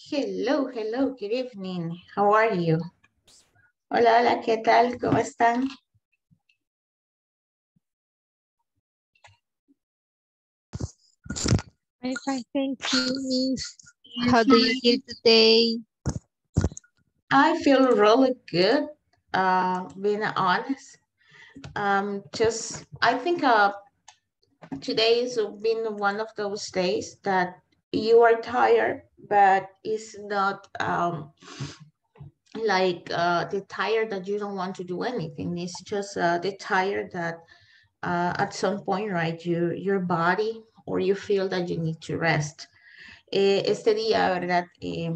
Hello, hello, good evening. How are you? Hola, hola, ¿qué tal? ¿Cómo están? I'm fine, thank you, Miss. How do you feel today? I feel really good, uh, being honest. Um, just, I think uh, today has been one of those days that you are tired, but it's not um, like uh, the tired that you don't want to do anything. It's just uh, the tired that uh, at some point, right, your, your body or you feel that you need to rest. Eh, este día, ¿verdad? Eh,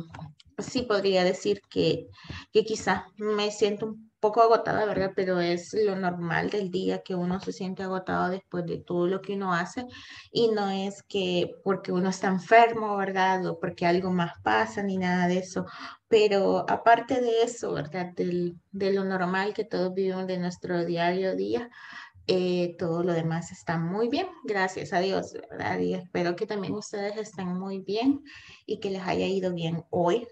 sí podría decir que, que quizá me siento un poco agotada, ¿verdad? Pero es lo normal del día que uno se siente agotado después de todo lo que uno hace y no es que porque uno está enfermo, ¿verdad? O porque algo más pasa ni nada de eso. Pero aparte de eso, ¿verdad? Del, de lo normal que todos vivimos de nuestro diario día, eh, todo lo demás está muy bien, gracias a Dios, ¿verdad? Y espero que también ustedes estén muy bien y que les haya ido bien hoy,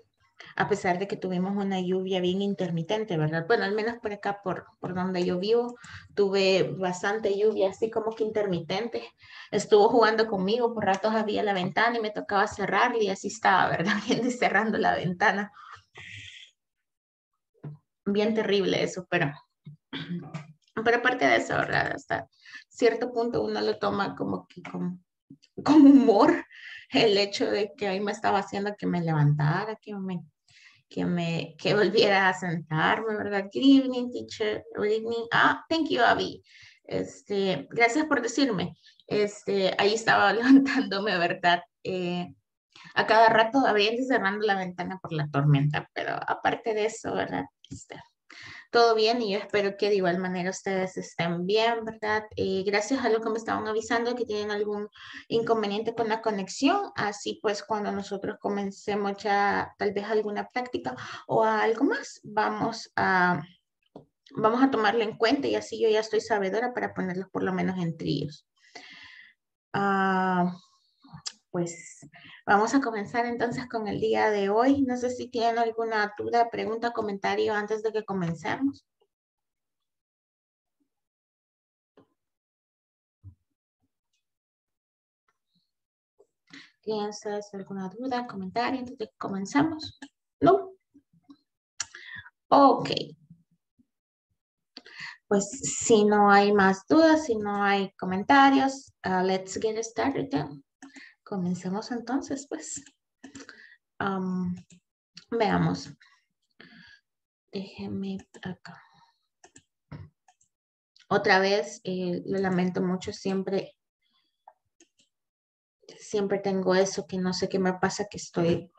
a pesar de que tuvimos una lluvia bien intermitente, ¿verdad? Bueno, al menos por acá, por, por donde yo vivo, tuve bastante lluvia, así como que intermitente. Estuvo jugando conmigo, por ratos había la ventana y me tocaba cerrarla y así estaba, ¿verdad? Bien cerrando la ventana. Bien terrible eso, pero pero aparte de eso, ¿verdad? Hasta cierto punto uno lo toma como que con, con humor el hecho de que hoy me estaba haciendo que me levantara, que me, que me, que volviera a sentarme, ¿verdad? Good evening, teacher. Good evening. Ah, thank you, Abby. Este, gracias por decirme. Este, ahí estaba levantándome, ¿verdad? Eh, a cada rato abriendo cerrando la ventana por la tormenta, pero aparte de eso, ¿verdad? Este, todo bien y yo espero que de igual manera ustedes estén bien, ¿verdad? Eh, gracias a lo que me estaban avisando que tienen algún inconveniente con la conexión, así pues cuando nosotros comencemos ya tal vez alguna práctica o algo más, vamos a, vamos a tomarlo en cuenta y así yo ya estoy sabedora para ponerlos por lo menos en tríos. Ah, pues vamos a comenzar entonces con el día de hoy. No sé si tienen alguna duda, pregunta, comentario antes de que comencemos. ¿Tienen alguna duda, comentario antes de que comencemos? ¿No? Ok. Pues si no hay más dudas, si no hay comentarios, uh, let's get started then. Comencemos entonces, pues. veamos. Déjeme acá. Otra vez, eh, lo lamento mucho, siempre, siempre tengo eso, que no sé qué me pasa, que estoy,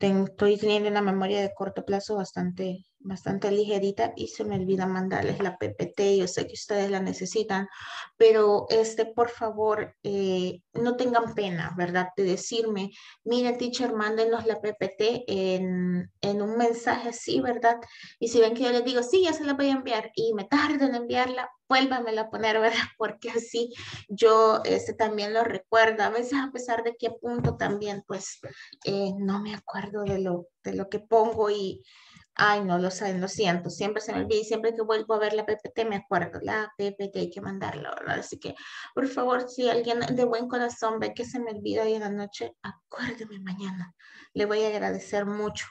estoy teniendo una memoria de corto plazo bastante bastante ligerita y se me olvida mandarles la PPT. Yo sé que ustedes la necesitan, pero este, por favor, eh, no tengan pena, ¿verdad? De decirme, miren, teacher, mándenos la PPT en, en, un mensaje así, ¿verdad? Y si ven que yo les digo, sí, ya se la voy a enviar y me tardo en enviarla, vuélvamela a poner, ¿verdad? Porque así yo este, también lo recuerdo. A veces, a pesar de que apunto también, pues eh, no me acuerdo de lo, de lo que pongo y Ay, no lo sé, lo siento, siempre se me olvida y siempre que vuelvo a ver la PPT me acuerdo, la PPT hay que mandarla, ¿verdad? Así que, por favor, si alguien de buen corazón ve que se me olvida hoy en la noche, acuérdeme mañana. Le voy a agradecer mucho.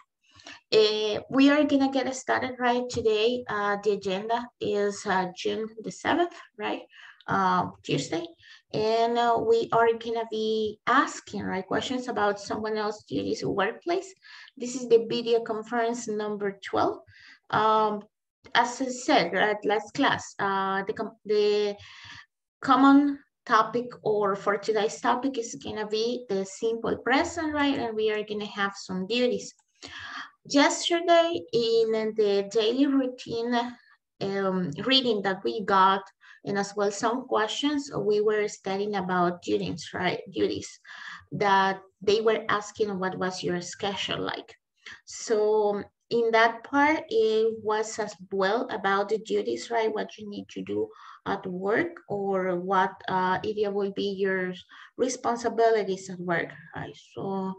Uh, we are gonna get started right today. Uh, the agenda is uh, June the 7th, right? Uh, Tuesday. And uh, we are gonna be asking right questions about someone else's duties workplace. This is the video conference number 12. Um, as I said right last class, uh, the, the common topic or for today's topic is gonna be the simple present, right? And we are gonna have some duties. Yesterday in the daily routine um, reading that we got and as well some questions we were studying about duties, right? Duties that they were asking what was your schedule like. So in that part, it was as well about the duties, right? What you need to do at work or what uh, area will be your responsibilities at work, right? So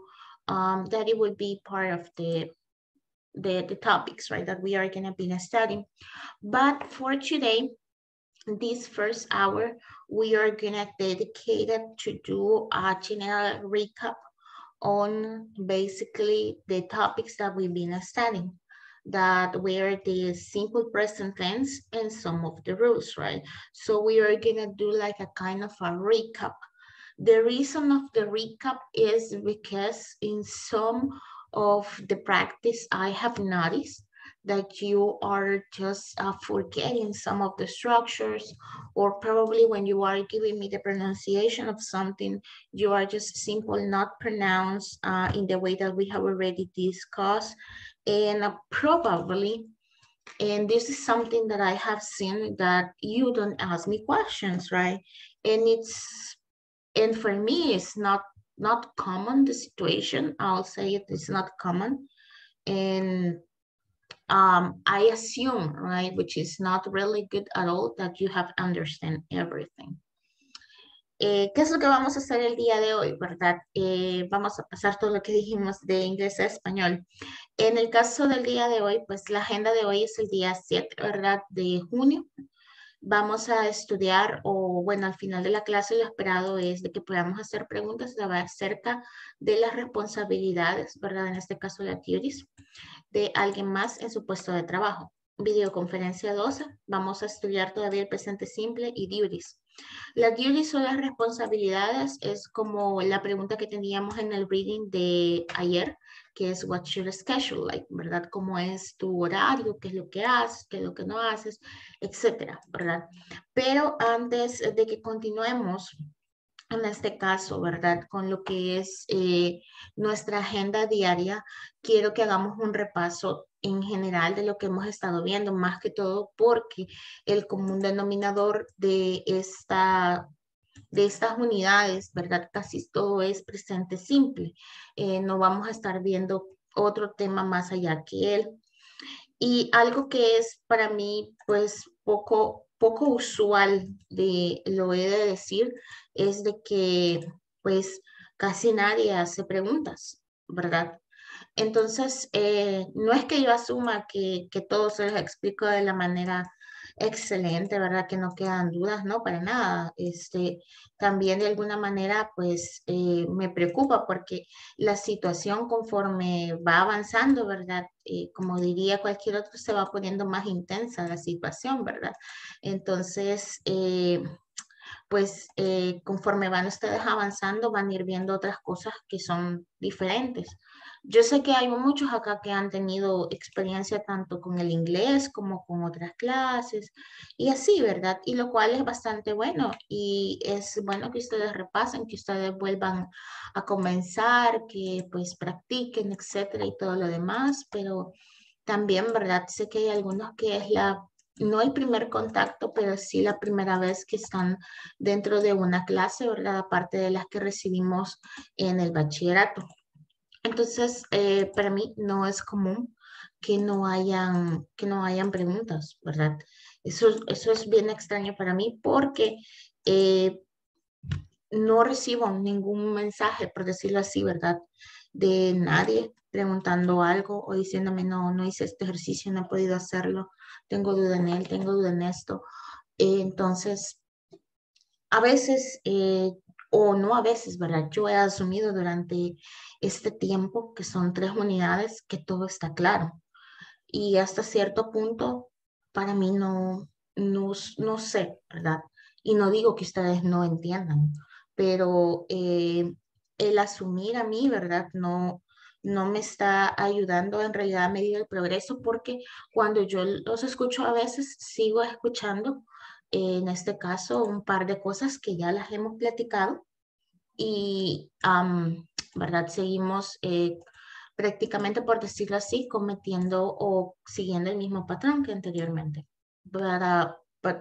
um, that it will be part of the, the, the topics, right, that we are gonna be studying. But for today, this first hour, we are gonna dedicate it to do a general recap on basically the topics that we've been studying that were the simple present tense and some of the rules, right? So we are gonna do like a kind of a recap. The reason of the recap is because in some of the practice I have noticed that you are just uh, forgetting some of the structures or probably when you are giving me the pronunciation of something, you are just simple not pronounced uh, in the way that we have already discussed. And uh, probably, and this is something that I have seen that you don't ask me questions, right? And it's, and for me, it's not, not common, the situation, I'll say it, it's not common. And um, I assume, right, which is not really good at all, that you have understand everything. Eh, ¿Qué es lo que vamos a hacer el día de hoy, verdad? Eh, vamos a pasar todo lo que dijimos de inglés a español. En el caso del día de hoy, pues la agenda de hoy es el día 7, ¿verdad? De junio. Vamos a estudiar, o bueno, al final de la clase lo esperado es de que podamos hacer preguntas acerca de las responsabilidades, ¿verdad? En este caso, la teoría de alguien más en su puesto de trabajo. Videoconferencia 12, vamos a estudiar todavía el presente simple y duties. Las duties son las responsabilidades, es como la pregunta que teníamos en el reading de ayer, que es what's your schedule like, ¿verdad? ¿Cómo es tu horario? ¿Qué es lo que haces? ¿Qué es lo que no haces? Etcétera, ¿verdad? Pero antes de que continuemos, en este caso, ¿verdad? Con lo que es eh, nuestra agenda diaria, quiero que hagamos un repaso en general de lo que hemos estado viendo, más que todo porque el común denominador de, esta, de estas unidades, ¿verdad? Casi todo es presente simple. Eh, no vamos a estar viendo otro tema más allá que él. Y algo que es para mí, pues, poco poco usual de, lo he de decir, es de que pues casi nadie hace preguntas, ¿verdad? Entonces, eh, no es que yo asuma que, que todo se les explico de la manera excelente, ¿verdad? Que no quedan dudas, no, para nada. Este, también de alguna manera, pues, eh, me preocupa porque la situación conforme va avanzando, ¿verdad? Eh, como diría cualquier otro, se va poniendo más intensa la situación, ¿verdad? Entonces, eh, pues conforme van ustedes avanzando, van a ir viendo otras cosas que son diferentes. Yo sé que hay muchos acá que han tenido experiencia tanto con el inglés como con otras clases y así, ¿verdad? Y lo cual es bastante bueno y es bueno que ustedes repasen, que ustedes vuelvan a comenzar, que pues practiquen, etcétera y todo lo demás, pero también, ¿verdad? Sé que hay algunos que es la no el primer contacto, pero sí la primera vez que están dentro de una clase, ¿verdad? Aparte de las que recibimos en el bachillerato. Entonces, eh, para mí no es común que no hayan, que no hayan preguntas, ¿verdad? Eso, eso es bien extraño para mí porque eh, no recibo ningún mensaje, por decirlo así, ¿verdad? De nadie preguntando algo o diciéndome, no, no hice este ejercicio, no he podido hacerlo, tengo duda en él, tengo duda en esto. entonces, a veces eh, o no a veces, ¿verdad? Yo he asumido durante este tiempo, que son tres unidades, que todo está claro. Y hasta cierto punto, para mí no, no, no sé, ¿verdad? Y no digo que ustedes no entiendan, pero eh, el asumir a mí, ¿verdad? No, no me está ayudando en realidad a medir el progreso porque cuando yo los escucho a veces sigo escuchando en este caso un par de cosas que ya las hemos platicado y, ¿verdad? Seguimos eh, prácticamente, por decirlo así, cometiendo o siguiendo el mismo patrón que anteriormente. But, but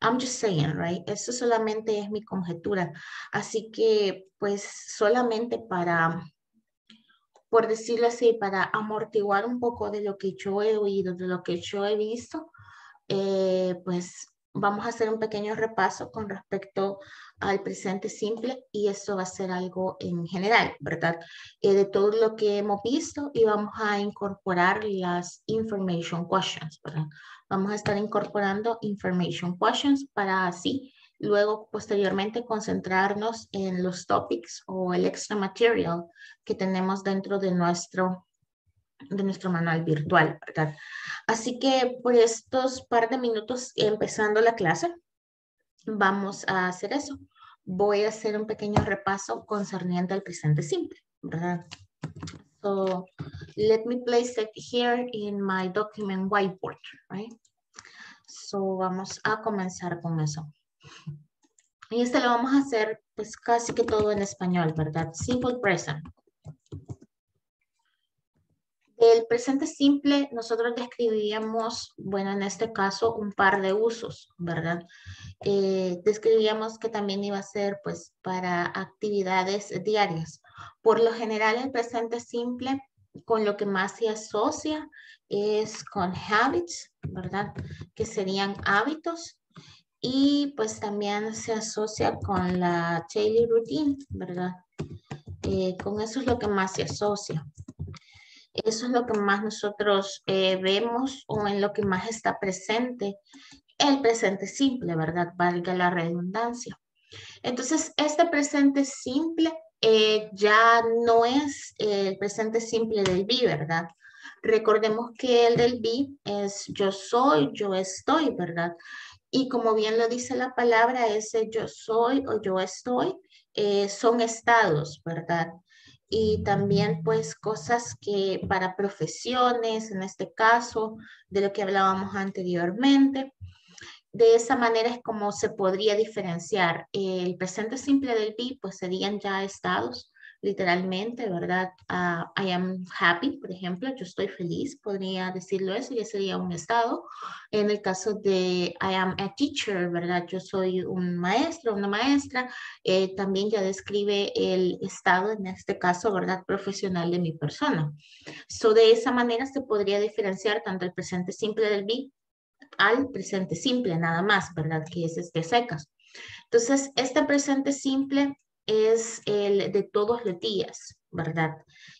I'm just saying, right? Eso solamente es mi conjetura. Así que, pues, solamente para, por decirlo así, para amortiguar un poco de lo que yo he oído, de lo que yo he visto, eh, pues vamos a hacer un pequeño repaso con respecto al presente simple y eso va a ser algo en general, ¿verdad? Eh, de todo lo que hemos visto y vamos a incorporar las information questions, ¿verdad? Vamos a estar incorporando information questions para así luego posteriormente concentrarnos en los topics o el extra material que tenemos dentro de nuestro de nuestro manual virtual, ¿verdad? Así que por estos par de minutos empezando la clase, vamos a hacer eso. Voy a hacer un pequeño repaso concerniente al presente simple, ¿verdad? So, let me place it here in my document whiteboard, right? So, vamos a comenzar con eso. Y este lo vamos a hacer pues casi que todo en español, ¿verdad? Simple present. El presente simple, nosotros describiríamos, bueno, en este caso, un par de usos, ¿verdad? Eh, describiríamos que también iba a ser, pues, para actividades diarias. Por lo general, el presente simple, con lo que más se asocia es con habits, ¿verdad? Que serían hábitos. Y pues también se asocia con la daily routine, ¿verdad? Eh, con eso es lo que más se asocia. Eso es lo que más nosotros eh, vemos o en lo que más está presente el presente simple, ¿verdad? Valga la redundancia. Entonces, este presente simple eh, ya no es el presente simple del be, ¿verdad? Recordemos que el del be es yo soy, yo estoy, ¿verdad? Y como bien lo dice la palabra, ese yo soy o yo estoy eh, son estados, ¿verdad? Y también pues cosas que para profesiones, en este caso, de lo que hablábamos anteriormente. De esa manera es como se podría diferenciar el presente simple del be, pues serían ya estados literalmente, ¿verdad? Ah, I am happy, por ejemplo, yo estoy feliz, podría decirlo eso, ya sería un estado. En el caso de I am a teacher, ¿verdad? Yo soy un maestro, una maestra, eh, también ya describe el estado, en este caso, ¿verdad? Profesional de mi persona. So, de esa manera se podría diferenciar tanto el presente simple del be al presente simple, nada más, ¿verdad? Que es este secas. Entonces, este presente simple es el de todos los días, ¿verdad?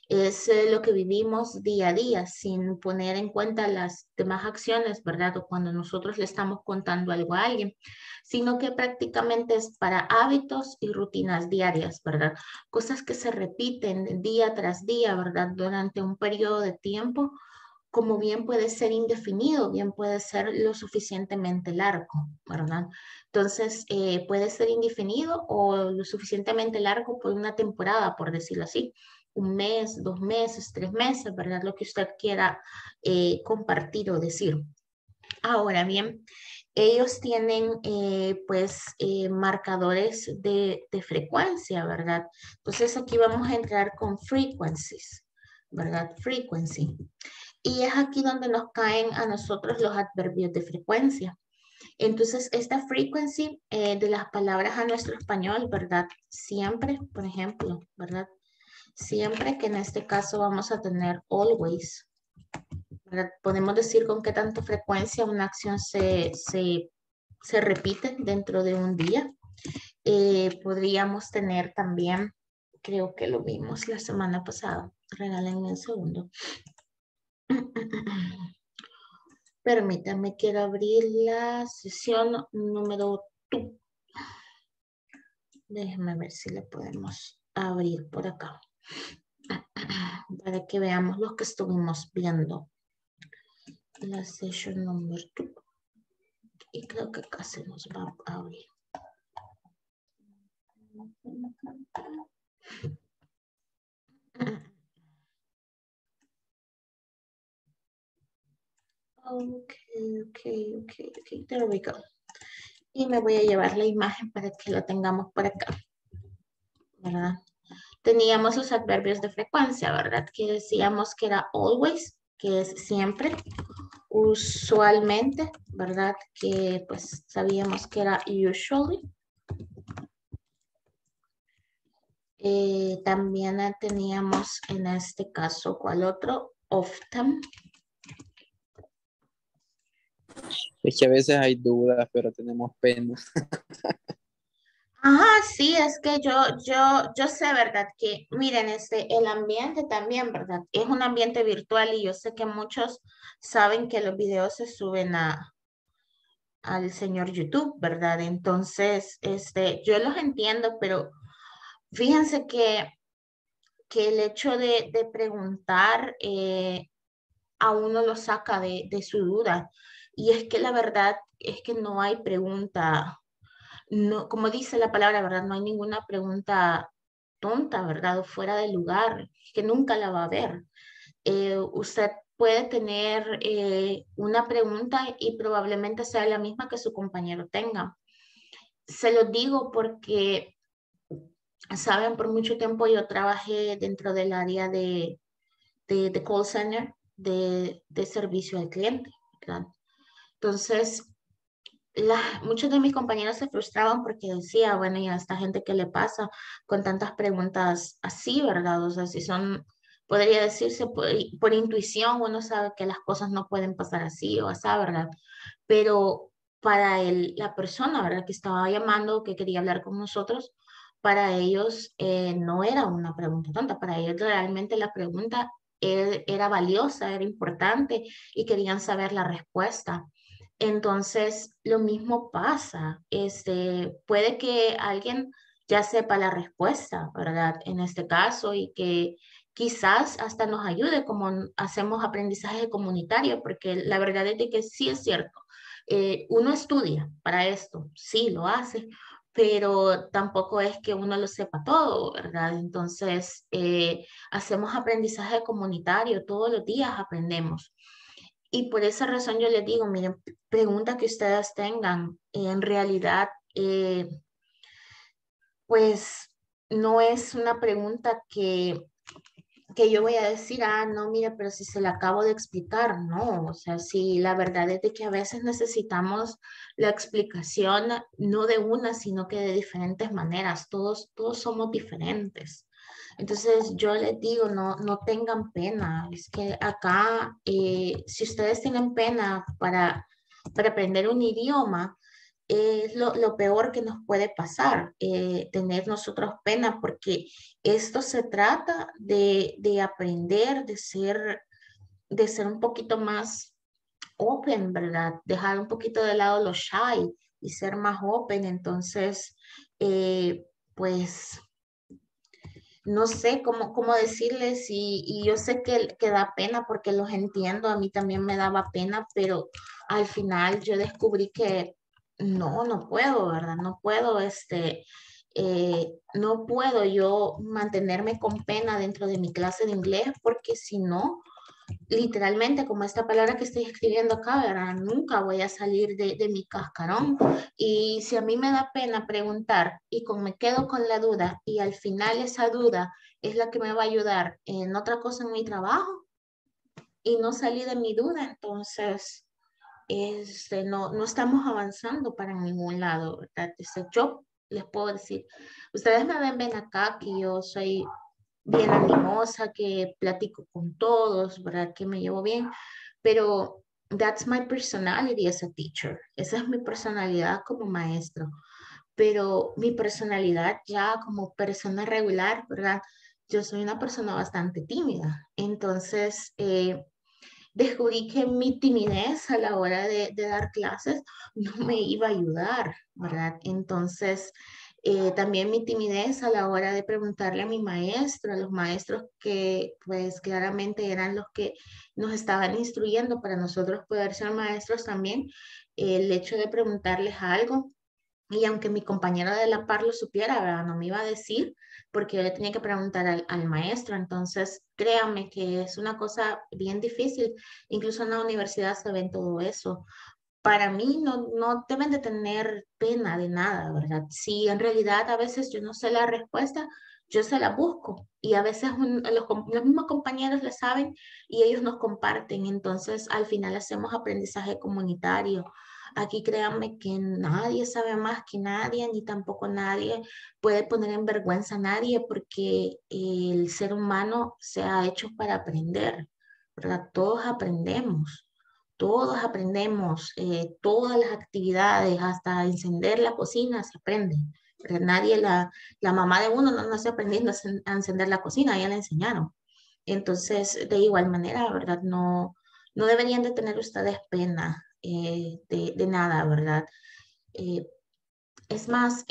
Es eh, lo que vivimos día a día sin poner en cuenta las demás acciones, ¿verdad? O cuando nosotros le estamos contando algo a alguien, sino que prácticamente es para hábitos y rutinas diarias, ¿verdad? Cosas que se repiten día tras día, ¿verdad? Durante un periodo de tiempo como bien puede ser indefinido, bien puede ser lo suficientemente largo, ¿verdad? Entonces, eh, puede ser indefinido o lo suficientemente largo por una temporada, por decirlo así, un mes, dos meses, tres meses, ¿verdad? Lo que usted quiera eh, compartir o decir. Ahora bien, ellos tienen eh, pues marcadores de, de frecuencia, ¿verdad? Entonces aquí vamos a entrar con frequencies, ¿verdad? Frequency. Y es aquí donde nos caen a nosotros los adverbios de frecuencia. Entonces, esta frequency eh, de las palabras a nuestro español, ¿verdad? Siempre, por ejemplo, ¿verdad? Siempre que en este caso vamos a tener always. ¿verdad? Podemos decir con qué tanta frecuencia una acción se, se, repite dentro de un día. Eh, podríamos tener también, creo que lo vimos la semana pasada, regálenme un segundo. Permítanme, quiero abrir la sesión número 2. Déjenme ver si le podemos abrir por acá. Para que veamos lo que estuvimos viendo. La sesión número 2. Y creo que acá se nos va a abrir. Ok, ok, ok, ok, there we go. Y me voy a llevar la imagen para que lo tengamos por acá. ¿Verdad? Teníamos los adverbios de frecuencia, ¿verdad? Que decíamos que era always, que es siempre, usualmente, ¿verdad? Que pues sabíamos que era usually. Eh, también teníamos en este caso, ¿cuál otro? Often, Es que a veces hay dudas, pero tenemos pena. Ajá, sí, es que yo, yo, yo sé, ¿verdad? Que miren, este, el ambiente también, ¿verdad? Es un ambiente virtual y yo sé que muchos saben que los videos se suben a, al señor YouTube, ¿verdad? Entonces, este, yo los entiendo, pero fíjense que, que el hecho de, de preguntar eh, a uno lo saca de, de su duda. Y es que la verdad es que no hay pregunta no, como dice la palabra, ¿verdad? No hay ninguna pregunta tonta, ¿verdad? O fuera de lugar, que nunca la va a ver. Eh, usted puede tener eh, una pregunta y probablemente sea la misma que su compañero tenga. Se lo digo porque, saben, por mucho tiempo yo trabajé dentro del área de, de, call center, de, de servicio al cliente, ¿verdad? Entonces, muchos de mis compañeros se frustraban porque decía, bueno, y a esta gente qué le pasa con tantas preguntas así, ¿verdad? O sea, si son, podría decirse por, intuición, uno sabe que las cosas no pueden pasar así o así, ¿verdad? Pero para el, la persona, ¿verdad? Que estaba llamando, que quería hablar con nosotros, para ellos eh, no era una pregunta tonta, para ellos realmente la pregunta era, era valiosa, era importante y querían saber la respuesta. Entonces, lo mismo pasa. Este, puede que alguien ya sepa la respuesta, ¿verdad? En este caso, y que quizás hasta nos ayude como hacemos aprendizaje comunitario, porque la verdad es de que sí es cierto. Eh, uno estudia para esto, sí lo hace, pero tampoco es que uno lo sepa todo, ¿verdad? Entonces, eh, hacemos aprendizaje comunitario, todos los días aprendemos. Y por esa razón yo les digo, miren, pregunta que ustedes tengan, en realidad, eh, pues no es una pregunta que, que yo voy a decir, ah, no, mira, pero si se la acabo de explicar, no, o sea, sí, la verdad es de que a veces necesitamos la explicación no de una, sino que de diferentes maneras, todos, todos somos diferentes. Entonces yo les digo, no, no tengan pena. Es que acá, eh, si ustedes tienen pena para, para aprender un idioma, es lo, lo, peor que nos puede pasar, eh, tener nosotros pena, porque esto se trata de, de, aprender, de ser, de ser un poquito más open, ¿verdad? Dejar un poquito de lado lo shy y ser más open. Entonces, eh, pues no sé cómo, cómo decirles y, yo sé que, que, da pena porque los entiendo, a mí también me daba pena, pero al final yo descubrí que no, no puedo, ¿verdad? No puedo, este, eh, no puedo yo mantenerme con pena dentro de mi clase de inglés porque si no, literalmente como esta palabra que estoy escribiendo acá, ¿verdad? Nunca voy a salir de, de, mi cascarón. Y si a mí me da pena preguntar y con, me quedo con la duda y al final esa duda es la que me va a ayudar en otra cosa en mi trabajo y no salí de mi duda, entonces este, no, no estamos avanzando para ningún lado, ¿verdad? Este, yo les puedo decir, ustedes me ven, ven acá que yo soy bien animosa, que platico con todos, ¿verdad? Que me llevo bien, pero that's my personality as a teacher. Esa es mi personalidad como maestro. Pero mi personalidad ya como persona regular, ¿verdad? Yo soy una persona bastante tímida. Entonces, eh, descubrí que mi timidez a la hora de, de, dar clases no me iba a ayudar, ¿verdad? Entonces, eh, también mi timidez a la hora de preguntarle a mi maestro, a los maestros que pues claramente eran los que nos estaban instruyendo para nosotros poder ser maestros también, el hecho de preguntarles algo y aunque mi compañero de la par lo supiera, no me iba a decir porque yo le tenía que preguntar al, al, maestro. Entonces, créame que es una cosa bien difícil. Incluso en la universidad se ven todo eso para mí no, no deben de tener pena de nada, ¿verdad? Si en realidad a veces yo no sé la respuesta, yo se la busco y a veces los, los, mismos compañeros le saben y ellos nos comparten. Entonces al final hacemos aprendizaje comunitario. Aquí créanme que nadie sabe más que nadie, ni tampoco nadie puede poner en vergüenza a nadie porque el ser humano se ha hecho para aprender, ¿verdad? Todos aprendemos todos aprendemos, eh, todas las actividades, hasta encender la cocina se aprende. Nadie, la, la mamá de uno no nace aprendiendo a encender la cocina, ya le enseñaron. Entonces, de igual manera, ¿verdad? No, no deberían de tener ustedes pena eh, de, nada, ¿verdad? Eh, es más,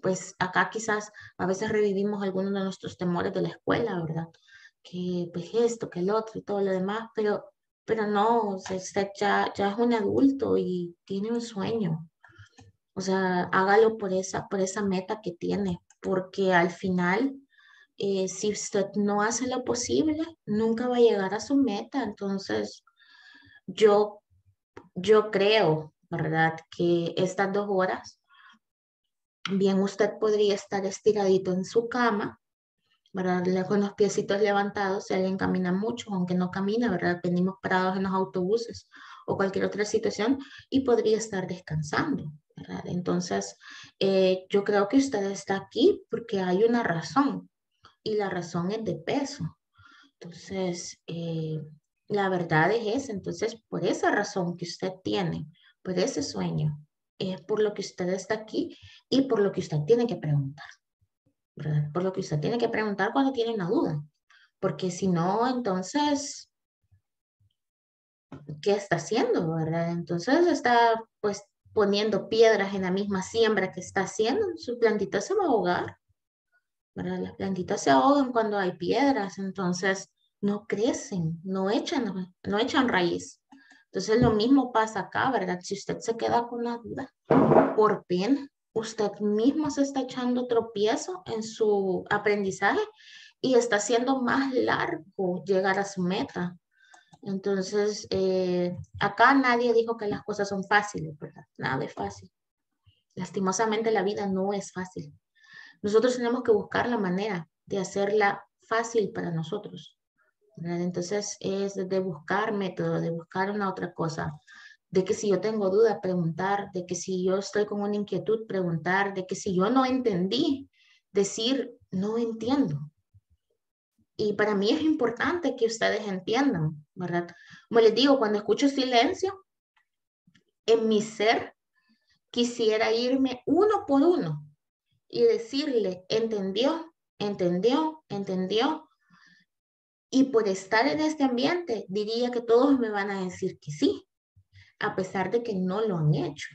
pues acá quizás a veces revivimos algunos de nuestros temores de la escuela, ¿verdad? Que pues esto, que el otro y todo lo demás, pero, pero no, usted ya, ya es un adulto y tiene un sueño. O sea, hágalo por esa, por esa meta que tiene, porque al final, eh, si usted no hace lo posible, nunca va a llegar a su meta. Entonces, yo, yo creo, ¿verdad? Que estas dos horas Bien, usted podría estar estiradito en su cama, ¿verdad? Con los piecitos levantados, si alguien camina mucho, aunque no camina, ¿verdad? Venimos parados en los autobuses o cualquier otra situación y podría estar descansando, ¿verdad? Entonces, eh, yo creo que usted está aquí porque hay una razón y la razón es de peso. Entonces, eh, la verdad es esa. Entonces, por esa razón que usted tiene, por ese sueño, es por lo que usted está aquí y por lo que usted tiene que preguntar. ¿Verdad? Por lo que usted tiene que preguntar cuando tiene una duda. Porque si no, entonces, ¿qué está haciendo? ¿verdad? Entonces está pues poniendo piedras en la misma siembra que está haciendo. Su plantita se va a ahogar. ¿verdad? Las plantitas se ahogan cuando hay piedras, entonces no crecen, no echan, no echan raíz. Entonces lo mismo pasa acá, ¿verdad? Si usted se queda con la duda por pena, usted mismo se está echando tropiezo en su aprendizaje y está haciendo más largo llegar a su meta. Entonces, eh, acá nadie dijo que las cosas son fáciles, ¿verdad? Nada es fácil. Lastimosamente la vida no es fácil. Nosotros tenemos que buscar la manera de hacerla fácil para nosotros. Entonces es de buscar método, de buscar una otra cosa, de que si yo tengo duda, preguntar, de que si yo estoy con una inquietud, preguntar, de que si yo no entendí, decir, no entiendo. Y para mí es importante que ustedes entiendan, ¿verdad? Como les digo, cuando escucho silencio, en mi ser quisiera irme uno por uno y decirle, entendió, entendió, entendió, y por estar en este ambiente, diría que todos me van a decir que sí, a pesar de que no lo han hecho.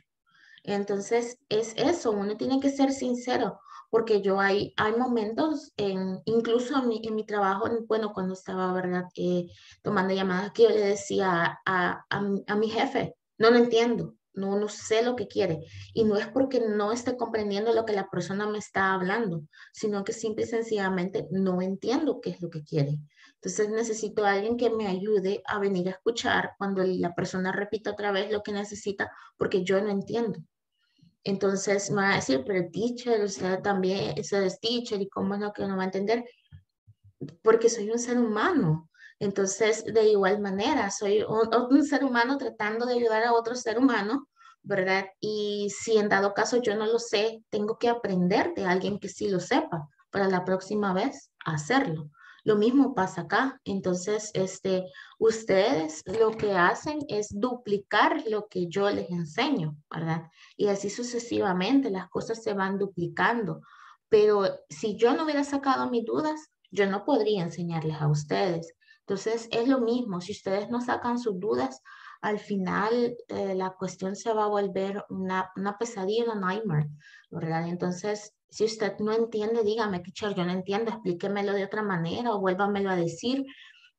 Entonces, es eso, uno tiene que ser sincero, porque yo hay, hay momentos, en, incluso en mi, mi trabajo, bueno, cuando estaba, ¿verdad?, eh, tomando llamadas, que yo le decía a, a, a mi jefe, no lo entiendo, no, no sé lo que quiere. Y no es porque no esté comprendiendo lo que la persona me está hablando, sino que simple y sencillamente no entiendo qué es lo que quiere. Entonces necesito a alguien que me ayude a venir a escuchar cuando la persona repita otra vez lo que necesita, porque yo no entiendo. Entonces me va a decir, pero teacher, o sea, también, eso es teacher, ¿y cómo es lo que no va a entender? Porque soy un ser humano. Entonces, de igual manera, soy un, ser humano tratando de ayudar a otro ser humano, ¿verdad? Y si en dado caso yo no lo sé, tengo que aprender de alguien que sí lo sepa para la próxima vez hacerlo. Lo mismo pasa acá. Entonces, este, ustedes lo que hacen es duplicar lo que yo les enseño, ¿verdad? Y así sucesivamente las cosas se van duplicando. Pero si yo no hubiera sacado mis dudas, yo no podría enseñarles a ustedes. Entonces, es lo mismo, si ustedes no sacan sus dudas, al final eh, la cuestión se va a volver una, una pesadilla, una nightmare, ¿verdad? Entonces, si usted no entiende, dígame, teacher, yo no entiendo, explíquemelo de otra manera o vuélvamelo a decir.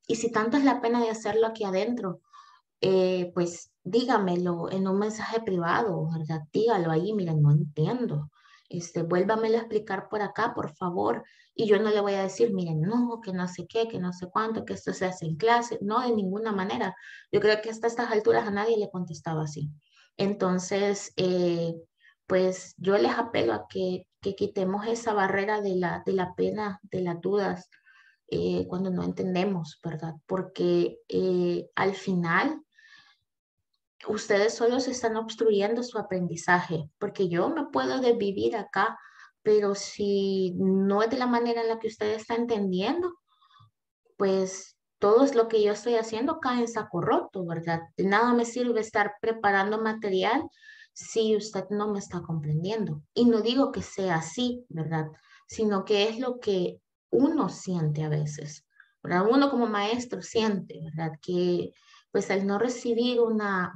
Y si tanto es la pena de hacerlo aquí adentro, eh, pues dígamelo en un mensaje privado, ¿verdad? Dígalo ahí, miren, no entiendo este, vuélvamelo a explicar por acá, por favor. Y yo no le voy a decir, miren, no, que no sé qué, que no sé cuánto, que esto se hace en clase. No, de ninguna manera. Yo creo que hasta estas alturas a nadie le contestaba así. Entonces, eh, pues yo les apelo a que, que, quitemos esa barrera de la, de la pena, de las dudas, eh, cuando no entendemos, ¿verdad? Porque eh, al final ustedes solo se están obstruyendo su aprendizaje, porque yo me puedo desvivir acá, pero si no es de la manera en la que usted está entendiendo, pues todo es lo que yo estoy haciendo cae en saco roto, ¿verdad? De nada me sirve estar preparando material si usted no me está comprendiendo. Y no digo que sea así, ¿verdad? Sino que es lo que uno siente a veces, ¿verdad? Uno como maestro siente, ¿verdad? Que pues al no recibir una,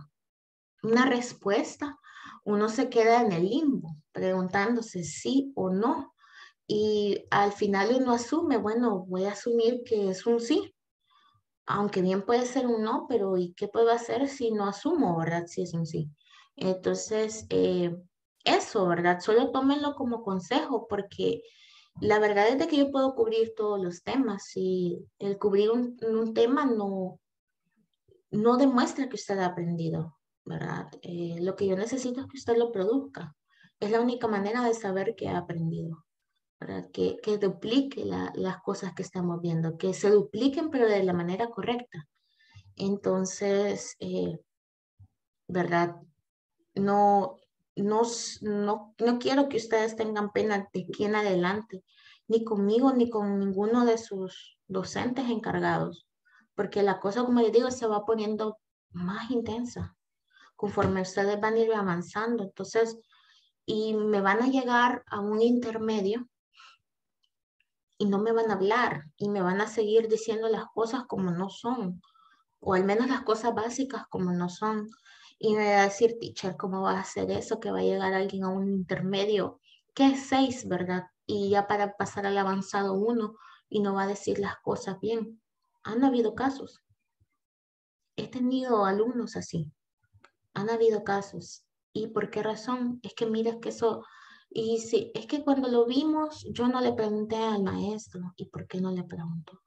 una respuesta, uno se queda en el limbo, preguntándose sí o no. Y al final uno asume, bueno, voy a asumir que es un sí, aunque bien puede ser un no, pero ¿y qué puedo hacer si no asumo, verdad? Si es un sí. Entonces, eh, eso, ¿verdad? Solo tómenlo como consejo porque la verdad es de que yo puedo cubrir todos los temas y el cubrir un, tema no, no demuestra que usted ha aprendido, ¿verdad? Eh, lo que yo necesito es que usted lo produzca. Es la única manera de saber que ha aprendido. ¿verdad? Que, que duplique las cosas que estamos viendo, que se dupliquen pero de la manera correcta. Entonces, eh, ¿verdad? No, no, no, no quiero que ustedes tengan pena de aquí en adelante, ni conmigo ni con ninguno de sus docentes encargados, porque la cosa, como les digo, se va poniendo más intensa conforme ustedes van a ir avanzando. Entonces, y me van a llegar a un intermedio y no me van a hablar y me van a seguir diciendo las cosas como no son, o al menos las cosas básicas como no son. Y me va a decir, teacher, ¿cómo va a hacer eso? Que va a llegar alguien a un intermedio, que es seis, ¿verdad? Y ya para pasar al avanzado uno y no va a decir las cosas bien. Han habido casos. He tenido alumnos así. Han habido casos. ¿Y por qué razón? Es que mira que eso y sí, es que cuando lo vimos, yo no le pregunté al maestro, ¿y por qué no le preguntó?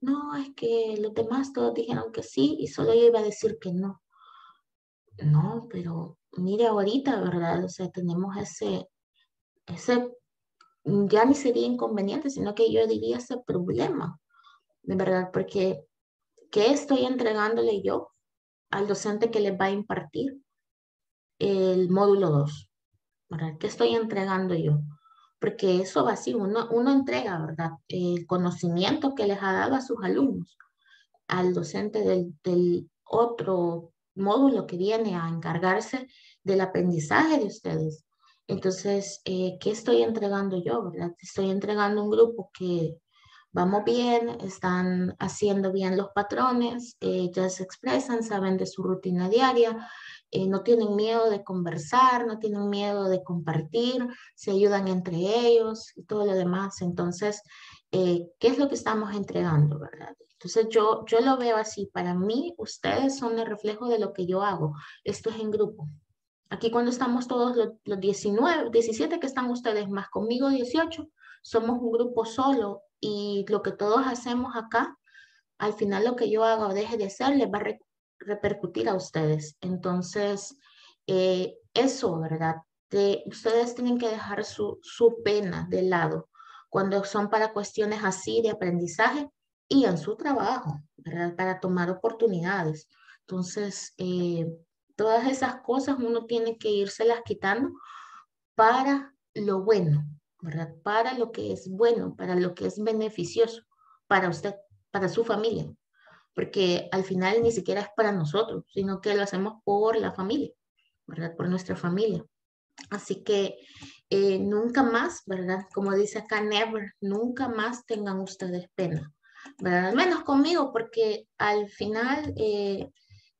No, es que los demás todos dijeron que sí y solo yo iba a decir que no. No, pero mire ahorita, ¿verdad? O sea, tenemos ese, ese, ya ni sería inconveniente, sino que yo diría ese problema, de verdad, porque ¿qué estoy entregándole yo al docente que les va a impartir el módulo 2? ¿verdad? ¿Qué estoy entregando yo? Porque eso va así, uno, uno entrega, ¿verdad? El conocimiento que les ha dado a sus alumnos, al docente del, del otro módulo que viene a encargarse del aprendizaje de ustedes. Entonces, eh, ¿qué estoy entregando yo? ¿verdad? Estoy entregando un grupo que vamos bien, están haciendo bien los patrones, eh, ya se expresan, saben de su rutina diaria, eh, no tienen miedo de conversar, no tienen miedo de compartir, se ayudan entre ellos y todo lo demás. Entonces, eh, ¿qué es lo que estamos entregando, verdad? Entonces, yo, yo lo veo así. Para mí, ustedes son el reflejo de lo que yo hago. Esto es en grupo. Aquí cuando estamos todos los, los 19, 17 que están ustedes más conmigo 18, somos un grupo solo y lo que todos hacemos acá, al final lo que yo haga o deje de hacer les va a repercutir a ustedes. Entonces, eh, eso, ¿verdad? De, ustedes tienen que dejar su, su pena de lado cuando son para cuestiones así de aprendizaje y en su trabajo. Para tomar oportunidades. Entonces, eh, todas esas cosas uno tiene que las quitando para lo bueno, ¿verdad? Para lo que es bueno, para lo que es beneficioso para usted, para su familia porque al final ni siquiera es para nosotros, sino que lo hacemos por la familia, ¿verdad? Por nuestra familia. Así que eh, nunca más, ¿verdad? Como dice acá, never, nunca más tengan ustedes pena, ¿verdad? Al menos conmigo, porque al final eh,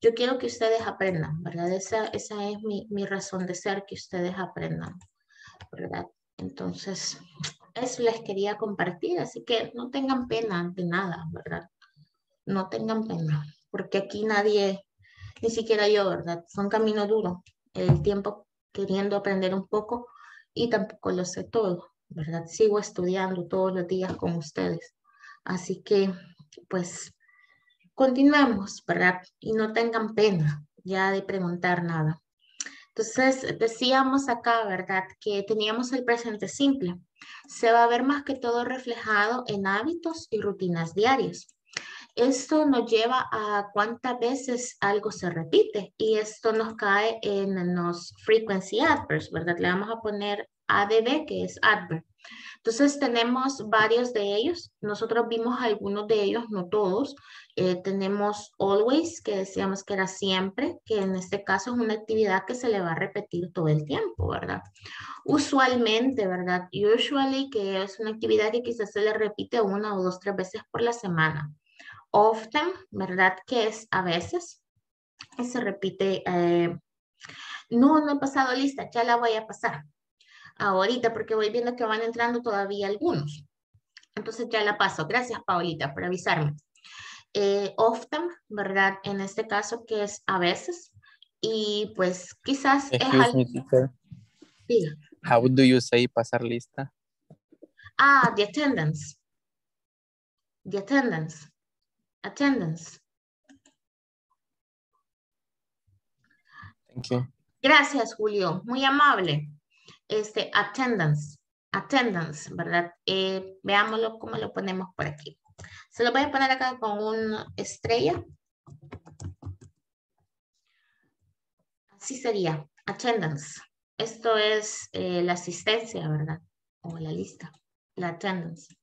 yo quiero que ustedes aprendan, ¿verdad? Esa, esa es mi, mi razón de ser, que ustedes aprendan, ¿verdad? Entonces, eso les quería compartir, así que no tengan pena de nada, ¿verdad? no tengan pena, porque aquí nadie, ni siquiera yo, ¿verdad? Son camino duro, el tiempo queriendo aprender un poco y tampoco lo sé todo, ¿verdad? Sigo estudiando todos los días con ustedes. Así que, pues, continuamos, ¿verdad? Y no tengan pena ya de preguntar nada. Entonces, decíamos acá, ¿verdad? Que teníamos el presente simple. Se va a ver más que todo reflejado en hábitos y rutinas diarias. Esto nos lleva a cuántas veces algo se repite y esto nos cae en los frequency adverbs, ¿verdad? Le vamos a poner ADV, que es adverb. Entonces tenemos varios de ellos. Nosotros vimos algunos de ellos, no todos. Eh, tenemos always, que decíamos que era siempre, que en este caso es una actividad que se le va a repetir todo el tiempo, ¿verdad? Usualmente, ¿verdad? Usually, que es una actividad que quizás se le repite una o dos, tres veces por la semana. Often, ¿verdad? Que es a veces. Y se repite. Eh, no, no he pasado lista, ya la voy a pasar ahorita porque voy viendo que van entrando todavía algunos. Entonces ya la paso. Gracias, Paulita, por avisarme. Eh, often, ¿verdad? En este caso que es a veces. Y pues quizás es. How do you say pasar lista? Ah, the attendance. The attendance. Attendance. Thank you. Gracias, Julio. Muy amable este, attendance, attendance, ¿verdad? Eh, veámoslo cómo lo ponemos por aquí. Se lo voy a poner acá con una estrella. Así sería, attendance. Esto es eh, la asistencia, ¿verdad? O la lista, la attendance.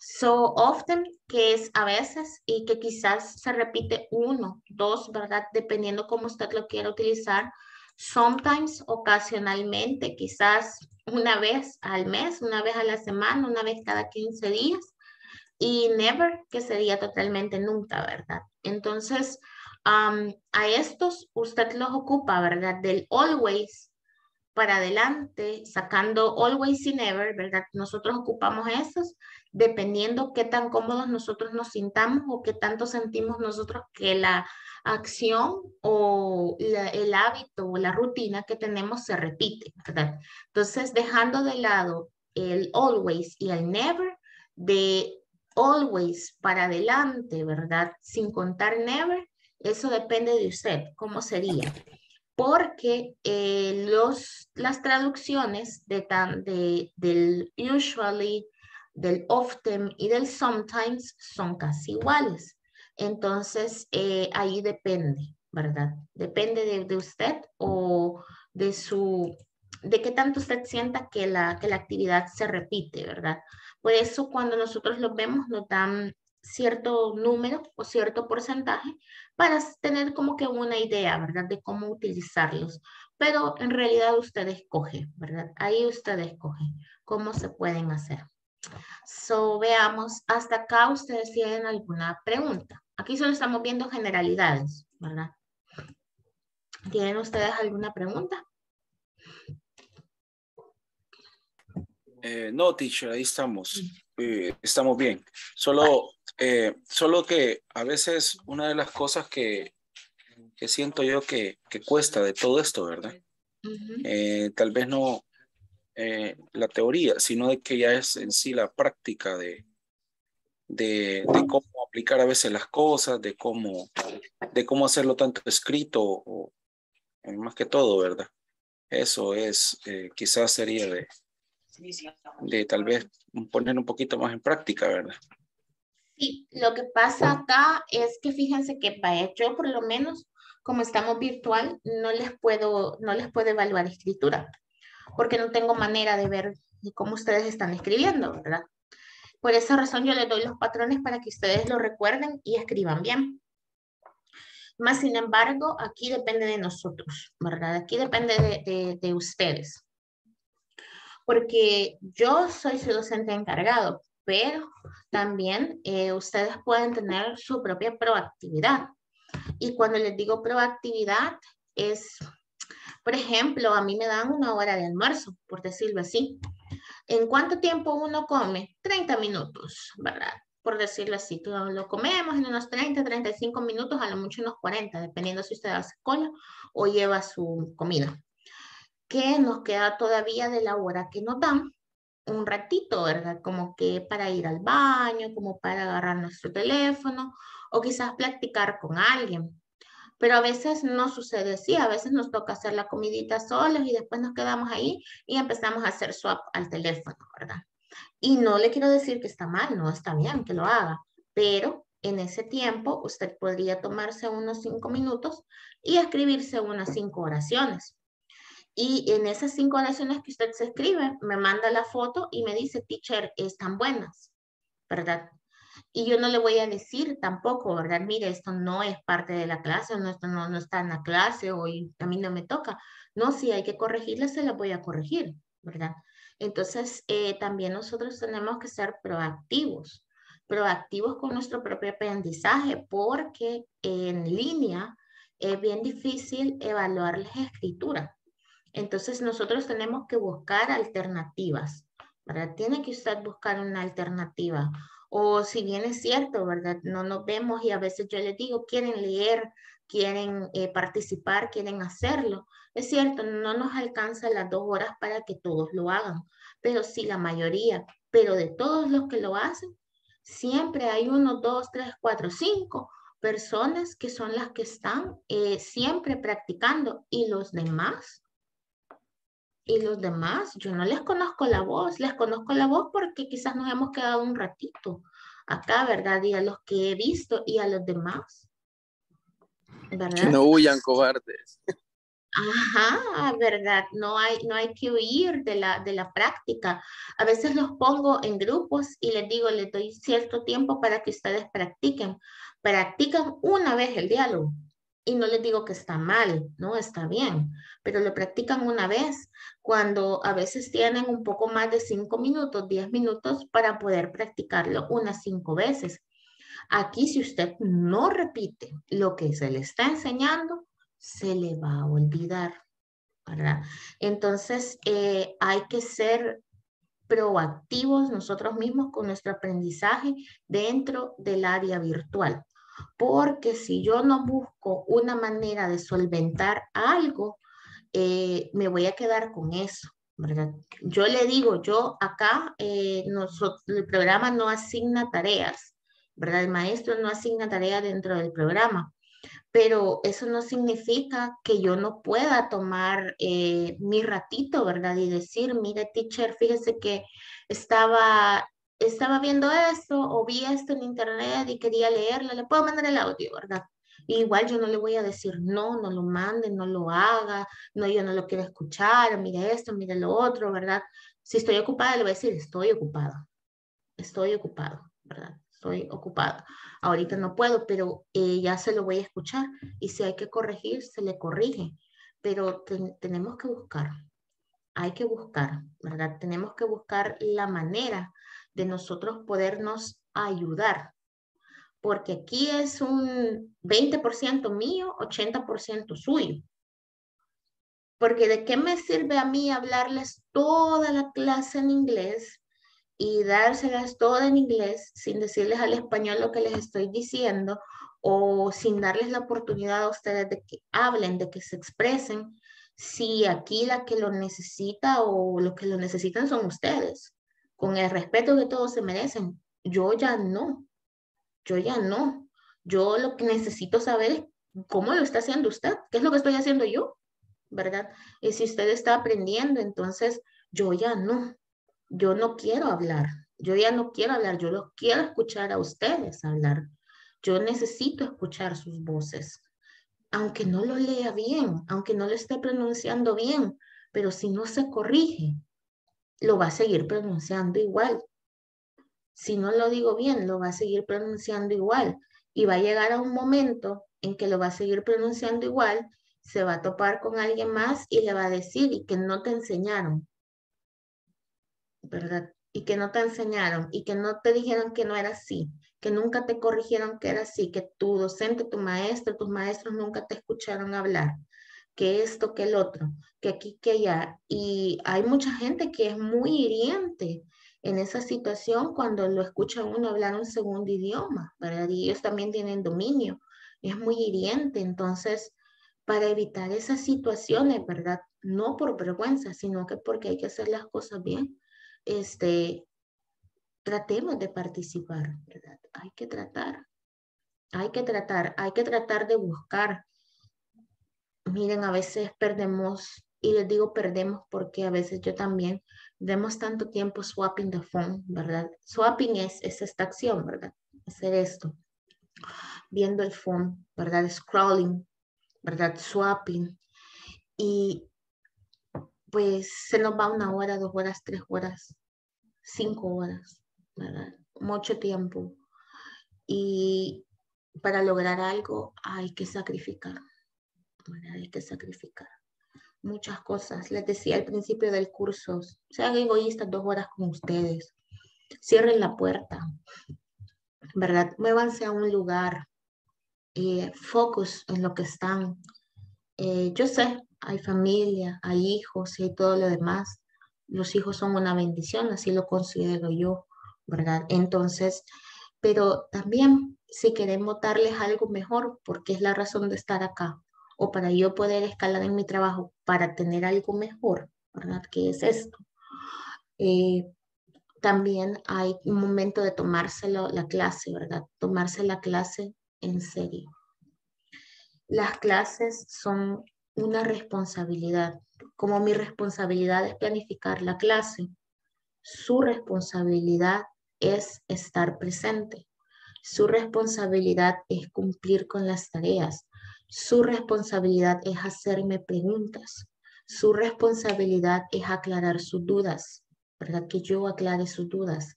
So often, que es a veces y que quizás se repite uno, dos, ¿verdad? Dependiendo cómo usted lo quiera utilizar sometimes, ocasionalmente, quizás una vez al mes, una vez a la semana, una vez cada 15 días, y never, que sería totalmente nunca, ¿verdad? Entonces, a estos usted los ocupa, ¿verdad? Del always para adelante, sacando always y never, ¿verdad? Nosotros ocupamos esos dependiendo qué tan cómodos nosotros nos sintamos o qué tanto sentimos nosotros que la acción o el hábito o la rutina que tenemos se repite, ¿verdad? Entonces, dejando de lado el always y el never, de always para adelante, ¿verdad? Sin contar never, eso depende de usted, ¿cómo sería? Porque eh, los, las traducciones de, de, del usually, del often y del sometimes son casi iguales. Entonces, eh, ahí depende, ¿verdad? Depende de, usted o de su, de qué tanto usted sienta que la, que la actividad se repite, ¿verdad? Por eso cuando nosotros lo vemos nos dan cierto número o cierto porcentaje para tener como que una idea, ¿verdad? De cómo utilizarlos. Pero en realidad usted escoge, ¿verdad? Ahí usted escoge cómo se pueden hacer. So, veamos, hasta acá ustedes tienen alguna pregunta. Aquí solo estamos viendo generalidades, ¿verdad? ¿Tienen ustedes alguna pregunta? Eh, no, teacher, ahí estamos. Eh, estamos bien. Solo, eh, solo que a veces una de las cosas que, que siento yo que, que, cuesta de todo esto, ¿verdad? tal vez no la teoría, sino de que ya es en sí la práctica de, de, cómo aplicar a veces las cosas, de cómo, de cómo hacerlo tanto escrito o más que todo, ¿verdad? Eso es, eh, quizás sería de, de tal vez poner un poquito más en práctica, ¿verdad? Sí, lo que pasa acá es que fíjense que para yo por lo menos, como estamos virtual, no les puedo, no les puedo evaluar escritura, porque no tengo manera de ver cómo ustedes están escribiendo, ¿verdad? Por esa razón yo les doy los patrones para que ustedes lo recuerden y escriban bien. Más sin embargo, aquí depende de nosotros, ¿verdad? Aquí depende de, ustedes. Porque yo soy su docente encargado, pero también eh, ustedes pueden tener su propia proactividad. Y cuando les digo proactividad, es, por ejemplo, a mí me dan una hora de almuerzo, por decirlo así. ¿En cuánto tiempo uno come? 30 minutos, ¿verdad? Por decirlo así, lo comemos en unos 30, 35 minutos, a lo mucho unos 40, dependiendo si usted hace cola o lleva su comida. ¿Qué nos queda todavía de la hora que nos dan? Un ratito, ¿verdad? Como que para ir al baño, como para agarrar nuestro teléfono o quizás platicar con alguien. Pero a veces no sucede así, a veces nos toca hacer la comidita solos y después nos quedamos ahí y empezamos a hacer swap al teléfono, ¿verdad? Y no le quiero decir que está mal, no está bien que lo haga, pero en ese tiempo usted podría tomarse unos cinco minutos y escribirse unas cinco oraciones. Y en esas cinco oraciones que usted se escribe, me manda la foto y me dice, teacher, están buenas, ¿verdad? Y yo no le voy a decir tampoco, ¿verdad? Mire, esto no es parte de la clase, no, esto no, no está en la clase o a mí no me toca. No, si hay que corregirla, se la voy a corregir, ¿verdad? Entonces, eh, también nosotros tenemos que ser proactivos, proactivos con nuestro propio aprendizaje, porque en línea es bien difícil evaluar la escritura. Entonces, nosotros tenemos que buscar alternativas, ¿verdad? Tiene que usted buscar una alternativa. O si bien es cierto, ¿verdad? No nos vemos y a veces yo les digo, quieren leer, quieren eh, participar, quieren hacerlo. Es cierto, no nos alcanza las dos horas para que todos lo hagan, pero sí la mayoría, pero de todos los que lo hacen, siempre hay uno, dos, tres, cuatro, cinco personas que son las que están eh, siempre practicando y los demás. Y los demás, yo no les conozco la voz, les conozco la voz porque quizás nos hemos quedado un ratito acá, ¿verdad? Y a los que he visto y a los demás. ¿verdad? Que no huyan cobardes. Ajá, verdad, no hay, no hay que huir de la, de la práctica. A veces los pongo en grupos y les digo, les doy cierto tiempo para que ustedes practiquen. Practican una vez el diálogo y no les digo que está mal, no está bien, pero lo practican una vez cuando a veces tienen un poco más de cinco minutos, diez minutos para poder practicarlo unas cinco veces. Aquí si usted no repite lo que se le está enseñando, se le va a olvidar, ¿verdad? Entonces, eh, hay que ser proactivos nosotros mismos con nuestro aprendizaje dentro del área virtual. Porque si yo no busco una manera de solventar algo, eh, me voy a quedar con eso, ¿verdad? Yo le digo, yo acá, eh, el programa no asigna tareas, ¿verdad? El maestro no asigna tareas dentro del programa pero eso no significa que yo no pueda tomar eh, mi ratito, ¿verdad? Y decir, mire, teacher, fíjese que estaba, estaba viendo esto o vi esto en internet y quería leerlo, le puedo mandar el audio, ¿verdad? igual yo no le voy a decir, no, no lo mande, no lo haga, no, yo no lo quiero escuchar, mire esto, mire lo otro, ¿verdad? Si estoy ocupada, le voy a decir, estoy ocupada, estoy ocupado, ¿verdad? estoy ocupada. Ahorita no puedo, pero eh, ya se lo voy a escuchar y si hay que corregir, se le corrige. Pero tenemos que buscar, hay que buscar, ¿verdad? Tenemos que buscar la manera de nosotros podernos ayudar. Porque aquí es un 20% mío, 80% suyo. Porque de qué me sirve a mí hablarles toda la clase en inglés y dárselas todo en inglés sin decirles al español lo que les estoy diciendo o sin darles la oportunidad a ustedes de que hablen, de que se expresen, si aquí la que lo necesita o los que lo necesitan son ustedes, con el respeto que todos se merecen. Yo ya no, yo ya no. Yo lo que necesito saber es cómo lo está haciendo usted, qué es lo que estoy haciendo yo, ¿verdad? Y si usted está aprendiendo, entonces yo ya no yo no quiero hablar, yo ya no quiero hablar, yo los quiero escuchar a ustedes hablar. Yo necesito escuchar sus voces, aunque no lo lea bien, aunque no lo esté pronunciando bien, pero si no se corrige, lo va a seguir pronunciando igual. Si no lo digo bien, lo va a seguir pronunciando igual. Y va a llegar a un momento en que lo va a seguir pronunciando igual, se va a topar con alguien más y le va a decir, y que no te enseñaron, ¿verdad? Y que no te enseñaron y que no te dijeron que no era así, que nunca te corrigieron que era así, que tu docente, tu maestro, tus maestros nunca te escucharon hablar, que esto, que el otro, que aquí, que allá. Y hay mucha gente que es muy hiriente en esa situación cuando lo escucha uno hablar un segundo idioma, ¿verdad? Y ellos también tienen dominio. Es muy hiriente. Entonces, para evitar esas situaciones, ¿verdad? No por vergüenza, sino que porque hay que hacer las cosas bien este, tratemos de participar, ¿verdad? Hay que tratar, hay que tratar, hay que tratar de buscar. Miren, a veces perdemos, y les digo perdemos porque a veces yo también vemos tanto tiempo swapping the phone, ¿verdad? Swapping es, es esta acción, ¿verdad? Hacer esto, viendo el phone, ¿verdad? Scrolling, ¿verdad? Swapping. Y pues se nos va una hora, dos horas, tres horas, cinco horas, ¿verdad? Mucho tiempo. Y para lograr algo hay que sacrificar, ¿verdad? Hay que sacrificar muchas cosas. Les decía al principio del curso, sean egoístas dos horas con ustedes, cierren la puerta, ¿verdad? Muévanse a un lugar, eh, focus en lo que están. Eh, yo sé, hay familia, hay hijos y todo lo demás. Los hijos son una bendición, así lo considero yo, ¿verdad? Entonces, pero también si queremos darles algo mejor, porque es la razón de estar acá, o para yo poder escalar en mi trabajo para tener algo mejor, ¿verdad? ¿Qué es esto? Eh, también hay un momento de tomárselo la clase, ¿verdad? Tomarse la clase en serio. Las clases son una responsabilidad. Como mi responsabilidad es planificar la clase, su responsabilidad es estar presente. Su responsabilidad es cumplir con las tareas. Su responsabilidad es hacerme preguntas. Su responsabilidad es aclarar sus dudas, ¿verdad? Que yo aclare sus dudas.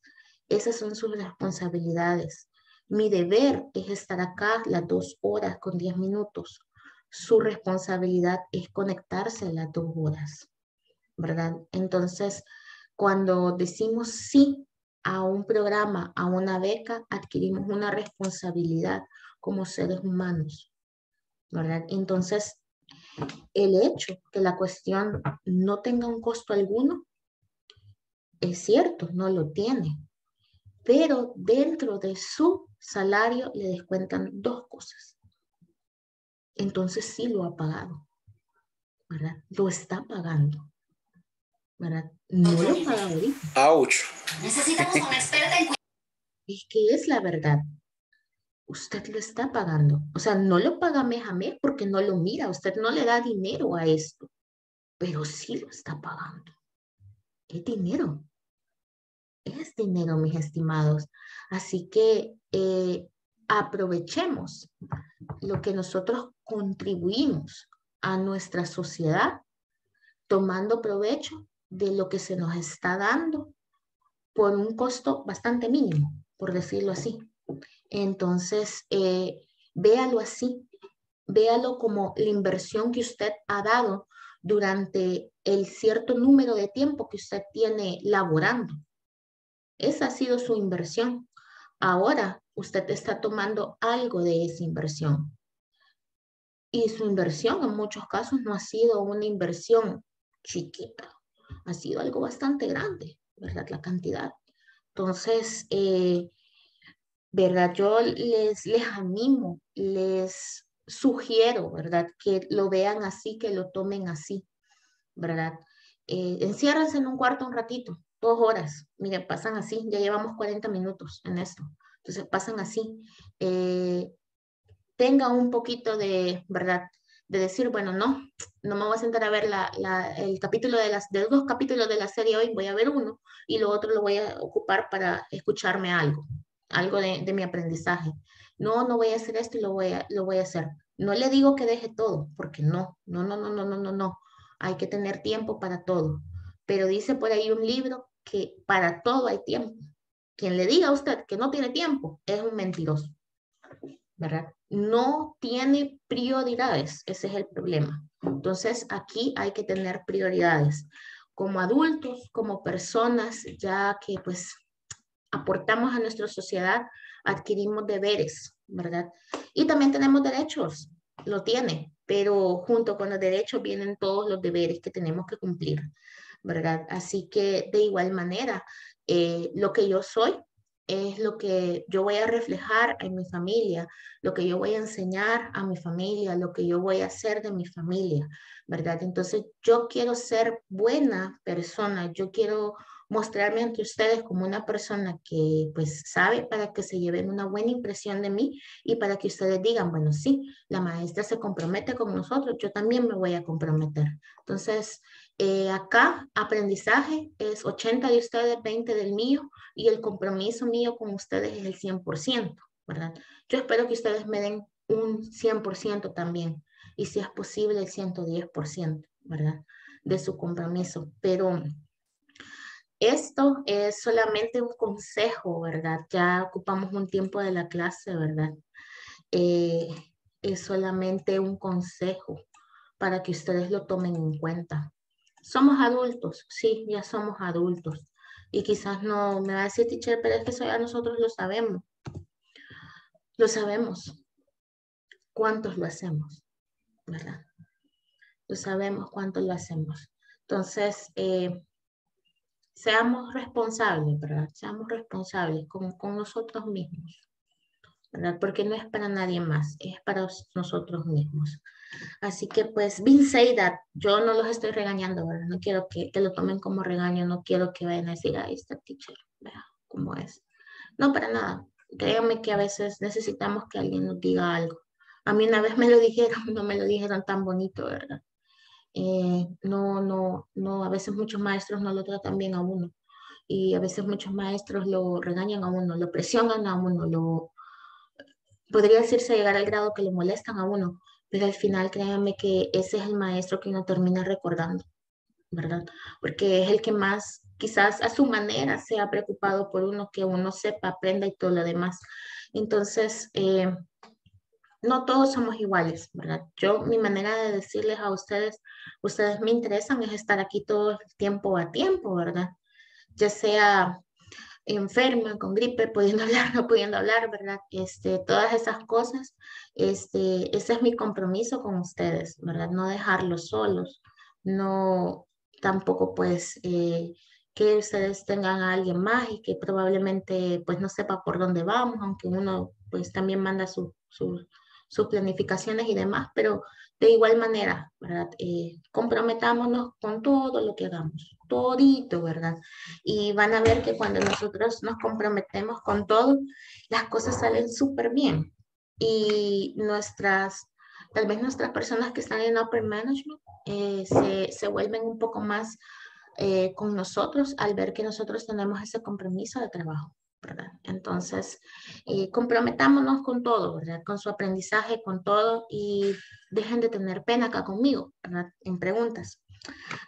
Esas son sus responsabilidades. Mi deber es estar acá las dos horas con diez minutos. Su responsabilidad es conectarse las dos horas, ¿verdad? Entonces, cuando decimos sí a un programa, a una beca, adquirimos una responsabilidad como seres humanos. ¿verdad? Entonces, el hecho que la cuestión no tenga un costo alguno, es cierto, no lo tiene, pero dentro de su salario le descuentan dos cosas. Entonces sí lo ha pagado, ¿verdad? Lo está pagando, ¿verdad? No lo paga ahorita. Ouch. Necesitamos una experta en Es que es la verdad usted lo está pagando. O sea, no lo paga mes porque no lo mira, usted no le da dinero a esto, pero sí lo está pagando. Es dinero. Es dinero, mis estimados. Así que eh, aprovechemos lo que nosotros contribuimos a nuestra sociedad, tomando provecho de lo que se nos está dando por un costo bastante mínimo, por decirlo así. Entonces, eh, véalo así, véalo como la inversión que usted ha dado durante el cierto número de tiempo que usted tiene laborando. Esa ha sido su inversión. Ahora usted está tomando algo de esa inversión. Y su inversión en muchos casos no ha sido una inversión chiquita, ha sido algo bastante grande, ¿verdad? La cantidad. Entonces, eh, ¿verdad? Yo les, les animo, les sugiero, ¿verdad? Que lo vean así, que lo tomen así, ¿verdad? Eh, enciérrense en un cuarto un ratito, dos horas. Miren, pasan así, ya llevamos 40 minutos en esto. Entonces pasan así. Eh, tenga un poquito de, ¿verdad? De decir, bueno, no, no me voy a sentar a ver la, el capítulo de las, de dos capítulos de la serie hoy, voy a ver uno y lo otro lo voy a ocupar para escucharme algo, algo de, de, mi aprendizaje. No, no voy a hacer esto y lo voy a, lo voy a hacer. No le digo que deje todo, porque no, no, no, no, no, no, no, no. Hay que tener tiempo para todo. Pero dice por ahí un libro que para todo hay tiempo. Quien le diga a usted que no tiene tiempo es un mentiroso, ¿verdad? No tiene prioridades, ese es el problema. Entonces aquí hay que tener prioridades como adultos, como personas, ya que pues aportamos a nuestra sociedad, adquirimos deberes, ¿verdad? Y también tenemos derechos, lo tiene, pero junto con los derechos vienen todos los deberes que tenemos que cumplir, ¿verdad? Así que de igual manera, eh, lo que yo soy es lo que yo voy a reflejar en mi familia, lo que yo voy a enseñar a mi familia, lo que yo voy a hacer de mi familia, ¿verdad? Entonces, yo quiero ser buena persona, yo quiero mostrarme ante ustedes como una persona que pues sabe para que se lleven una buena impresión de mí y para que ustedes digan, bueno, sí, la maestra se compromete con nosotros, yo también me voy a comprometer. Entonces, eh, acá aprendizaje es 80 de ustedes, 20 del mío y el compromiso mío con ustedes es el 100%, ¿verdad? Yo espero que ustedes me den un 100% también y si es posible el 110%, ¿verdad? de su compromiso. Pero esto es solamente un consejo, ¿verdad? Ya ocupamos un tiempo de la clase, ¿verdad? Eh, es solamente un consejo para que ustedes lo tomen en cuenta. Somos adultos, sí, ya somos adultos. Y quizás no me va a decir, teacher, pero es que eso ya nosotros lo sabemos. Lo sabemos. ¿Cuántos lo hacemos? ¿Verdad? Lo sabemos cuántos lo hacemos. Entonces, eh, seamos responsables, ¿verdad? Seamos responsables con, con nosotros mismos. ¿Verdad? Porque no es para nadie más, es para nosotros mismos. Así que pues, being say that, yo no los estoy regañando, ¿verdad? No quiero que, que lo tomen como regaño, no quiero que vayan a decir, ahí está teacher, vea cómo es. No, para nada. Créanme que a veces necesitamos que alguien nos diga algo. A mí una vez me lo dijeron, no me lo dijeron tan bonito, ¿verdad? Eh, no, no, no, a veces muchos maestros no lo tratan bien a uno y a veces muchos maestros lo regañan a uno, lo presionan a uno, lo, podría decirse llegar al grado que lo molestan a uno, pero al final créanme que ese es el maestro que uno termina recordando, ¿verdad? Porque es el que más, quizás a su manera, se ha preocupado por uno, que uno sepa, aprenda y todo lo demás. Entonces, eh, no todos somos iguales, ¿verdad? Yo, mi manera de decirles a ustedes, ustedes me interesan es estar aquí todo el tiempo a tiempo, ¿verdad? Ya sea enferma, con gripe, pudiendo hablar, no pudiendo hablar, ¿verdad? Este, todas esas cosas, este, ese es mi compromiso con ustedes, ¿verdad? No dejarlos solos, no tampoco pues eh, que ustedes tengan a alguien más y que probablemente pues no sepa por dónde vamos, aunque uno pues también manda sus planificaciones y demás, pero de igual manera, ¿verdad? Eh, comprometámonos con todo lo que hagamos, todito, ¿verdad? Y van a ver que cuando nosotros nos comprometemos con todo, las cosas salen súper bien. Y nuestras, tal vez nuestras personas que están en Upper Management eh, se, se, vuelven un poco más eh, con nosotros al ver que nosotros tenemos ese compromiso de trabajo. Entonces, eh, comprometámonos con todo, ¿verdad? Con su aprendizaje, con todo y dejen de tener pena acá conmigo. En preguntas.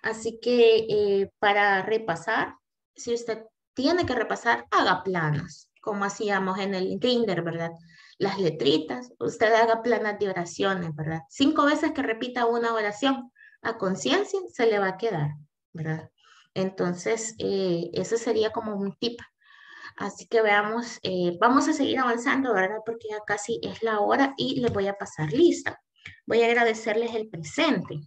Así que eh, para repasar, si usted tiene que repasar, haga planas, como hacíamos en el Tinder, ¿verdad? Las letritas, usted haga planas de oraciones, ¿verdad? Cinco veces que repita una oración a conciencia se le va a quedar, ¿verdad? Entonces, eh, ese sería como un tip. Así que veamos, eh, vamos a seguir avanzando, ¿verdad? Porque ya casi es la hora y les voy a pasar lista. Voy a agradecerles el presente.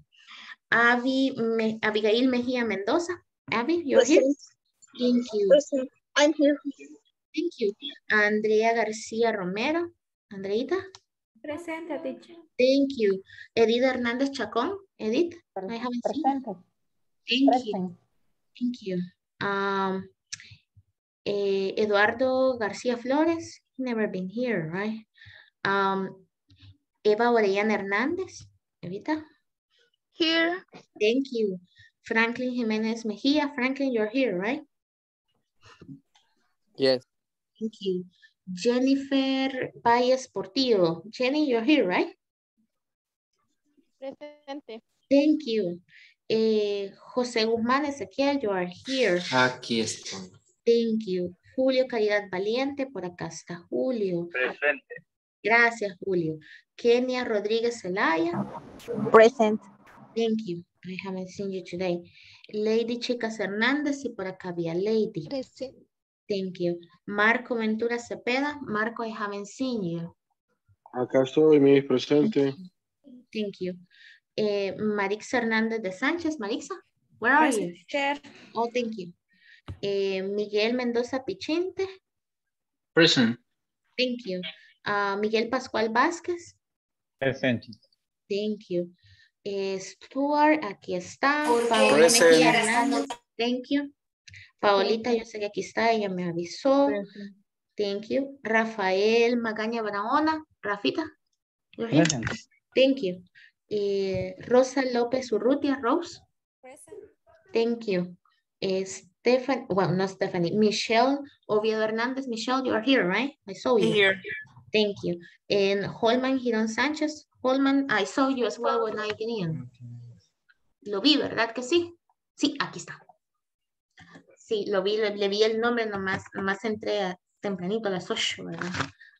Abigail Mejía Mendoza. Abby, you're here? Thank you. I'm here. Thank you. Andrea García Romero. Andreita. Presente, teacher. Thank you. Edith Hernández Chacón. Edith. Presente. Thank you. Thank you. Um, eh, Eduardo García Flores. Never been here, right? Um, Eva Orellana Hernández. Evita. Here. Thank you. Franklin Jimenez Mejia. Franklin, you're here, right? Yes. Thank you. Jennifer Valles Portillo. Jenny, you're here, right? Presente. Thank you. Eh, José Guzmán Ezequiel, you are here. Aquí estoy. Thank you. Julio Caridad Valiente, por acá está Julio. Presente. Gracias, Julio. Kenia Rodríguez Zelaya. Present. Thank you. I haven't seen you today. Lady Chicas Hernández y por acá había Lady. Present. Thank you. Marco Ventura Cepeda. Marco, I haven't seen you. Acá estoy, mi presente. Thank you. Eh, Marixa Hernández de Sánchez. Marixa, where are you? Chair. Oh, thank you. Eh, Miguel Mendoza Pichinte. Present. Thank you. Uh, Miguel Pascual Vázquez. Presente. Thank you. Eh, Stuart, aquí está. Paola Present. Mejía Hernández. Thank you. Paolita, yo sé que aquí está, ella me avisó. Thank you. Rafael Magaña Barahona. Rafita. Presente. Thank you. Eh, Rosa López Urrutia, Rose. Thank you. Eh, Stefan, well, not Stephanie, Michelle Oviedo Hernandez. Michelle, you are here, right? I saw you. Here. Thank you. And Holman Giron Sanchez. Holman, I saw you as well when I get in. Lo vi, ¿verdad que sí? Sí, aquí está. Sí, lo vi, le, le vi el nombre nomás, nomás entré a- tempranito a las 8, ¿verdad?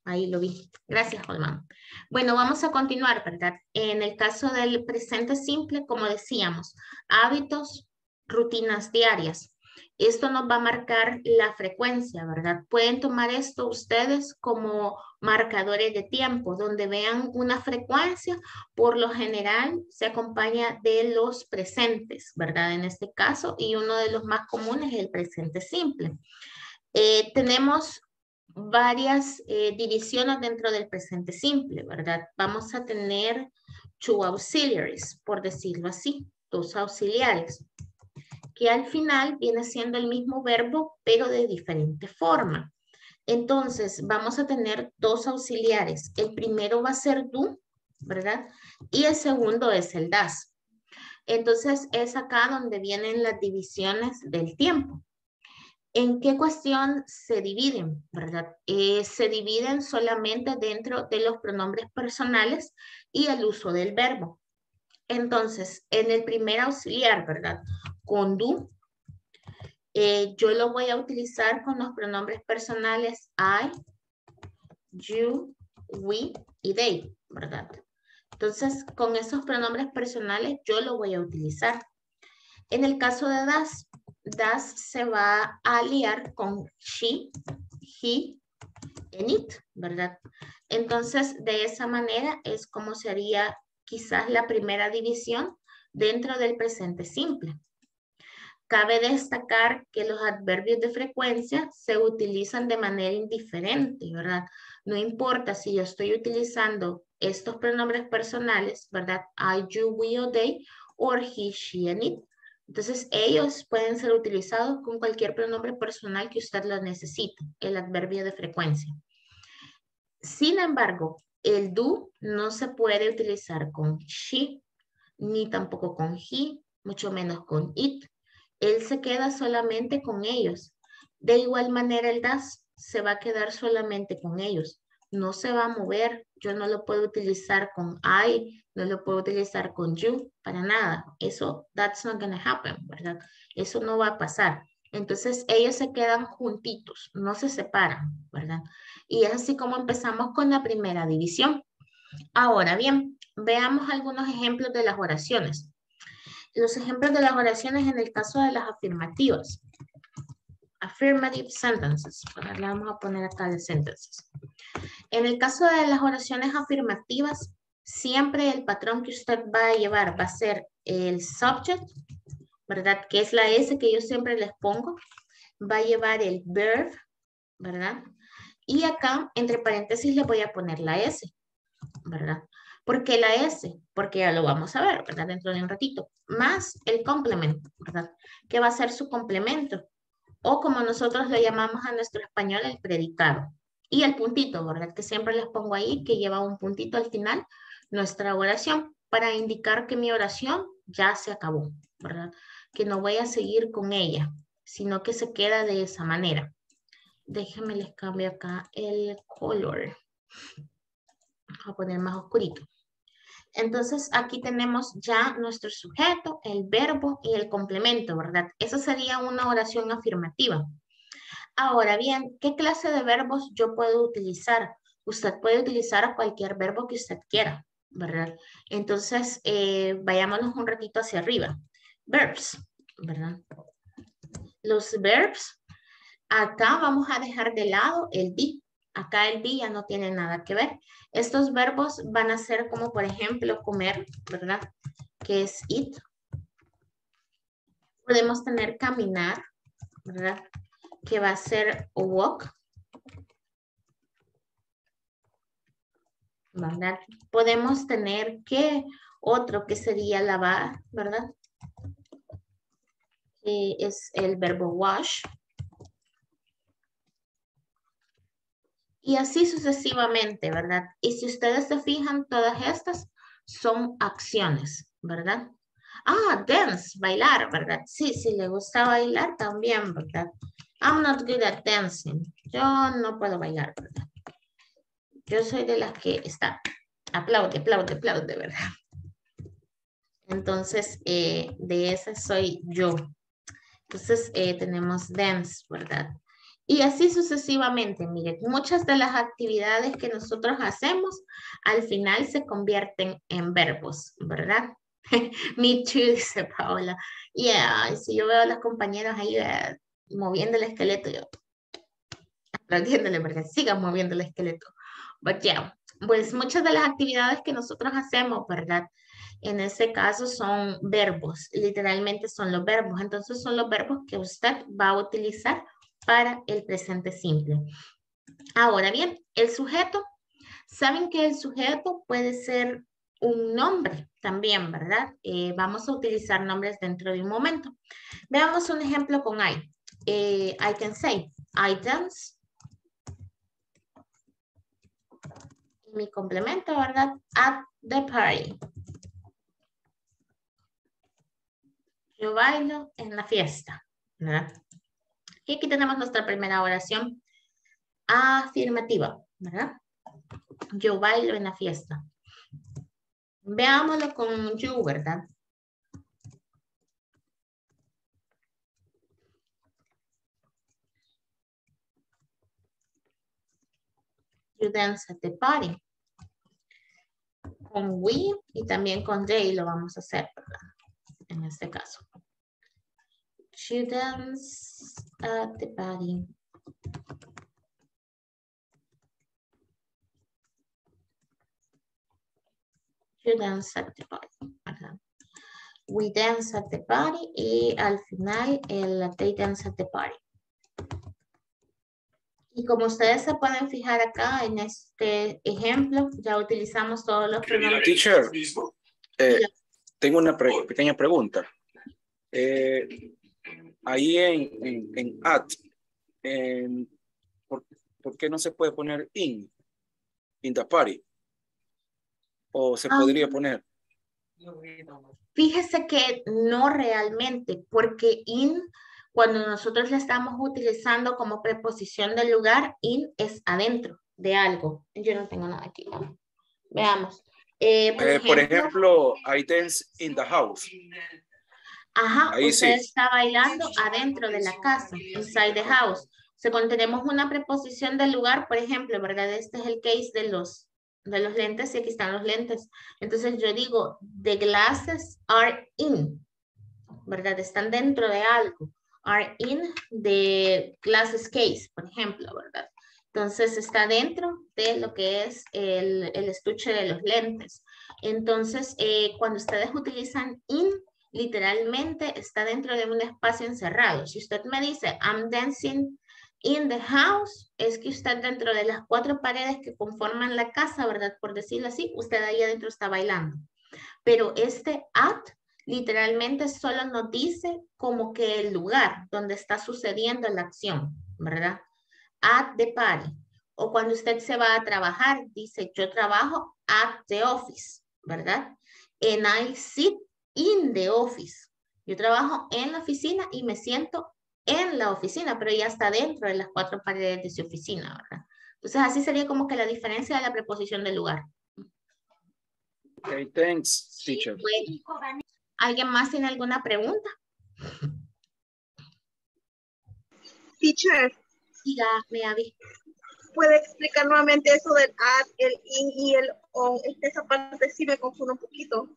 Ahí lo vi. Gracias, Holman. Bueno, vamos a continuar, ¿verdad? En el caso del presente simple, como decíamos, hábitos, rutinas diarias. Esto nos va a marcar la frecuencia, ¿verdad? Pueden tomar esto ustedes como marcadores de tiempo, donde vean una frecuencia, por lo general se acompaña de los presentes, ¿verdad? En este caso, y uno de los más comunes es el presente simple. Eh, tenemos varias eh, divisiones dentro del presente simple, ¿verdad? Vamos a tener two auxiliaries, por decirlo así, dos auxiliares, que al final viene siendo el mismo verbo, pero de diferente forma. Entonces, vamos a tener dos auxiliares. El primero va a ser do, ¿verdad? Y el segundo es el das. Entonces, es acá donde vienen las divisiones del tiempo. ¿En qué cuestión se dividen? ¿Verdad? Eh, se dividen solamente dentro de los pronombres personales y el uso del verbo. Entonces, en el primer auxiliar, ¿verdad? Con do, eh, yo lo voy a utilizar con los pronombres personales I, you, we y they, ¿verdad? Entonces, con esos pronombres personales yo lo voy a utilizar. En el caso de das, das se va a aliar con she, he, and it, ¿verdad? Entonces, de esa manera es como sería quizás la primera división dentro del presente simple. Cabe destacar que los adverbios de frecuencia se utilizan de manera indiferente, ¿verdad? No importa si yo estoy utilizando estos pronombres personales, ¿verdad? I, you, we o they, or he, she, and it. Entonces, ellos pueden ser utilizados con cualquier pronombre personal que usted lo necesite, el adverbio de frecuencia. Sin embargo, el do no se puede utilizar con she, ni tampoco con he, mucho menos con it. Él se queda solamente con ellos. De igual manera, el das se va a quedar solamente con ellos. No se va a mover. Yo no lo puedo utilizar con I, no lo puedo utilizar con you, para nada. Eso, that's not happen, ¿verdad? Eso no va a pasar. Entonces, ellos se quedan juntitos, no se separan, ¿verdad? Y es así como empezamos con la primera división. Ahora bien, veamos algunos ejemplos de las oraciones. Los ejemplos de las oraciones en el caso de las afirmativas. Affirmative sentences. Le vamos a poner acá de sentences. En el caso de las oraciones afirmativas, siempre el patrón que usted va a llevar va a ser el subject, ¿verdad? Que es la S que yo siempre les pongo. Va a llevar el verb, ¿verdad? Y acá, entre paréntesis, le voy a poner la S, ¿verdad? ¿Por qué la S? Porque ya lo vamos a ver, ¿verdad? Dentro de un ratito. Más el complemento, ¿verdad? Que va a ser su complemento. O como nosotros lo llamamos a nuestro español, el predicado. Y el puntito, ¿verdad? Que siempre les pongo ahí, que lleva un puntito al final, nuestra oración, para indicar que mi oración ya se acabó, ¿verdad? Que no voy a seguir con ella, sino que se queda de esa manera. Déjenme les cambio acá el color. Vamos a poner más oscurito. Entonces, aquí tenemos ya nuestro sujeto, el verbo y el complemento, ¿verdad? Esa sería una oración afirmativa. Ahora bien, ¿qué clase de verbos yo puedo utilizar? Usted puede utilizar cualquier verbo que usted quiera, ¿verdad? Entonces, eh, vayámonos un ratito hacia arriba. Verbs, ¿verdad? Los verbs, acá vamos a dejar de lado el be. Acá el be ya no tiene nada que ver. Estos verbos van a ser como, por ejemplo, comer, ¿verdad? Que es eat. Podemos tener caminar, ¿verdad? Que va a ser walk. ¿Verdad? Podemos tener que otro que sería lavar, ¿verdad? Que es el verbo wash. Y así sucesivamente, ¿verdad? Y si ustedes se fijan, todas estas son acciones, ¿verdad? Ah, dance, bailar, ¿verdad? Sí, si le gusta bailar también, ¿verdad? I'm not good at dancing. Yo no puedo bailar, ¿verdad? Yo soy de las que está, aplaude, aplaude, aplaude, ¿verdad? Entonces, eh, de esa soy yo. Entonces, eh, tenemos dance, ¿verdad? Y así sucesivamente, miren, muchas de las actividades que nosotros hacemos al final se convierten en verbos, ¿verdad? Me too, dice Paola. Yeah, si yo veo a los compañeros ahí eh, moviendo el esqueleto, yo aplaudiéndole porque sigan moviendo el esqueleto. But yeah, pues muchas de las actividades que nosotros hacemos, ¿verdad? En ese caso son verbos, literalmente son los verbos. Entonces son los verbos que usted va a utilizar para el presente simple. Ahora bien, el sujeto, saben que el sujeto puede ser un nombre también, ¿verdad? Eh, vamos a utilizar nombres dentro de un momento. Veamos un ejemplo con I. Eh, I can say, I dance. Mi complemento, ¿verdad? At the party. Yo bailo en la fiesta, ¿verdad? Y aquí tenemos nuestra primera oración afirmativa, ¿verdad? Yo bailo en la fiesta. Veámoslo con you, ¿verdad? You dance at the party. Con we y también con they lo vamos a hacer, ¿verdad? En este caso. You dance at the party. You dance at the party. ¿verdad? We dance at the party y al final el they dance at the party. Y como ustedes se pueden fijar acá en este ejemplo, ya utilizamos todos los pronombres. Teacher, eh, tengo una pre- pequeña pregunta. Eh, ahí en, en, en at, en- ¿por, por qué no se puede poner in? In the party. O se Ah. podría poner. Fíjese que no realmente, porque in, cuando nosotros la estamos utilizando como preposición del lugar, in es adentro de algo. Yo no tengo nada aquí. ¿no? Veamos. Eh, por, Eh, por ejemplo, ejemplo, I dance in the house. Ajá, ahí usted sí. está bailando adentro de la casa, inside the house. O sea, cuando tenemos una preposición del lugar, por ejemplo, ¿verdad? Este es el case de los, de los lentes y aquí están los lentes. Entonces yo digo, the glasses are in, ¿verdad? Están dentro de algo. Are in the glasses case, por ejemplo, ¿verdad? Entonces está dentro de lo que es el, el estuche de los lentes. Entonces, eh, cuando ustedes utilizan in, literalmente está dentro de un espacio encerrado. Si usted me dice, I'm dancing in the house, es que usted dentro de las cuatro paredes que conforman la casa, ¿verdad? Por decirlo así, usted ahí adentro está bailando. Pero este at literalmente solo nos dice como que el lugar donde está sucediendo la acción, ¿verdad? At the party. O cuando usted se va a trabajar, dice yo trabajo at the office, ¿verdad? And I sit in the office. Yo trabajo en la oficina y me siento en la oficina, pero ya está dentro de las cuatro paredes de su oficina, ¿verdad? Entonces así sería como que la diferencia de la preposición del lugar. Okay, thanks, teacher. Bueno, ¿Alguien más tiene alguna pregunta? Teacher, Dígame, Abby. ¿puede explicar nuevamente eso del at, el in y el on? Es que esa parte sí me confunde un poquito.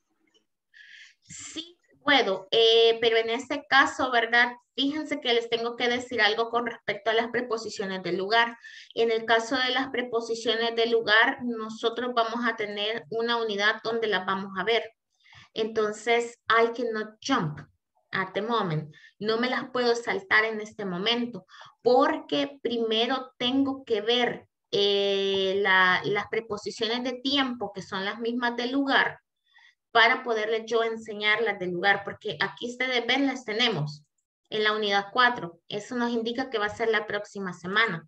Sí, puedo, eh, pero en este caso, ¿verdad? Fíjense que les tengo que decir algo con respecto a las preposiciones del lugar. En el caso de las preposiciones del lugar, nosotros vamos a tener una unidad donde las vamos a ver. Entonces, I cannot jump at the moment. No me las puedo saltar en este momento porque primero tengo que ver eh, la- las preposiciones de tiempo, que son las mismas del lugar, para poderles yo enseñar las del lugar, porque aquí ustedes ven, las tenemos en la unidad 4. Eso nos indica que va a ser la próxima semana.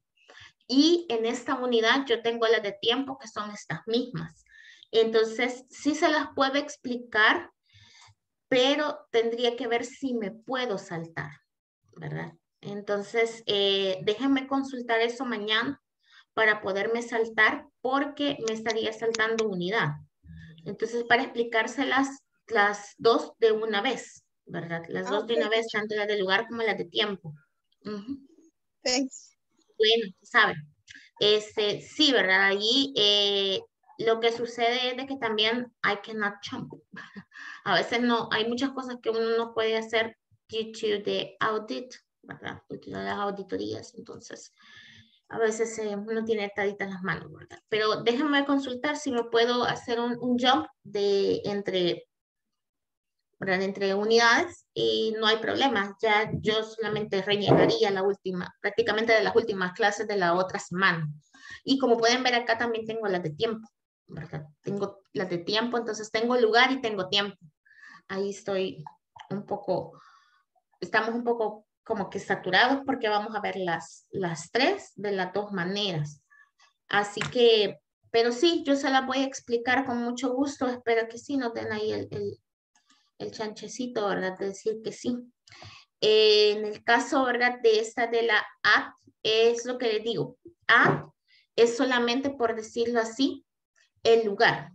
Y en esta unidad yo tengo las de tiempo, que son estas mismas. Entonces, sí se las puedo explicar, pero tendría que ver si me puedo saltar, ¿verdad? Entonces, eh, déjenme consultar eso mañana para poderme saltar, porque me estaría saltando unidad. Entonces, para explicárselas las dos de una vez, ¿verdad? Las Ah, dos de una vez, tanto las de lugar como las de tiempo. Ujú. Thanks. Bueno, saben. Este, sí, ¿verdad? Allí eh, lo que sucede es de que también I cannot jump. A veces no, hay muchas cosas que uno no puede hacer due to the audit, ¿verdad? Due to las auditorías. Entonces, a veces eh, uno tiene ataditas las manos, ¿verdad? Pero déjenme consultar si me puedo hacer un, un jump de entre, ¿verdad? entre unidades y no hay problema. Ya yo solamente rellenaría la última, prácticamente de las últimas clases de la otra semana. Y como pueden ver acá también tengo las de tiempo, ¿verdad? Tengo las de tiempo, entonces tengo lugar y tengo tiempo. Ahí estoy un poco, estamos un poco como que saturados porque vamos a ver las, las tres de las dos maneras. Así que, pero sí, yo se las voy a explicar con mucho gusto. Espero que sí nos den ahí el, el, el chanchecito, ¿verdad? De decir que sí. Eh, en el caso, ¿verdad? De esta de la app, es lo que les digo. App es solamente, por decirlo así, el lugar.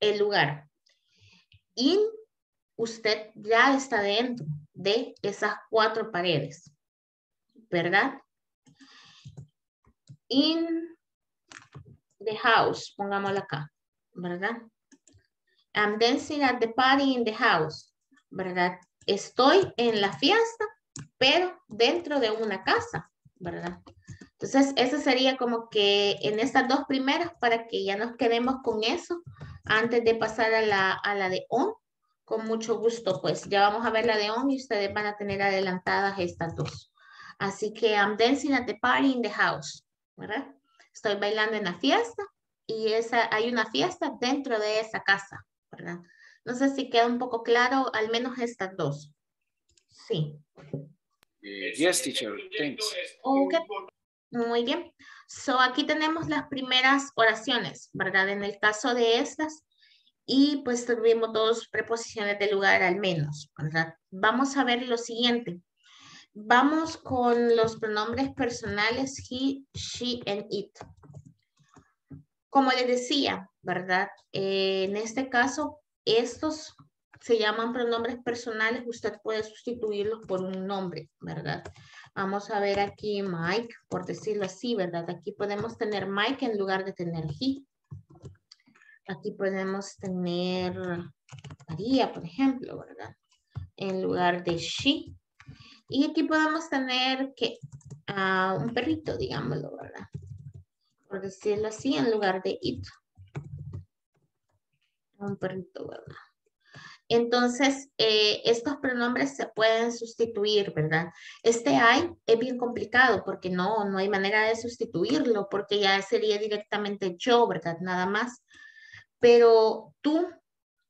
El lugar. In, usted ya está dentro de esas cuatro paredes, ¿verdad? In the house, pongámoslo acá, ¿verdad? I'm dancing at the party in the house, ¿verdad? Estoy en la fiesta, pero dentro de una casa, ¿verdad? Entonces, eso sería como que en estas dos primeras, para que ya nos quedemos con eso, antes de pasar a la, a la de on, con mucho gusto, pues ya vamos a ver la de on y ustedes van a tener adelantadas estas dos. Así que I'm dancing at the party in the house, ¿verdad? Estoy bailando en la fiesta y esa, hay una fiesta dentro de esa casa, ¿verdad? No sé si queda un poco claro, al menos estas dos. Sí. Eh, yes, teacher. Thanks. Ok. Muy bien. So, aquí tenemos las primeras oraciones, ¿verdad? En el caso de estas, y pues tuvimos dos preposiciones de lugar al menos, ¿verdad? Vamos a ver lo siguiente. Vamos con los pronombres personales he, she, and it. Como les decía, ¿verdad? Eh, en este caso, estos se llaman pronombres personales. Usted puede sustituirlos por un nombre, ¿verdad? Vamos a ver aquí Mike, por decirlo así, ¿verdad? Aquí podemos tener Mike en lugar de tener he. Aquí podemos tener María, por ejemplo, ¿verdad? En lugar de she. Y aquí podemos tener que ah, un perrito, digámoslo, ¿verdad? Por decirlo así, en lugar de it. Un perrito, ¿verdad? Entonces, eh, estos pronombres se pueden sustituir, ¿verdad? Este I es bien complicado porque no, no hay manera de sustituirlo porque ya sería directamente yo, ¿verdad? Nada más. Pero tú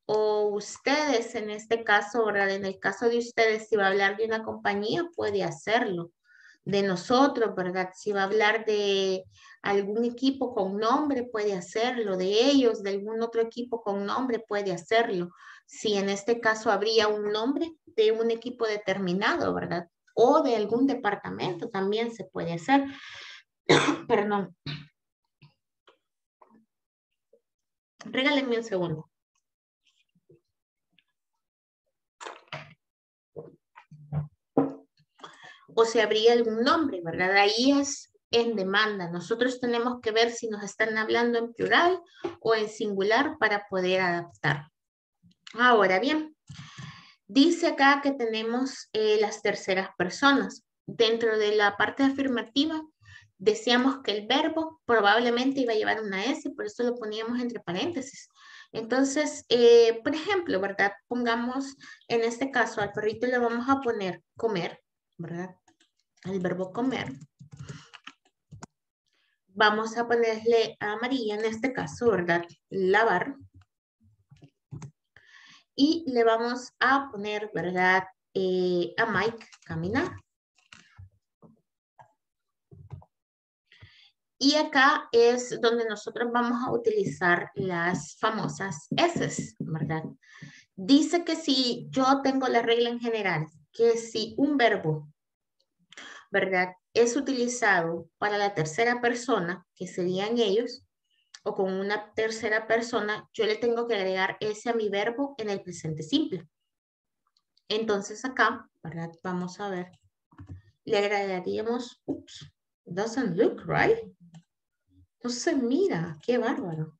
o ustedes, en este caso, ¿verdad? En el caso de ustedes, si va a hablar de una compañía, puede hacerlo. De nosotros, ¿verdad? Si va a hablar de algún equipo con nombre, puede hacerlo. De ellos, de algún otro equipo con nombre, puede hacerlo. Si en este caso habría un nombre de un equipo determinado, ¿verdad? O de algún departamento, también se puede hacer. Perdón. Regálenme un segundo. o si habría algún nombre, ¿verdad? Ahí es en demanda. Nosotros tenemos que ver si nos están hablando en plural o en singular para poder adaptar. Ahora bien, dice acá que tenemos eh, las terceras personas. Dentro de la parte afirmativa, decíamos que el verbo probablemente iba a llevar una S, por eso lo poníamos entre paréntesis. Entonces, eh, por ejemplo, ¿verdad? Pongamos en este caso al perrito le vamos a poner comer, ¿verdad? El verbo comer. Vamos a ponerle a María, en este caso, ¿verdad? Lavar. Y le vamos a poner, ¿verdad? Eh, a Mike, caminar. Y acá es donde nosotros vamos a utilizar las famosas S, ¿verdad? Dice que si yo tengo la regla en general, que si un verbo, ¿verdad? Es utilizado para la tercera persona, que serían ellos, o con una tercera persona, yo le tengo que agregar ese a mi verbo en el presente simple. Entonces acá, ¿verdad? Vamos a ver. Le agregaríamos, ups, doesn't look right. Se mira, qué bárbaro.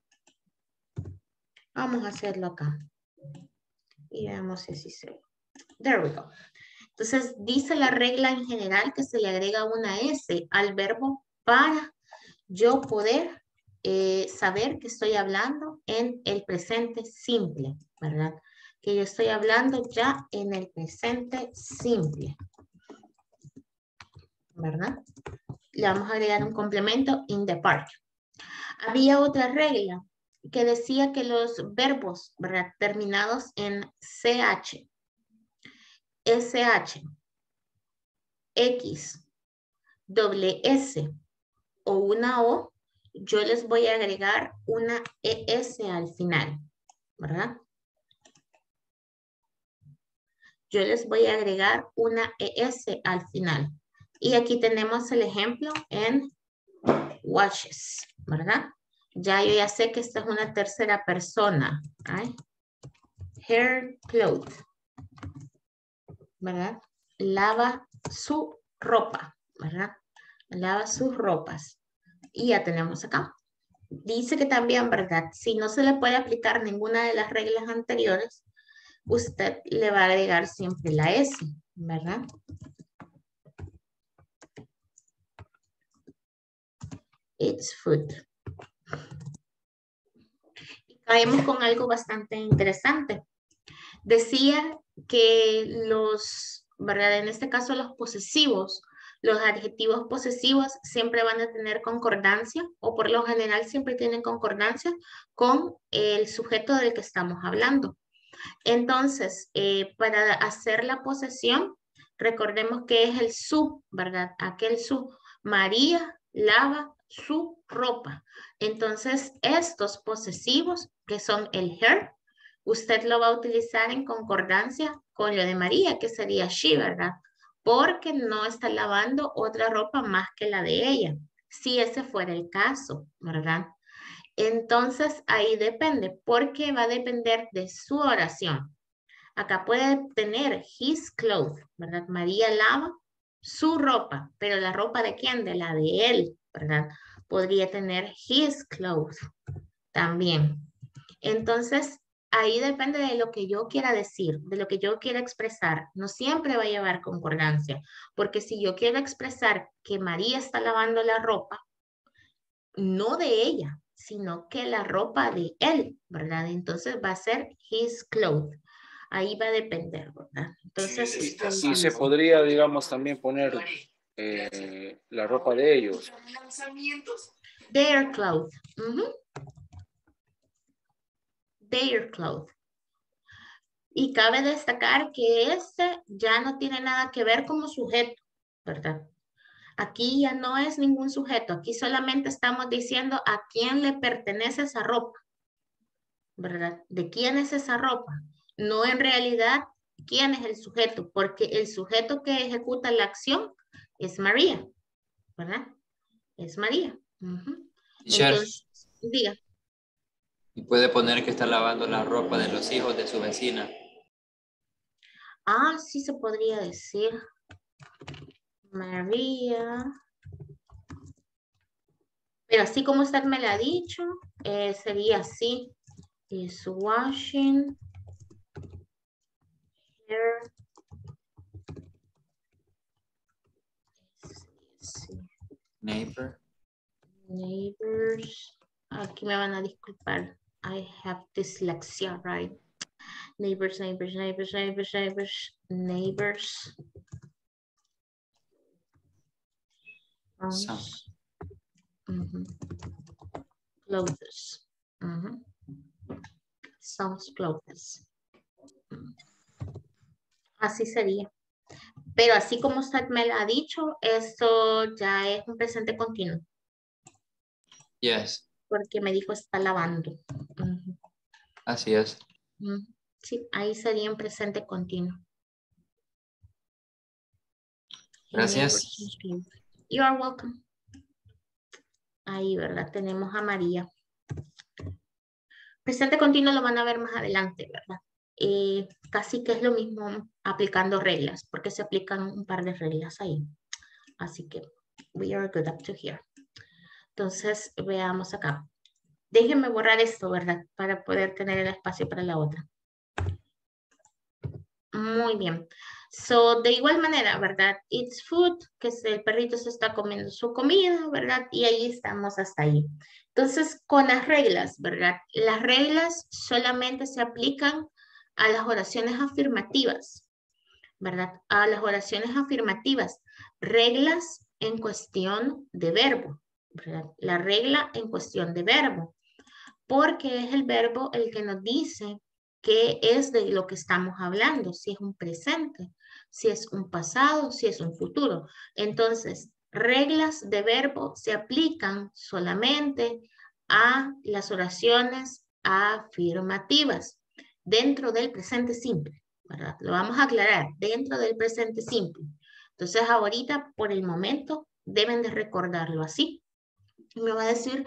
Vamos a hacerlo acá. Y veamos si así se ve. There we go. Entonces, dice la regla en general que se le agrega una S al verbo para yo poder eh, saber que estoy hablando en el presente simple, ¿verdad? Que yo estoy hablando ya en el presente simple. ¿Verdad? Le vamos a agregar un complemento in the park. Había otra regla que decía que los verbos terminados en CH, SH, X, doble S o una O, yo les voy a agregar una ES al final, ¿verdad? Yo les voy a agregar una ES al final. Y aquí tenemos el ejemplo en washes, ¿verdad? Ya yo ya sé que esta es una tercera persona. Hair cloth. ¿Verdad? Lava su ropa, ¿verdad? Lava sus ropas. Y ya tenemos acá. Dice que también, ¿verdad? Si no se le puede aplicar ninguna de las reglas anteriores, usted le va a agregar siempre la S, ¿verdad? It's food. Caemos con algo bastante interesante. Decía que los, ¿verdad? En este caso los posesivos, los adjetivos posesivos siempre van a tener concordancia o por lo general siempre tienen concordancia con el sujeto del que estamos hablando. Entonces, eh, para hacer la posesión, recordemos que es el su, ¿verdad? Aquel su. María lava su ropa. Entonces, estos posesivos, que son el her, usted lo va a utilizar en concordancia con lo de María, que sería she, ¿verdad? Porque no está lavando otra ropa más que la de ella, si ese fuera el caso, ¿verdad? Entonces, ahí depende, porque va a depender de su oración. Acá puede tener his clothes, ¿verdad? María lava su ropa, pero la ropa de quién? De la de él, ¿verdad? Podría tener his clothes también. Entonces, ahí depende de lo que yo quiera decir, de lo que yo quiera expresar. No siempre va a llevar concordancia, porque si yo quiero expresar que María está lavando la ropa, no de ella, sino que la ropa de él, ¿verdad? Entonces va a ser his clothes. Ahí va a depender, ¿verdad? Entonces, sí, se podría, digamos, también poner eh, la ropa de ellos. Their clothes. Their clothes. Y cabe destacar que este ya no tiene nada que ver como sujeto, ¿verdad? Aquí ya no es ningún sujeto, aquí solamente estamos diciendo a quién le pertenece esa ropa, ¿verdad? ¿De quién es esa ropa? No en realidad quién es el sujeto, porque el sujeto que ejecuta la acción es María, ¿verdad? Es María. diga. Y puede poner que está lavando la ropa de los hijos de su vecina. Ah, sí se podría decir. María. Pero así como usted me lo ha dicho, eh, sería así. Is washing her Neighbor. Neighbors. Aquí me van a disculpar. I have dyslexia, right? Neighbors, neighbors, neighbors, neighbors, neighbors, neighbors. Some. Mm -hmm. Clothes. Mm -hmm. Some clothes. Así sería. Pero así como usted me lo ha dicho, esto ya es un presente continuo. Yes. Porque me dijo está lavando. Así es. Sí, ahí sería un presente continuo. Gracias. You are welcome. Ahí, ¿verdad? Tenemos a María. presente continuo lo van a ver más adelante, ¿verdad? Eh, casi que es lo mismo aplicando reglas, porque se aplican un par de reglas ahí. Así que, we are good up to here. Entonces, veamos acá. Déjenme borrar esto, ¿verdad? Para poder tener el espacio para la otra. Muy bien. So, de igual manera, ¿verdad? It's food, que es el perrito se está comiendo su comida, ¿verdad? Y ahí estamos hasta ahí. Entonces, con las reglas, ¿verdad? Las reglas solamente se aplican a las oraciones afirmativas, ¿verdad? A las oraciones afirmativas. Reglas en cuestión de verbo, ¿verdad? La regla en cuestión de verbo, porque es el verbo el que nos dice qué es de lo que estamos hablando, si es un presente, si es un pasado, si es un futuro. Entonces, reglas de verbo se aplican solamente a las oraciones afirmativas dentro del presente simple, ¿verdad? Lo vamos a aclarar, dentro del presente simple. Entonces, ahorita, por el momento, deben de recordarlo así. Me va a decir,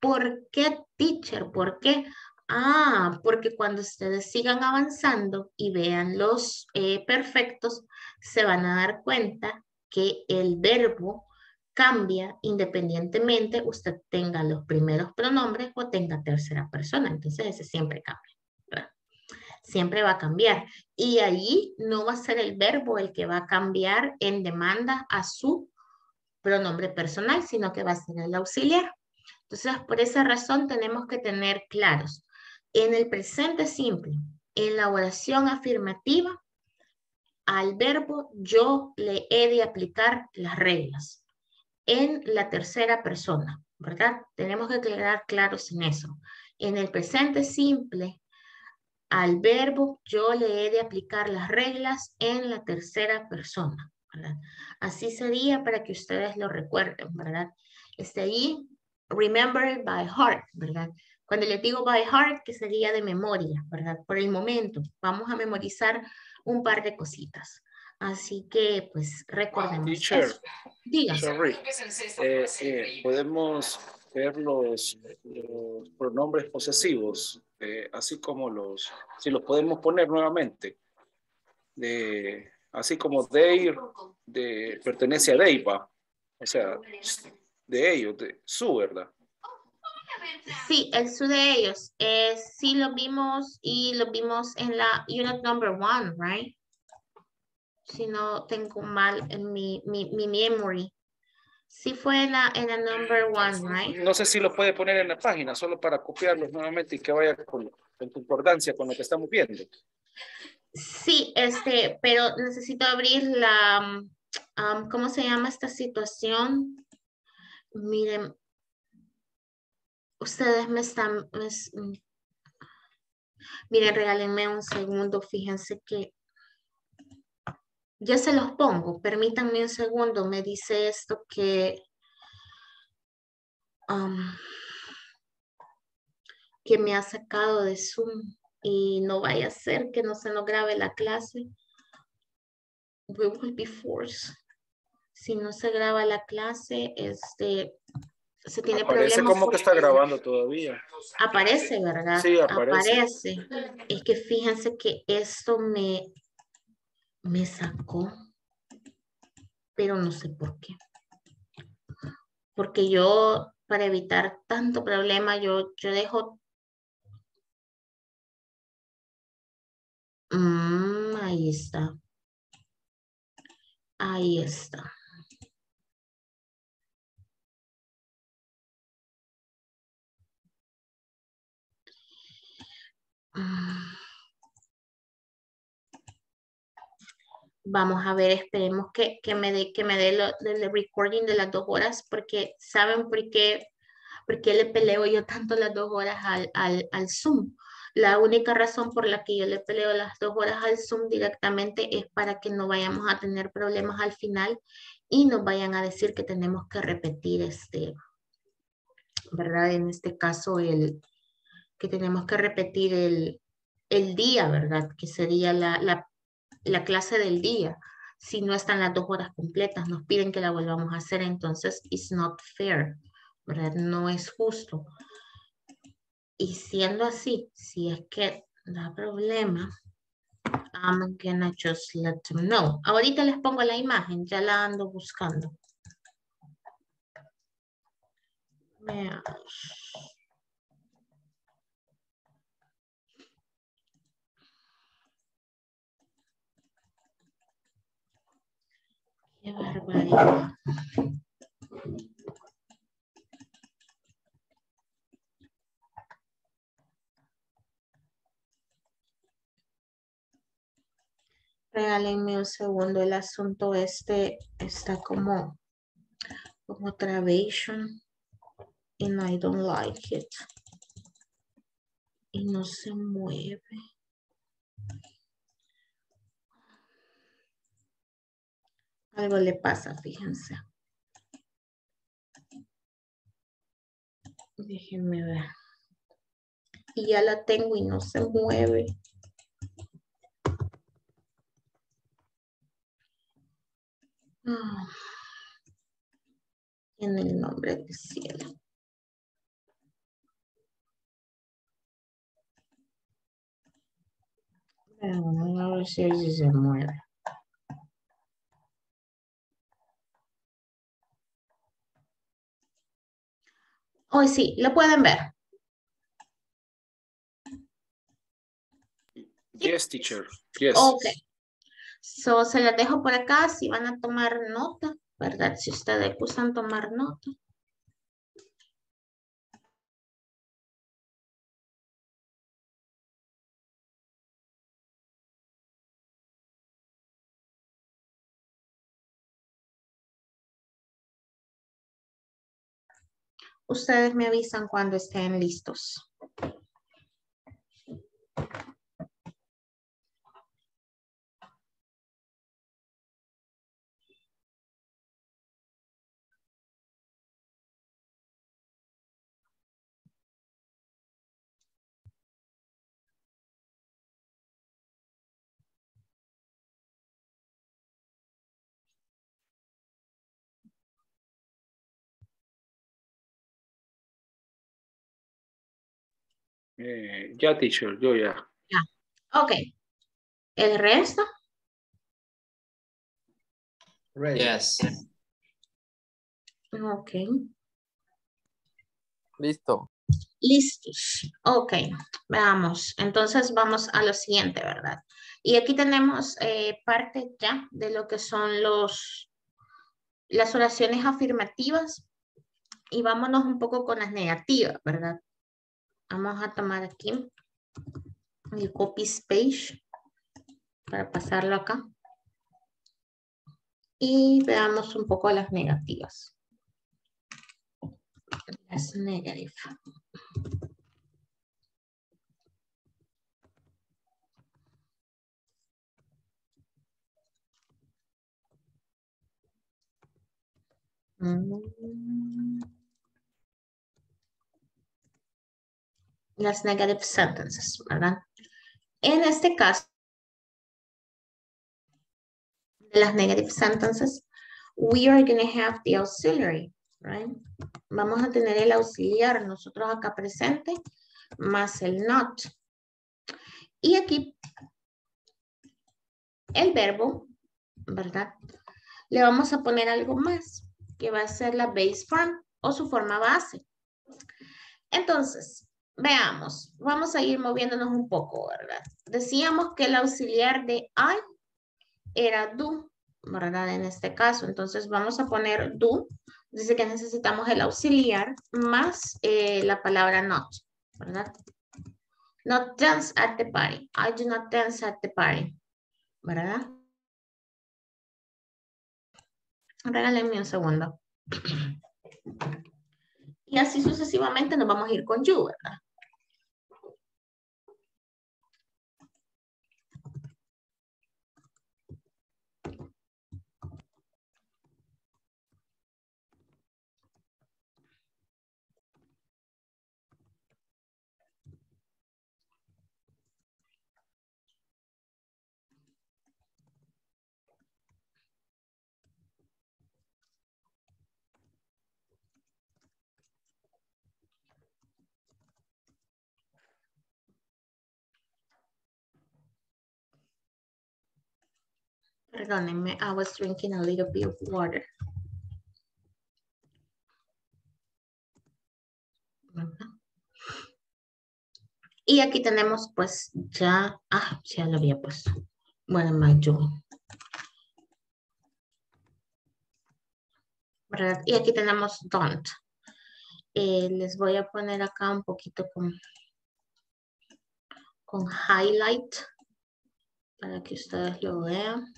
¿por qué, teacher? ¿Por qué? Ah, porque cuando ustedes sigan avanzando y vean los eh, perfectos, se van a dar cuenta que el verbo cambia independientemente usted tenga los primeros pronombres o tenga tercera persona. Entonces ese siempre cambia. Siempre va a cambiar. Y ahí no va a ser el verbo el que va a cambiar en demanda a su pronombre personal, sino que va a ser el auxiliar. Entonces, por esa razón tenemos que tener claros en el presente simple, en la oración afirmativa, al verbo yo le he de aplicar las reglas. En la tercera persona, ¿verdad? Tenemos que quedar claros en eso. En el presente simple, al verbo yo le he de aplicar las reglas en la tercera persona, ¿verdad? Así sería para que ustedes lo recuerden, ¿verdad? Este ahí, remember by heart, ¿verdad? Cuando les digo by heart, que sería de memoria, ¿verdad? Por el momento, vamos a memorizar un par de cositas. Así que, pues, recordemos. Teacher, Diga. sorry. Eh, eh, podemos ver los, pronombres posesivos, eh, así como los, si los podemos poner nuevamente, de, así como they, de, pertenece a they, o sea, de ellos, de su, ¿verdad? Sí, el su de ellos. Eh, sí lo vimos y lo vimos en la unit number one, right? Si no tengo mal en mi, mi, mi memory. Sí fue en la, en la number one, right? No sé si lo puede poner en la página, solo para copiarlos nuevamente y que vaya con, con concordancia con lo que estamos viendo. Sí, este, pero necesito abrir la, um, ¿cómo se llama esta situación? Miren, Ustedes me están... Mm, miren, regálenme un segundo. Fíjense que... Ya se los pongo. Permítanme un segundo. Me dice esto que... Um, que me ha sacado de Zoom y no vaya a ser que no se nos grabe la clase. We will be forced. Si no se graba la clase, este, se tiene aparece como que está grabando todavía. Aparece, ¿verdad? Sí, aparece. aparece. Es que fíjense que esto me, me sacó, pero no sé por qué. Porque yo, para evitar tanto problema, yo, yo dejo... Mm, ahí está. Ahí está. Vamos a ver, esperemos que, me dé que me dé el recording de las dos horas, porque ¿saben por qué, por qué le peleo yo tanto las dos horas al, al, al Zoom? La única razón por la que yo le peleo las dos horas al Zoom directamente es para que no vayamos a tener problemas al final y nos vayan a decir que tenemos que repetir este, ¿verdad? En este caso, el, que tenemos que repetir el, el día, ¿verdad? Que sería la, la, la, clase del día. Si no están las dos horas completas, nos piden que la volvamos a hacer, entonces it's not fair, ¿verdad? No es justo. Y siendo así, si es que da problema, I'm gonna just let them know. Ahorita les pongo la imagen, ya la ando buscando. Regálenme un segundo, el asunto este está como, como travation and I don't like it. Y no se mueve. Algo le pasa, fíjense. Déjenme ver. Y ya la tengo y no se mueve. Ah. En el nombre del cielo. Vamos a ver si se mueve. Hoy sí, lo pueden ver. Yes, teacher. Yes. Ok. So, se las dejo por acá si van a tomar nota, ¿verdad? Si ustedes gustan tomar nota. Ustedes me avisan cuando estén listos. Eh, ya, teacher, yo ya. Ya. Ok. ¿El resto? Yes. Ok. Listo. Listos. Ok, veamos. Entonces vamos a lo siguiente, ¿verdad? Y aquí tenemos eh, parte ya de lo que son los, las oraciones afirmativas. Y vámonos un poco con las negativas, ¿verdad? Vamos a tomar aquí el copy space para pasarlo acá. Y veamos un poco las negativas. Las negative. Mm. Las negative sentences, ¿verdad? En este caso, las negative sentences, we are going to have the auxiliary, right? Vamos a tener el auxiliar nosotros acá presente, más el not. Y aquí, el verbo, ¿verdad? Le vamos a poner algo más, que va a ser la base form o su forma base. Entonces, veamos, vamos a ir moviéndonos un poco, ¿verdad? Decíamos que el auxiliar de I era do, ¿verdad? En este caso, entonces vamos a poner do. Dice que necesitamos el auxiliar más eh, la palabra not, ¿verdad? Not dance at the party. I do not dance at the party, ¿verdad? Regálenme un segundo. Y así sucesivamente nos vamos a ir con you, ¿verdad? Perdónenme, I was drinking a little bit of water. Y aquí tenemos pues ya, ah, ya lo había puesto. Bueno, my ¿verdad? Y aquí tenemos don't. Eh, les voy a poner acá un poquito con, con highlight para que ustedes lo vean.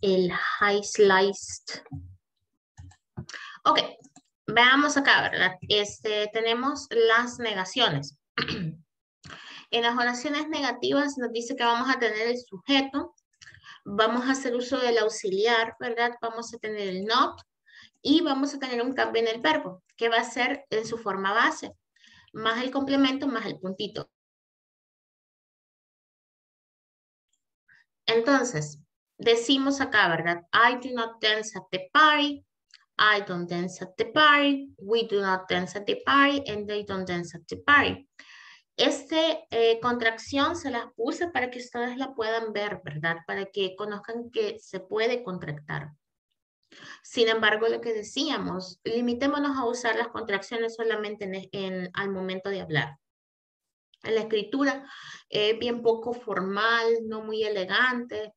El high sliced. Ok, veamos acá, ¿verdad? Este, tenemos las negaciones. en las oraciones negativas nos dice que vamos a tener el sujeto, vamos a hacer uso del auxiliar, ¿verdad? Vamos a tener el not y vamos a tener un cambio en el verbo, que va a ser en su forma base, más el complemento, más el puntito. Entonces, decimos acá, ¿verdad? I do not dance at the party. I don't dance at the party. We do not dance at the party. And they don't dance at the party. Este eh, contracción se las puse para que ustedes la puedan ver, ¿verdad? Para que conozcan que se puede contractar. Sin embargo, lo que decíamos, limitémonos a usar las contracciones solamente en, al momento de hablar. En la escritura es bien poco formal, no muy elegante,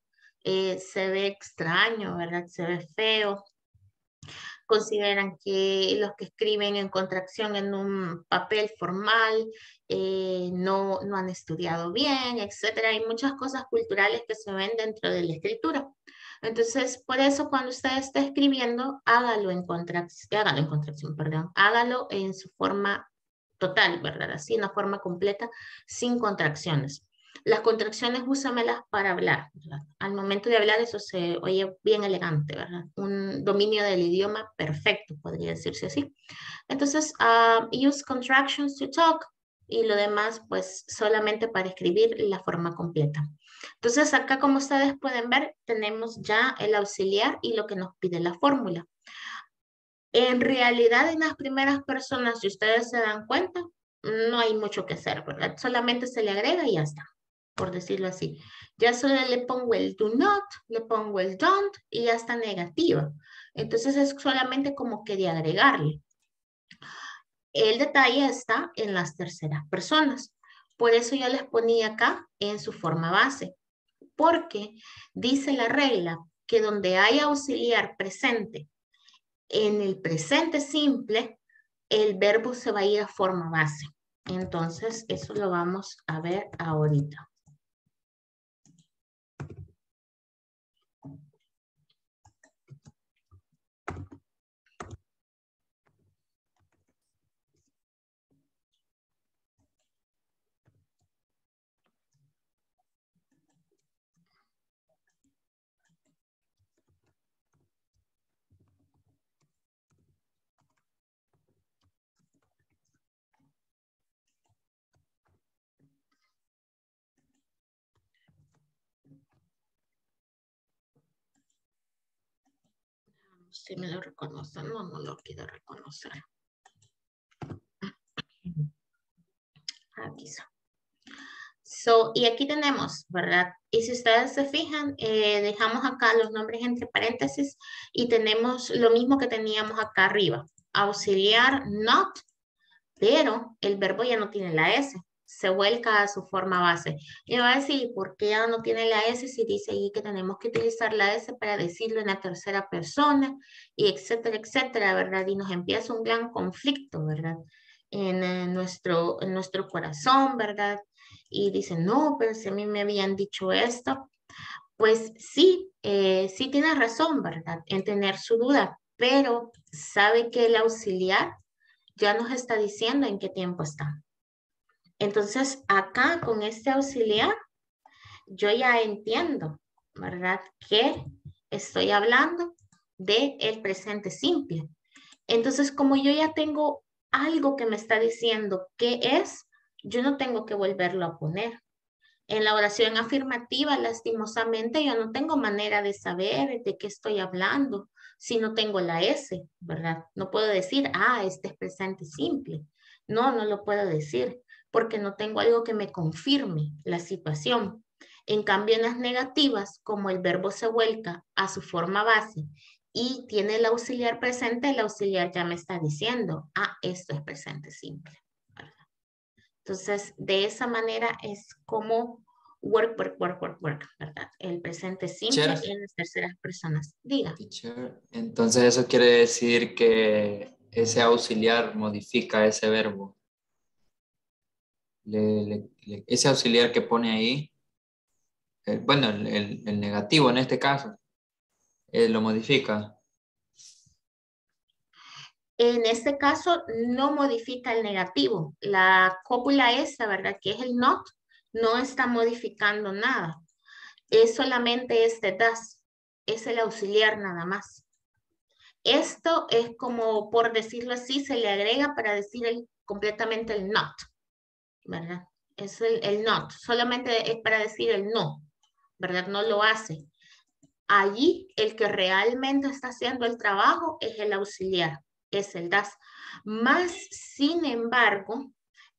eh, se ve extraño, ¿verdad? Se ve feo consideran que los que escriben en contracción en un papel formal eh, no, no han estudiado bien, etcétera. Hay muchas cosas culturales que se ven dentro de la escritura. Entonces, por eso cuando usted está escribiendo, hágalo en contracción, hágalo en contracción, perdón, hágalo en su forma total, ¿verdad? Así, una forma completa, sin contracciones. Las contracciones úsamelas para hablar. Al momento de hablar eso se oye bien elegante, ¿verdad? Un dominio del idioma perfecto, podría decirse así. Entonces, uh, use contractions to talk y lo demás pues solamente para escribir la forma completa. Entonces acá como ustedes pueden ver tenemos ya el auxiliar y lo que nos pide la fórmula. En realidad en las primeras personas, si ustedes se dan cuenta, no hay mucho que hacer, ¿verdad? Solamente se le agrega y ya está por decirlo así. Ya solo le pongo el do not, le pongo el don't y ya está negativa. Entonces es solamente como que de agregarle. El detalle está en las terceras personas. Por eso yo les ponía acá en su forma base. Porque dice la regla que donde hay auxiliar presente, en el presente simple, el verbo se va a ir a forma base. Entonces, eso lo vamos a ver ahorita. Si me lo reconocen, no, no lo quiero reconocer. Está. So, y aquí tenemos, ¿verdad? Y si ustedes se fijan, eh, dejamos acá los nombres entre paréntesis y tenemos lo mismo que teníamos acá arriba. Auxiliar, not, pero el verbo ya no tiene la S se vuelca a su forma base. Y va a decir, ¿por qué ya no tiene la S si dice ahí que tenemos que utilizar la S para decirlo en la tercera persona, y etcétera, etcétera, ¿verdad? Y nos empieza un gran conflicto, ¿verdad? En, eh, nuestro, en nuestro corazón, ¿verdad? Y dice, no, pero si a mí me habían dicho esto, pues sí, eh, sí tiene razón, ¿verdad? En tener su duda, pero sabe que el auxiliar ya nos está diciendo en qué tiempo está. Entonces, acá con este auxiliar, yo ya entiendo, ¿verdad? Que estoy hablando de el presente simple. Entonces, como yo ya tengo algo que me está diciendo qué es, yo no tengo que volverlo a poner. En la oración afirmativa, lastimosamente, yo no tengo manera de saber de qué estoy hablando si no tengo la S, ¿verdad? No puedo decir, ah, este es presente simple. No, no lo puedo decir porque no tengo algo que me confirme la situación. En cambio, en las negativas, como el verbo se vuelca a su forma base y tiene el auxiliar presente, el auxiliar ya me está diciendo, ah, esto es presente simple. Entonces, de esa manera es como work, work, work, work, work, ¿verdad? El presente simple en las terceras personas. Diga. Entonces, eso quiere decir que ese auxiliar modifica ese verbo. Ese auxiliar que pone ahí, eh, bueno, el, negativo en este caso, eh, lo modifica. En este caso, no modifica el negativo. La cópula esta, ¿verdad? Que es el not, no está modificando nada. Es solamente este das. Es el auxiliar nada más. Esto es como, por decirlo así, se le agrega para decir completamente el not, ¿verdad? Es el, not, solamente es para decir el no, ¿verdad? No lo hace. Allí el que realmente está haciendo el trabajo es el auxiliar, es el das. Más, sin embargo,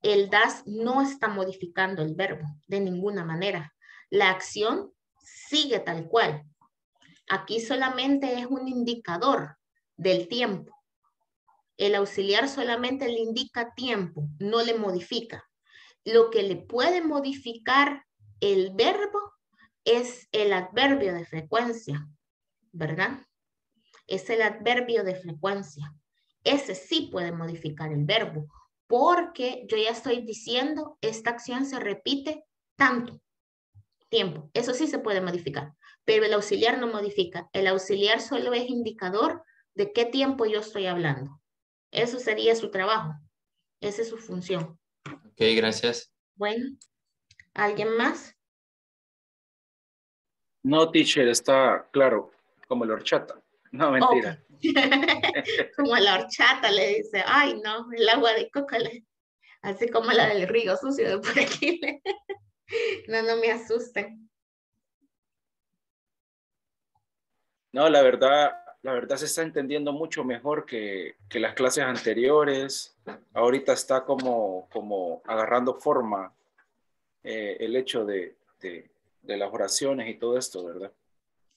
el das no está modificando el verbo de ninguna manera. La acción sigue tal cual. Aquí solamente es un indicador del tiempo. El auxiliar solamente le indica tiempo, no le modifica. Lo que le puede modificar el verbo es el adverbio de frecuencia, ¿verdad? Es el adverbio de frecuencia. Ese sí puede modificar el verbo, porque yo ya estoy diciendo, esta acción se repite tanto tiempo. Eso sí se puede modificar, pero el auxiliar no modifica. El auxiliar solo es indicador de qué tiempo yo estoy hablando. Eso sería su trabajo. Esa es su función. Ok, gracias. Bueno, ¿alguien más? No, teacher, está claro, como la horchata. No, mentira. como la horchata le dice, ay no, el agua de coca, así como la del río sucio de por aquí. no, no me asusten. No, la verdad, la verdad se está entendiendo mucho mejor que, las clases anteriores. Ahorita está como, como agarrando forma eh, el hecho de, las oraciones y todo esto, ¿verdad?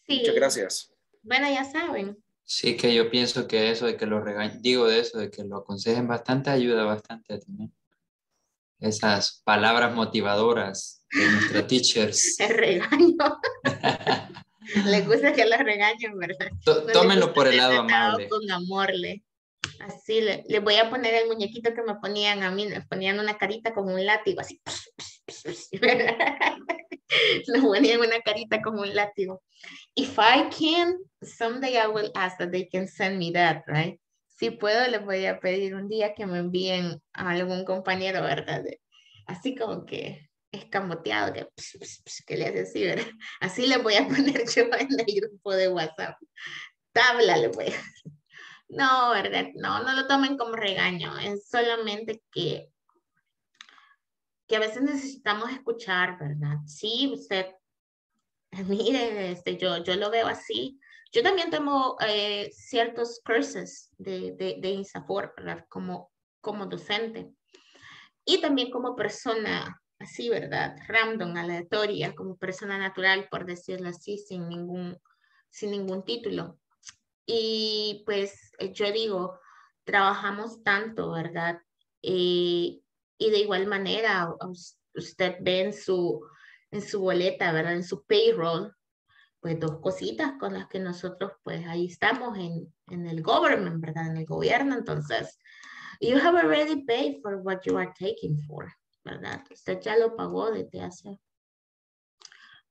Sí. Muchas gracias. Bueno, ya saben. Sí, que yo pienso que eso de que lo regañen, digo de eso, de que lo aconsejen bastante, ayuda bastante también. Esas palabras motivadoras de nuestros teachers. El regaño. Le gusta que la regañen, ¿verdad? tómenlo por el lado amable. Con amor, le. Así le, le, voy a poner el muñequito que me ponían a mí, me ponían una carita con un látigo, así. le ponían una carita como un látigo. If I can, someday I will ask that they can send me that, right? Si puedo, les voy a pedir un día que me envíen a algún compañero, ¿verdad? Así como que escamoteado, que, que le hace así, ¿verdad? Así le voy a poner yo en el grupo de WhatsApp. Tabla le voy a No, ¿verdad? No, no lo tomen como regaño, es solamente que, que a veces necesitamos escuchar, ¿verdad? Sí, usted, mire, este, yo, yo lo veo así. Yo también tengo eh, ciertos cursos de, de, de INSAFOR, ¿verdad? Como, como docente. Y también como persona así, ¿verdad? Random, aleatoria, como persona natural, por decirlo así, sin ningún, sin ningún título. Y pues eh, yo digo, trabajamos tanto, ¿verdad? y de igual manera, usted ve en su, en su boleta, ¿verdad? En su payroll, pues dos cositas con las que nosotros, pues ahí estamos en, en el government, ¿verdad? En el gobierno. Entonces, you have already paid for what you are taking for. ¿Verdad? Usted ya lo pagó desde hace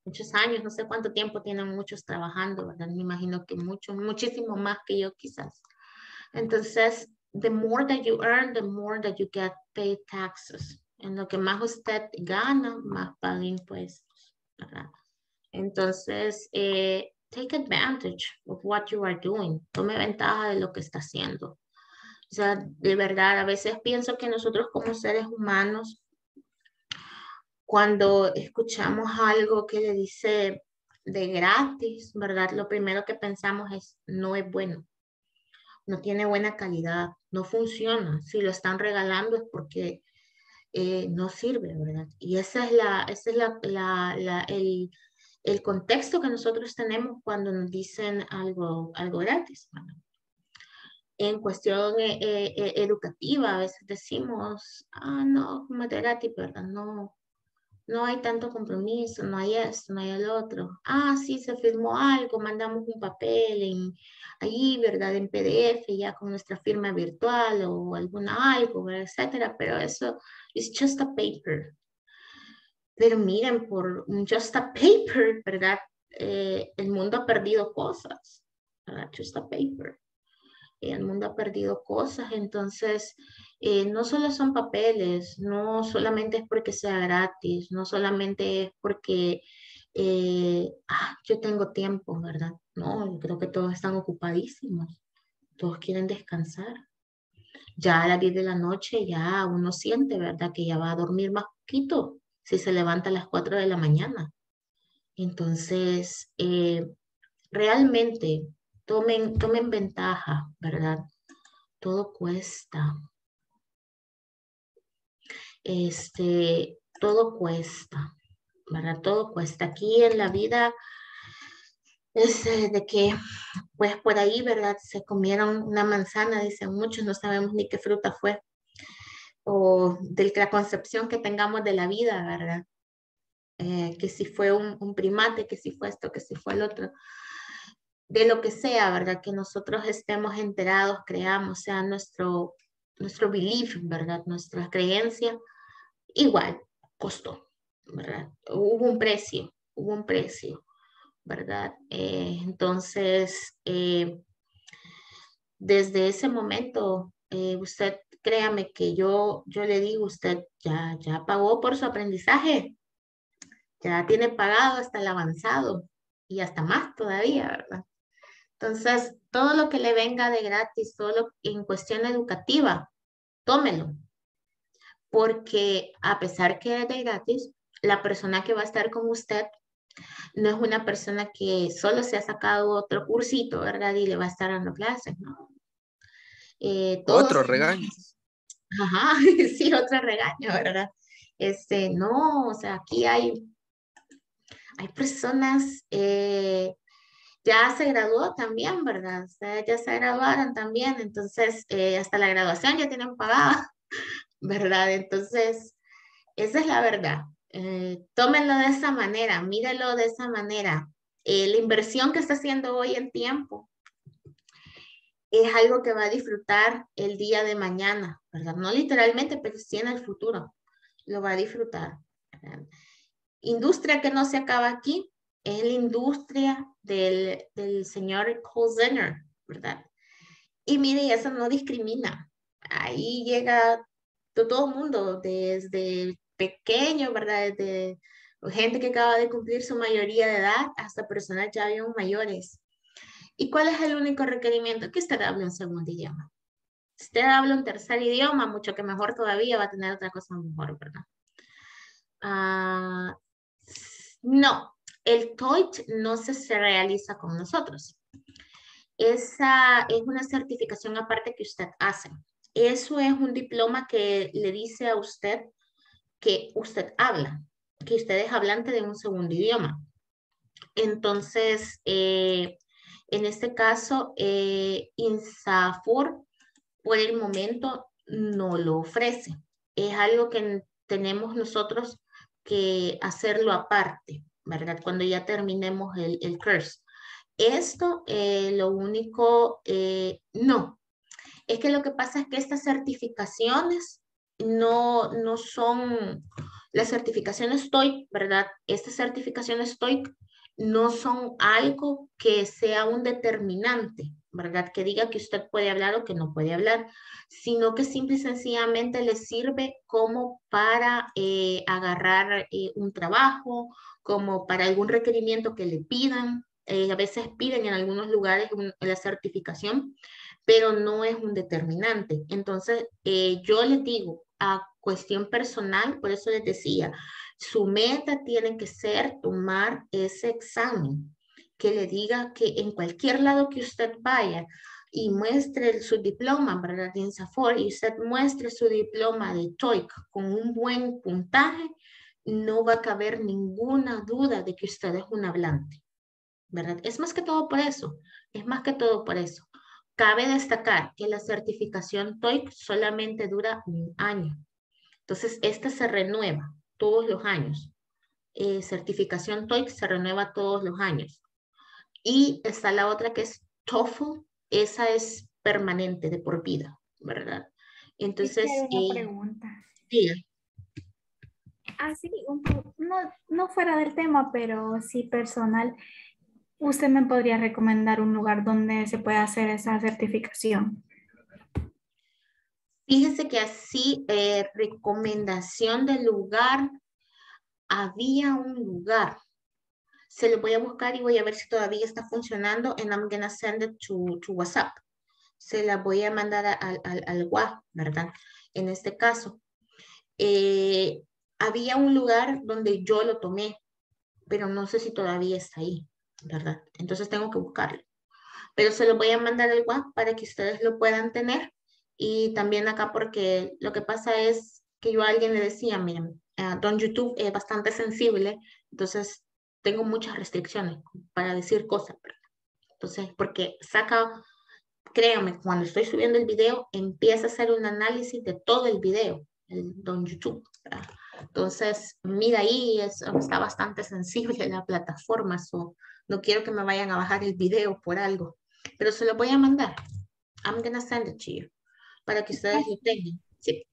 muchos años, no sé cuánto tiempo tienen muchos trabajando, ¿verdad? Me imagino que mucho, muchísimo más que yo quizás. Entonces, the more that you earn, the more that you get paid taxes. En lo que más usted gana, más paga impuestos, ¿verdad? Entonces, eh, take advantage of what you are doing. Tome ventaja de lo que está haciendo. O sea, de verdad, a veces pienso que nosotros como seres humanos cuando escuchamos algo que le dice de gratis, ¿verdad? Lo primero que pensamos es, no es bueno, no tiene buena calidad, no funciona. Si lo están regalando es porque eh, no sirve, ¿verdad? Y esa es la, ese es la, la, el, el contexto que nosotros tenemos cuando nos dicen algo, algo gratis. Bueno, en cuestión eh, eh, educativa, a veces decimos, ah, no, como gratis, ¿verdad? No, no hay tanto compromiso, no hay esto, no hay el otro. Ah, sí, se firmó algo, mandamos un papel en, allí, ¿verdad? En PDF, ya con nuestra firma virtual o alguna algo, etcétera, pero eso es just a paper. Pero miren, por un just a paper, ¿verdad? el mundo ha perdido cosas, ¿verdad? Just a paper el mundo ha perdido cosas, entonces eh, no solo son papeles, no solamente es porque sea gratis, no solamente es porque eh, ah, yo tengo tiempo, ¿verdad? No, yo creo que todos están ocupadísimos, todos quieren descansar. Ya a las 10 de la noche ya uno siente, ¿verdad? Que ya va a dormir más poquito si se levanta a las 4 de la mañana. Entonces, eh, realmente tomen, tomen ventaja, ¿verdad? Todo cuesta. Este, todo cuesta, ¿verdad? Todo cuesta. Aquí en la vida es de que, pues por ahí, ¿verdad? Se comieron una manzana, dicen muchos, no sabemos ni qué fruta fue. O de la concepción que tengamos de la vida, ¿verdad? Eh, que si fue un, un, primate, que si fue esto, que si fue el otro de lo que sea, ¿verdad? Que nosotros estemos enterados, creamos, sea nuestro, nuestro belief, ¿verdad? Nuestra creencia, igual, costó, ¿verdad? Hubo un precio, hubo un precio, ¿verdad? Eh, entonces, eh, desde ese momento, eh, usted, créame que yo, yo le digo, usted ya, ya pagó por su aprendizaje, ya tiene pagado hasta el avanzado y hasta más todavía, ¿verdad? Entonces, todo lo que le venga de gratis, todo en cuestión educativa, tómelo. Porque a pesar que es de gratis, la persona que va a estar con usted no es una persona que solo se ha sacado otro cursito, ¿verdad? Y le va a estar dando clases, ¿no? Eh, otro regaño. Ajá, sí, otro regaño, ¿verdad? Este, no, o sea, aquí hay, hay personas eh, ya se graduó también, ¿verdad? ya se graduaron también, entonces eh, hasta la graduación ya tienen pagada, ¿verdad? Entonces, esa es la verdad. Eh, tómenlo de esa manera, mírelo de esa manera. Eh, la inversión que está haciendo hoy en tiempo es algo que va a disfrutar el día de mañana, ¿verdad? No literalmente, pero sí en el futuro. Lo va a disfrutar. Industria que no se acaba aquí, es la industria del, del señor Zenner, ¿verdad? Y mire, eso no discrimina. Ahí llega todo el mundo, desde pequeño, ¿verdad? Desde gente que acaba de cumplir su mayoría de edad hasta personas ya bien mayores. ¿Y cuál es el único requerimiento? Que usted hable un segundo idioma. Si usted habla un tercer idioma, mucho que mejor todavía va a tener otra cosa mejor, ¿verdad? Uh, no, el TOEIC no se, realiza con nosotros. Esa es una certificación aparte que usted hace. Eso es un diploma que le dice a usted que usted habla, que usted es hablante de un segundo idioma. Entonces, eh, en este caso, eh, INSAFOR por el momento no lo ofrece. Es algo que tenemos nosotros que hacerlo aparte. ¿verdad? Cuando ya terminemos el, curso. Esto, eh, lo único, eh, no. Es que lo que pasa es que estas certificaciones no, no son, las certificaciones TOEIC, ¿verdad? Estas certificaciones TOEIC no son algo que sea un determinante, ¿verdad? Que diga que usted puede hablar o que no puede hablar, sino que simple y sencillamente le sirve como para eh, agarrar un trabajo como para algún requerimiento que le pidan. Eh, a veces piden en algunos lugares la certificación, pero no es un determinante. Entonces, eh, yo les digo, a cuestión personal, por eso les decía, su meta tiene que ser tomar ese examen que le diga que en cualquier lado que usted vaya, y muestre su diploma, ¿verdad? En Safor, y usted muestre su diploma de TOEIC con un buen puntaje, no va a caber ninguna duda de que usted es un hablante, ¿verdad? Es más que todo por eso, es más que todo por eso. Cabe destacar que la certificación TOEIC solamente dura un año. Entonces, esta se renueva todos los años. Eh, certificación TOEIC se renueva todos los años. Y está la otra que es TOEFL, esa es permanente, de por vida, ¿verdad? Entonces... una eh, pregunta. Sí. Ah, sí, no, no fuera del tema, pero sí personal. ¿Usted me podría recomendar un lugar donde se pueda hacer esa certificación? Fíjese que así, eh, recomendación del lugar, había un lugar. Se lo voy a buscar y voy a ver si todavía está funcionando and I'm gonna send it to, WhatsApp. Se la voy a mandar al, al, ¿verdad? En este caso. Eh, había un lugar donde yo lo tomé, pero no sé si todavía está ahí, ¿verdad? Entonces tengo que buscarlo. Pero se lo voy a mandar al WhatsApp para que ustedes lo puedan tener. Y también acá porque lo que pasa es que yo a alguien le decía, miren, uh, don YouTube es bastante sensible, entonces tengo muchas restricciones para decir cosas. Entonces, porque saca, créanme, cuando estoy subiendo el video, empieza a hacer un análisis de todo el video, el don YouTube. ¿verdad? Entonces, mira ahí, está bastante sensible la plataforma, so, no quiero que me vayan a bajar el video por algo, pero se lo voy a mandar. I'm gonna send it to you, para que ustedes lo tengan. Sí.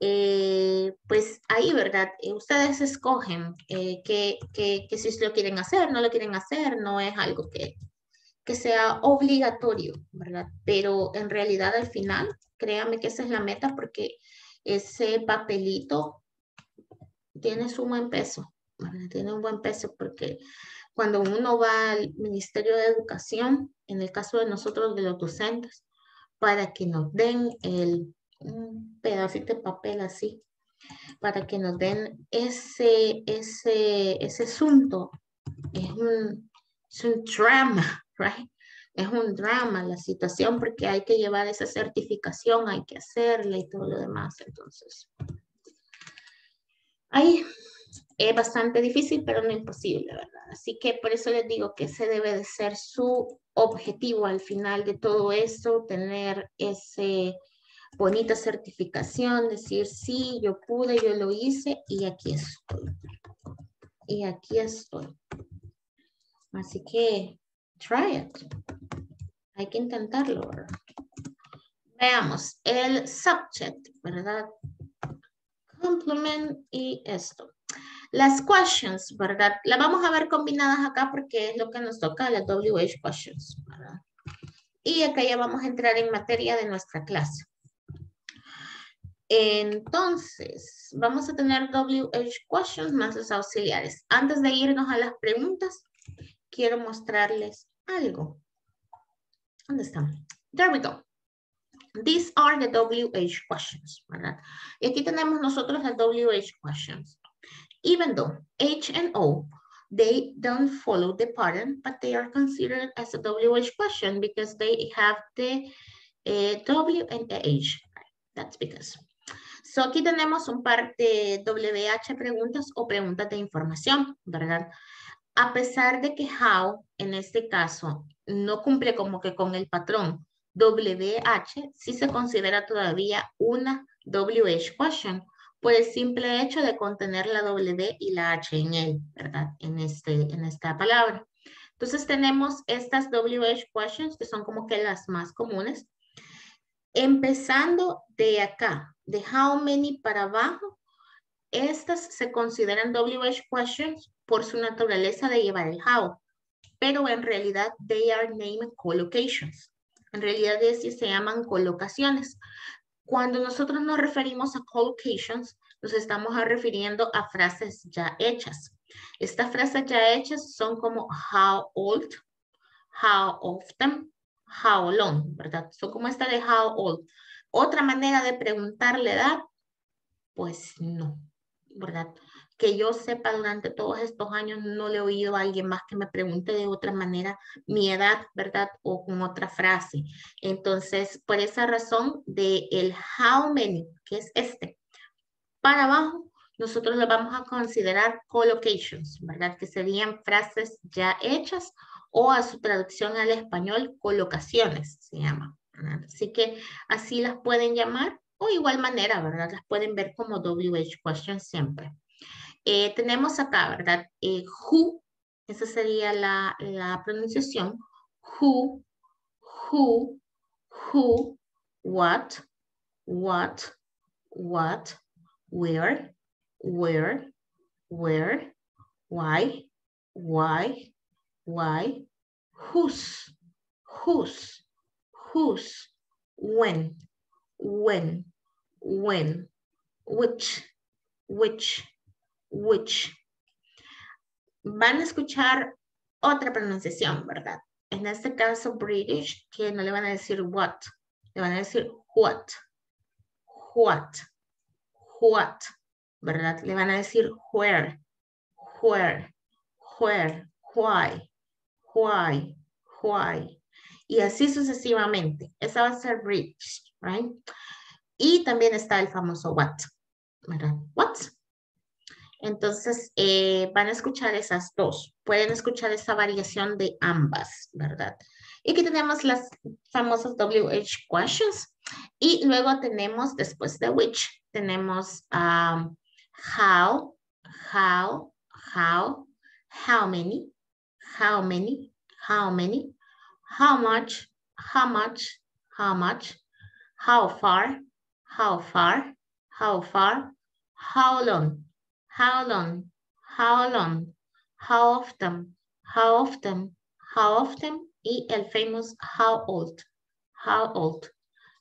Eh, pues ahí, ¿verdad? Eh, ustedes escogen eh, que, que, que, si lo quieren hacer, no lo quieren hacer, no es algo que, que sea obligatorio, ¿verdad? Pero en realidad al final, créanme que esa es la meta porque ese papelito tiene su buen peso, tiene un buen peso porque cuando uno va al Ministerio de Educación, en el caso de nosotros de los docentes, para que nos den el, un pedacito de papel así, para que nos den ese, ese, ese asunto, es un, es un drama, right? Es un drama la situación porque hay que llevar esa certificación, hay que hacerla y todo lo demás. Entonces, Ahí es bastante difícil, pero no imposible, ¿verdad? Así que por eso les digo que ese debe de ser su objetivo al final de todo esto, tener ese bonita certificación, decir, sí, yo pude, yo lo hice y aquí estoy. Y aquí estoy. Así que, try it. Hay que intentarlo. Veamos, el subject, ¿verdad? complement y esto. Las questions, ¿verdad? Las vamos a ver combinadas acá porque es lo que nos toca, las WH questions, ¿verdad? Y acá ya vamos a entrar en materia de nuestra clase. Entonces, vamos a tener WH questions más los auxiliares. Antes de irnos a las preguntas, quiero mostrarles algo. ¿Dónde están? There we go. These are the WH questions, ¿verdad? Y aquí tenemos nosotros las WH questions. Even though H and O, they don't follow the pattern, but they are considered as a WH question because they have the uh, W and the H. That's because. So aquí tenemos un par de WH preguntas o preguntas de información, ¿verdad? A pesar de que how, en este caso, no cumple como que con el patrón WH si se considera todavía una WH question por el simple hecho de contener la W y la H en él, ¿verdad? En, este, en esta palabra. Entonces tenemos estas WH questions que son como que las más comunes. Empezando de acá, de how many para abajo, estas se consideran WH questions por su naturaleza de llevar el how, pero en realidad they are named collocations. En realidad es, se llaman colocaciones. Cuando nosotros nos referimos a collocations, nos estamos refiriendo a frases ya hechas. Estas frases ya hechas son como how old, how often, how long, ¿verdad? Son como esta de how old. Otra manera de preguntar la edad, pues no, ¿verdad? Que yo sepa durante todos estos años no le he oído a alguien más que me pregunte de otra manera mi edad, ¿verdad? O con otra frase. Entonces, por esa razón de el how many, que es este, para abajo, nosotros lo vamos a considerar collocations, ¿verdad? Que serían frases ya hechas o a su traducción al español, colocaciones, se llama. Así que así las pueden llamar o igual manera, ¿verdad? Las pueden ver como WH questions siempre. Eh, tenemos acá, ¿verdad? Eh, who, esa sería la, la pronunciación. Who, who, who, what, what, what, where, where, where, why, why, why, whose, whose, whose, when, when, when, which, which, which. Van a escuchar otra pronunciación, ¿verdad? En este caso, British, que no le van a decir what, le van a decir what, what, what, ¿verdad? Le van a decir where, where, where, why, why, why. Y así sucesivamente. Esa va a ser British, right? Y también está el famoso what, ¿verdad? What, entonces, eh, van a escuchar esas dos. Pueden escuchar esa variación de ambas, ¿verdad? Y aquí tenemos las famosas WH questions. Y luego tenemos, después de which, tenemos um, how, how, how, how many, how many, how many, how much, how much, how much, how far, how far, how far, how long, how long, how long, how often, how often, how often, y el famous how old, how old,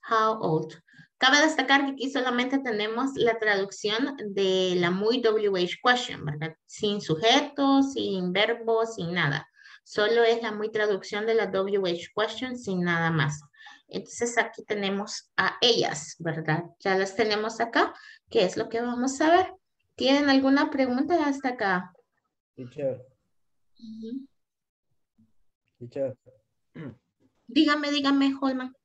how old. Cabe destacar que aquí solamente tenemos la traducción de la muy WH question, ¿verdad? Sin sujeto, sin verbo, sin nada. Solo es la muy traducción de la WH question sin nada más. Entonces aquí tenemos a ellas, ¿verdad? Ya las tenemos acá. ¿Qué es lo que vamos a ver? ¿Tienen alguna pregunta hasta acá? Teacher. Teacher. Dígame, dígame, Holman.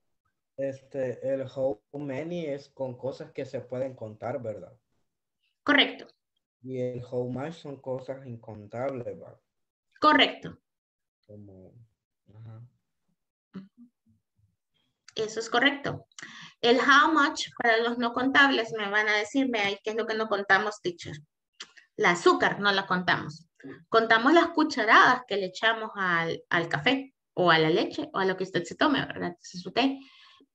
Este, el how many es con cosas que se pueden contar, ¿verdad? Correcto. Y el how much son cosas incontables, ¿verdad? Correcto. Eso es correcto. El how much para los no contables me van a decirme, ¿qué es lo que no contamos, teacher? La azúcar no la contamos. Contamos las cucharadas que le echamos al, café o a la leche o a lo que usted se tome, ¿verdad? Entonces usted,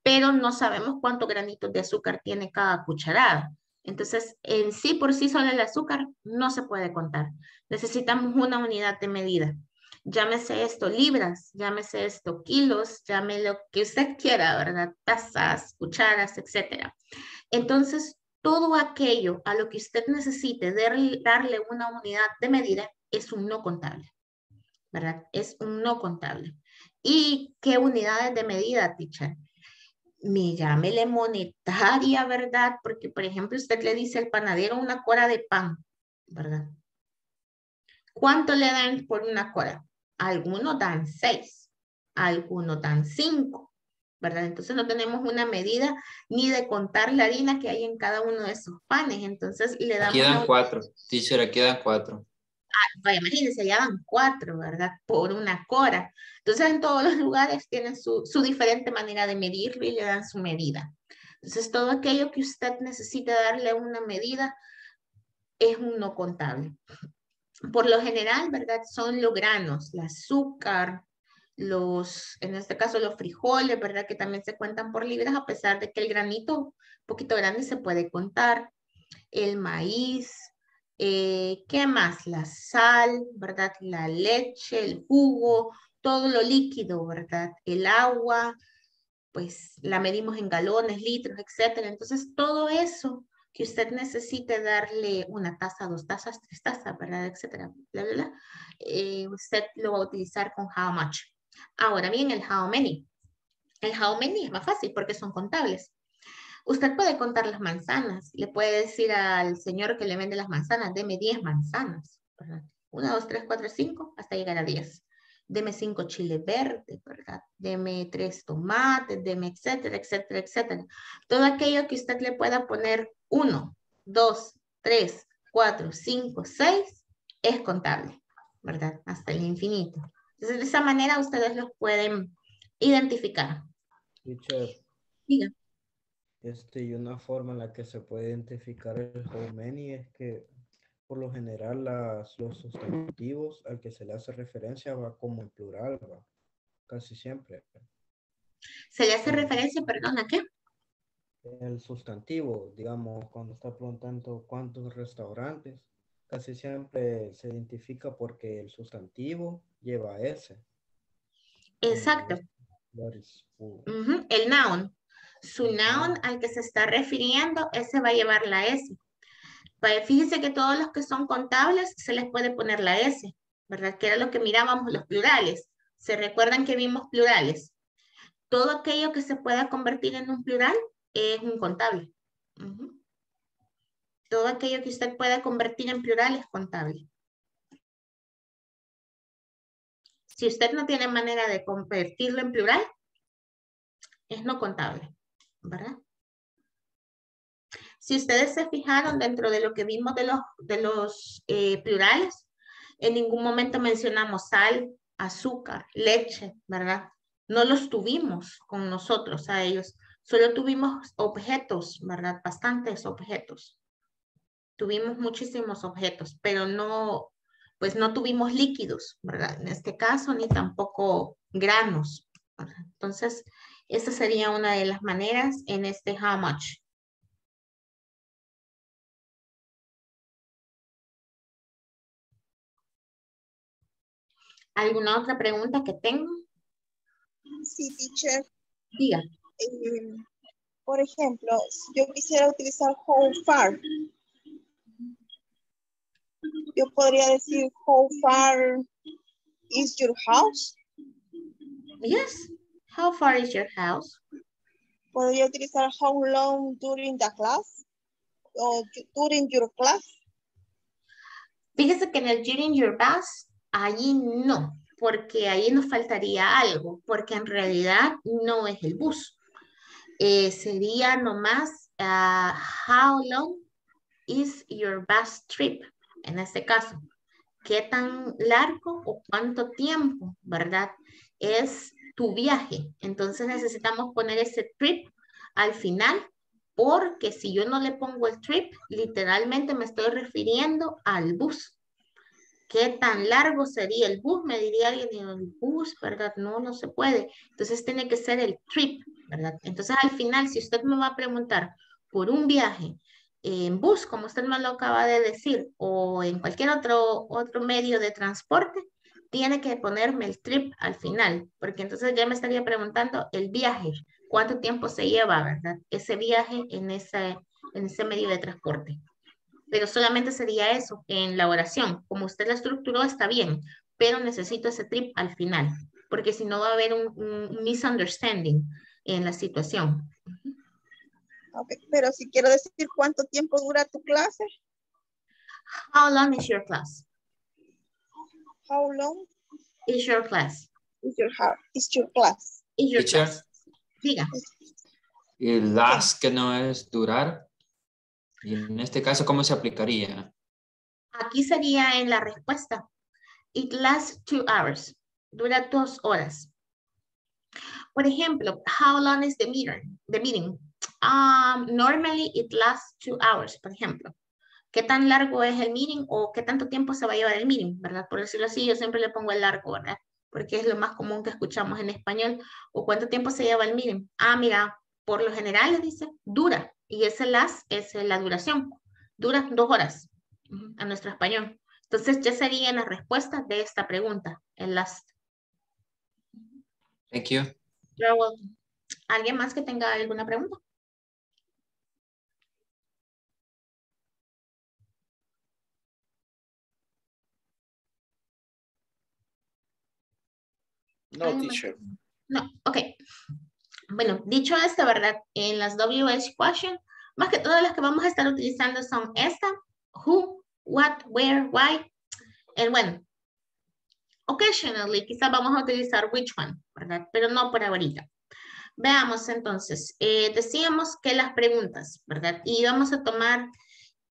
pero no sabemos cuántos granitos de azúcar tiene cada cucharada. Entonces, en sí por sí solo el azúcar no se puede contar. Necesitamos una unidad de medida llámese esto libras, llámese esto kilos, llámese lo que usted quiera, ¿verdad? Tazas, cucharas, etcétera. Entonces, todo aquello a lo que usted necesite darle una unidad de medida es un no contable, ¿verdad? Es un no contable. ¿Y qué unidades de medida, teacher? Me llámele monetaria, ¿verdad? Porque, por ejemplo, usted le dice al panadero una cora de pan, ¿verdad? ¿Cuánto le dan por una cora? Algunos dan seis, algunos dan cinco, ¿verdad? Entonces no tenemos una medida ni de contar la harina que hay en cada uno de esos panes. Entonces le damos... Aquí dan cuatro, teacher, aquí dan cuatro. Ah, vaya, imagínense, ya dan cuatro, ¿verdad? Por una cora. Entonces en todos los lugares tienen su, su diferente manera de medirlo y le dan su medida. Entonces todo aquello que usted necesita darle una medida es un no contable por lo general, ¿verdad? Son los granos, el azúcar, los, en este caso los frijoles, ¿verdad? Que también se cuentan por libras, a pesar de que el granito, un poquito grande, se puede contar. El maíz, eh, ¿qué más? La sal, ¿verdad? La leche, el jugo, todo lo líquido, ¿verdad? El agua, pues la medimos en galones, litros, etcétera. Entonces, todo eso que usted necesite darle una taza, dos tazas, tres tazas, ¿verdad? Etcétera, bla, bla. Eh, usted lo va a utilizar con how much. Ahora bien, el how many. El how many es más fácil porque son contables. Usted puede contar las manzanas. Le puede decir al señor que le vende las manzanas, deme 10 manzanas. ¿verdad? 1, 2, 3, 4, 5, hasta llegar a 10. Deme 5 chiles verdes, ¿verdad? Deme 3 tomates, deme etcétera, etcétera, etcétera. Todo aquello que usted le pueda poner 1, 2, 3, 4, 5, 6 es contable, ¿verdad? Hasta el infinito. Entonces, de esa manera ustedes los pueden identificar. Teacher, Diga. este, y una forma en la que se puede identificar el how many es que por lo general las, los sustantivos al que se le hace referencia va como en plural, va, casi siempre. ¿Se le hace referencia, perdón, a qué? El sustantivo, digamos, cuando está preguntando cuántos restaurantes, casi siempre se identifica porque el sustantivo lleva S. Exacto. El noun. Su noun al que se está refiriendo, ese va a llevar la S. Pues fíjese que todos los que son contables se les puede poner la S, ¿verdad? Que era lo que mirábamos los plurales. ¿Se recuerdan que vimos plurales? Todo aquello que se pueda convertir en un plural es un contable. Todo aquello que usted pueda convertir en plural es contable. Si usted no tiene manera de convertirlo en plural, es no contable, ¿verdad? Si ustedes se fijaron dentro de lo que vimos de los, de los eh, plurales, en ningún momento mencionamos sal, azúcar, leche, ¿verdad? No los tuvimos con nosotros a ellos, solo tuvimos objetos, ¿verdad? Bastantes objetos. Tuvimos muchísimos objetos, pero no, pues no tuvimos líquidos, ¿verdad? En este caso, ni tampoco granos. Entonces, esa sería una de las maneras en este how much. ¿Alguna otra pregunta que tengo? Sí, teacher. Diga. Eh, por ejemplo, si yo quisiera utilizar how far, yo podría decir how far is your house. Yes. How far is your house? Podría utilizar how long during the class o during your class. Fíjese que en el during your bus, allí no, porque ahí nos faltaría algo, porque en realidad no es el bus. Eh, sería nomás ah, how long is your bus trip, en este caso. ¿Qué tan largo o cuánto tiempo, verdad? Es tu viaje. Entonces necesitamos poner ese trip al final porque si yo no le pongo el trip, literalmente me estoy refiriendo al bus. ¿Qué tan largo sería el bus? Me diría alguien, "Y el bus, ¿verdad? No, no se puede. Entonces tiene que ser el trip, ¿verdad? Entonces al final, si usted me va a preguntar por un viaje en bus, como usted me lo acaba de decir, o en cualquier otro, otro medio de transporte, tiene que ponerme el trip al final, porque entonces ya me estaría preguntando el viaje, cuánto tiempo se lleva, ¿verdad? Ese viaje en ese, en ese medio de transporte. Pero solamente sería eso en la oración. Como usted la estructuró, está bien, pero necesito ese trip al final, porque si no va a haber un, un misunderstanding en la situación. Ok, Pero si quiero decir cuánto tiempo dura tu clase, How long is your class? how long Is your class? is your, is your class? Is your Teacher. class? Diga. Y last que no es durar. Y en este caso, ¿cómo se aplicaría? Aquí sería en la respuesta. It lasts two hours. Dura dos horas. Por ejemplo, how long is the meeting? The meeting. Um, normally it lasts two hours, por ejemplo. ¿Qué tan largo es el meeting o qué tanto tiempo se va a llevar el meeting, verdad? Por decirlo así, yo siempre le pongo el largo, ¿verdad? Porque es lo más común que escuchamos en español. ¿O cuánto tiempo se lleva el meeting? Ah, mira, por lo general dice dura. Y ese las es la duración. Dura dos horas a nuestro español. Entonces ya sería la respuesta de esta pregunta, el last. Thank you. You're welcome. ¿Alguien más que tenga alguna pregunta? No, teacher. No, ok. Bueno, dicho esto, ¿verdad? En las WH question, más que todas las que vamos a estar utilizando son esta, who, what, where, why, and when. Occasionally, quizás vamos a utilizar which one, ¿verdad? Pero no por ahorita. Veamos entonces, eh, decíamos que las preguntas, ¿verdad? Y vamos a tomar,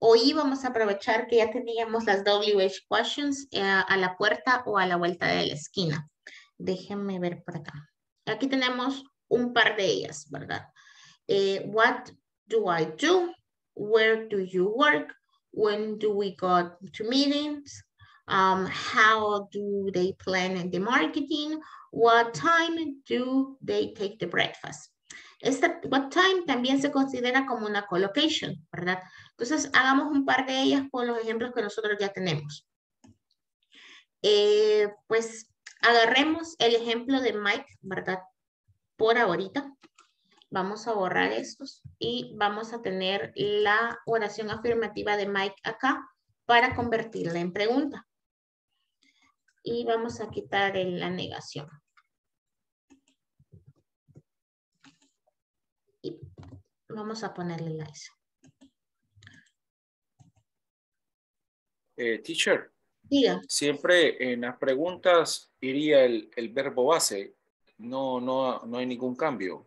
hoy vamos a aprovechar que ya teníamos las WH questions eh, a la puerta o a la vuelta de la esquina. Déjenme ver por acá. Aquí tenemos un par de ellas, ¿verdad? Eh, what do I do? Where do you work? When do we go to meetings? Um, how do they plan the marketing? What time do they take the breakfast? Esta what time también se considera como una collocation, ¿verdad? Entonces, hagamos un par de ellas con los ejemplos que nosotros ya tenemos. Eh, pues, agarremos el ejemplo de Mike, ¿verdad? Por ahorita. Vamos a borrar estos y vamos a tener la oración afirmativa de Mike acá para convertirla en pregunta y vamos a quitar la negación. Y vamos a ponerle la S. Eh, teacher. Diga. Siempre en las preguntas iría el, verbo base. No, no, no hay ningún cambio.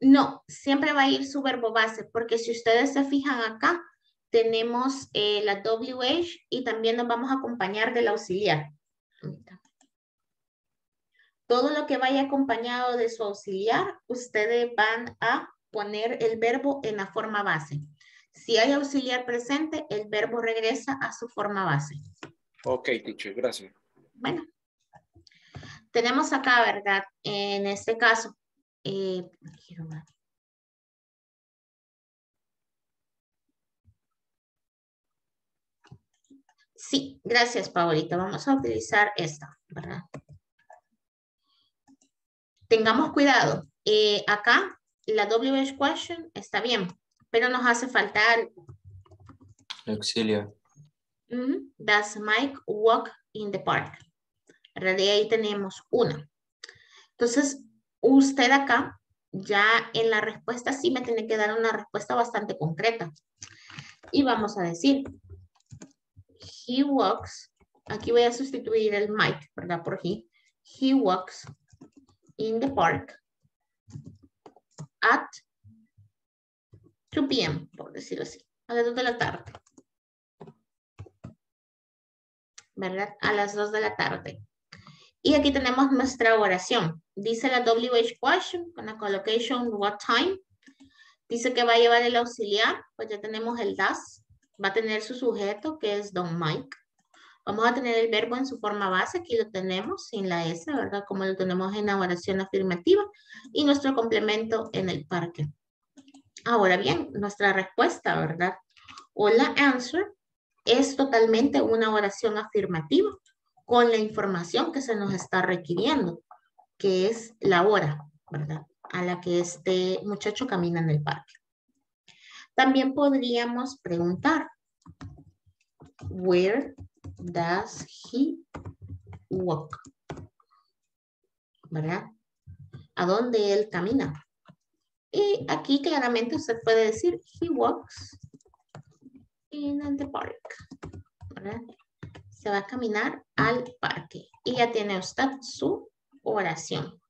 No, siempre va a ir su verbo base, porque si ustedes se fijan acá, tenemos eh, la WH y también nos vamos a acompañar del auxiliar. Todo lo que vaya acompañado de su auxiliar, ustedes van a poner el verbo en la forma base. Si hay auxiliar presente, el verbo regresa a su forma base. Ok, teacher, gracias. Bueno, tenemos acá, ¿verdad? En este caso, eh, Sí, gracias, Paulita. Vamos a utilizar esta, ¿verdad? Tengamos cuidado. Eh, acá, la WH question está bien, pero nos hace faltar... Auxilio. Does Mike walk in the park? De ahí tenemos una. Entonces, usted acá, ya en la respuesta sí me tiene que dar una respuesta bastante concreta. Y vamos a decir, he walks, aquí voy a sustituir el Mike, ¿verdad? Por he. He walks in the park at 2 p.m., por decirlo así, a las 2 de la tarde. ¿Verdad? A las 2 de la tarde. Y aquí tenemos nuestra oración. Dice la WH question con la collocation what time. Dice que va a llevar el auxiliar, pues ya tenemos el does va a tener su sujeto que es Don Mike. Vamos a tener el verbo en su forma base, aquí lo tenemos sin la S, ¿verdad? Como lo tenemos en la oración afirmativa y nuestro complemento en el parque. Ahora bien, nuestra respuesta, ¿verdad? O la answer es totalmente una oración afirmativa con la información que se nos está requiriendo, que es la hora, ¿verdad? A la que este muchacho camina en el parque. También podríamos preguntar, where does he walk? ¿Verdad? ¿A dónde él camina? Y aquí claramente usted puede decir, he walks in the park. ¿verdad? Se va a caminar al parque. Y ya tiene usted su oración.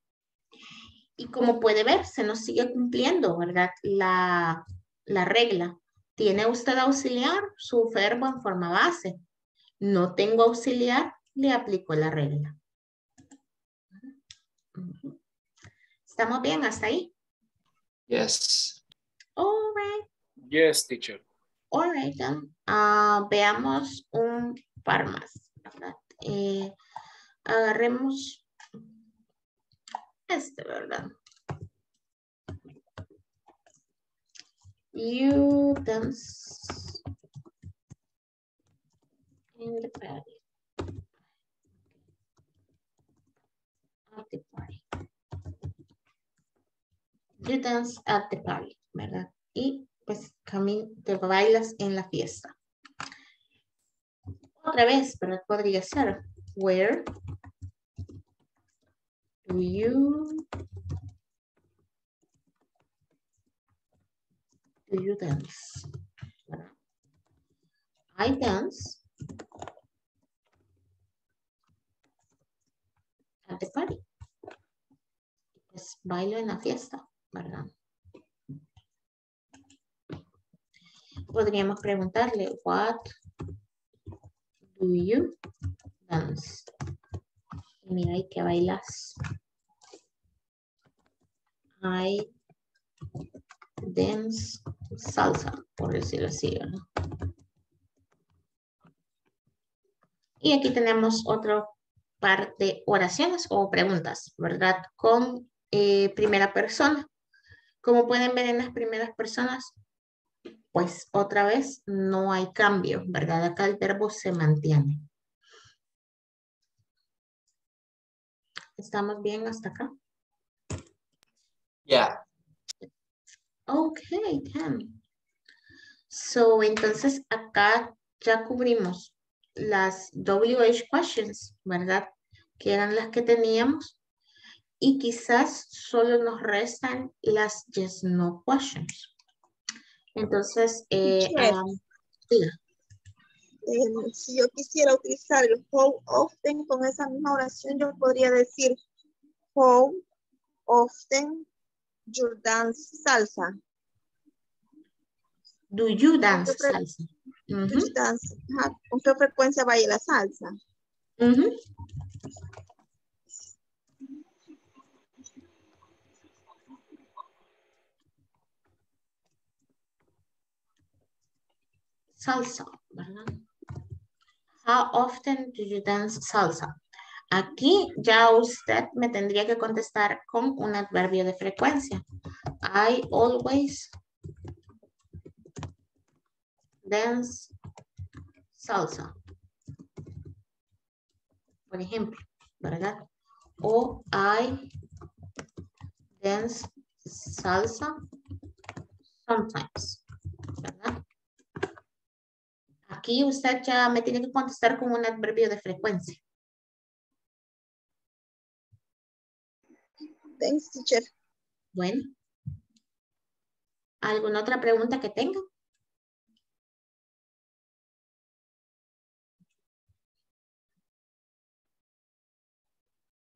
Y como puede ver, se nos sigue cumpliendo, ¿verdad? La la regla. ¿Tiene usted auxiliar? Su verbo en forma base. No tengo auxiliar, le aplico la regla. ¿Estamos bien hasta ahí? Yes. All right. Yes, teacher. All right, ah, veamos un par más. Eh, agarremos este, ¿verdad? You dance in the party. At the party. You dance at the party, ¿verdad? Y pues te bailas en la fiesta otra vez, pero podría ser. Where do you do you dance? I dance at the party. Es bailo en la fiesta, ¿verdad? Podríamos preguntarle, what do you dance? Mira, ¿y qué bailas? I dance salsa, por decirlo así, ¿verdad? Y aquí tenemos otro par de oraciones o preguntas, ¿verdad? Con eh, primera persona. Como pueden ver en las primeras personas, pues otra vez no hay cambio, ¿verdad? Acá el verbo se mantiene. ¿Estamos bien hasta acá? Yeah. Okay, then. So, entonces acá ya cubrimos las WH questions, ¿verdad? Que eran las que teníamos. Y quizás solo nos restan las yes, no questions. Entonces, eh, um. Eh, si yo quisiera utilizar el how often con esa misma oración, yo podría decir how often you dance salsa. do you dance salsa? Do Ujú, you dance? Ajá, ¿Con qué frecuencia baila la salsa? Salsa, ¿verdad? How often do you dance salsa? Aquí ya usted me tendría que contestar con un adverbio de frecuencia. I always dance salsa. Por ejemplo, ¿verdad? O I dance salsa sometimes, ¿verdad? Aquí usted ya me tiene que contestar con un adverbio de frecuencia. Thanks, teacher. Bueno. ¿Alguna otra pregunta que tenga?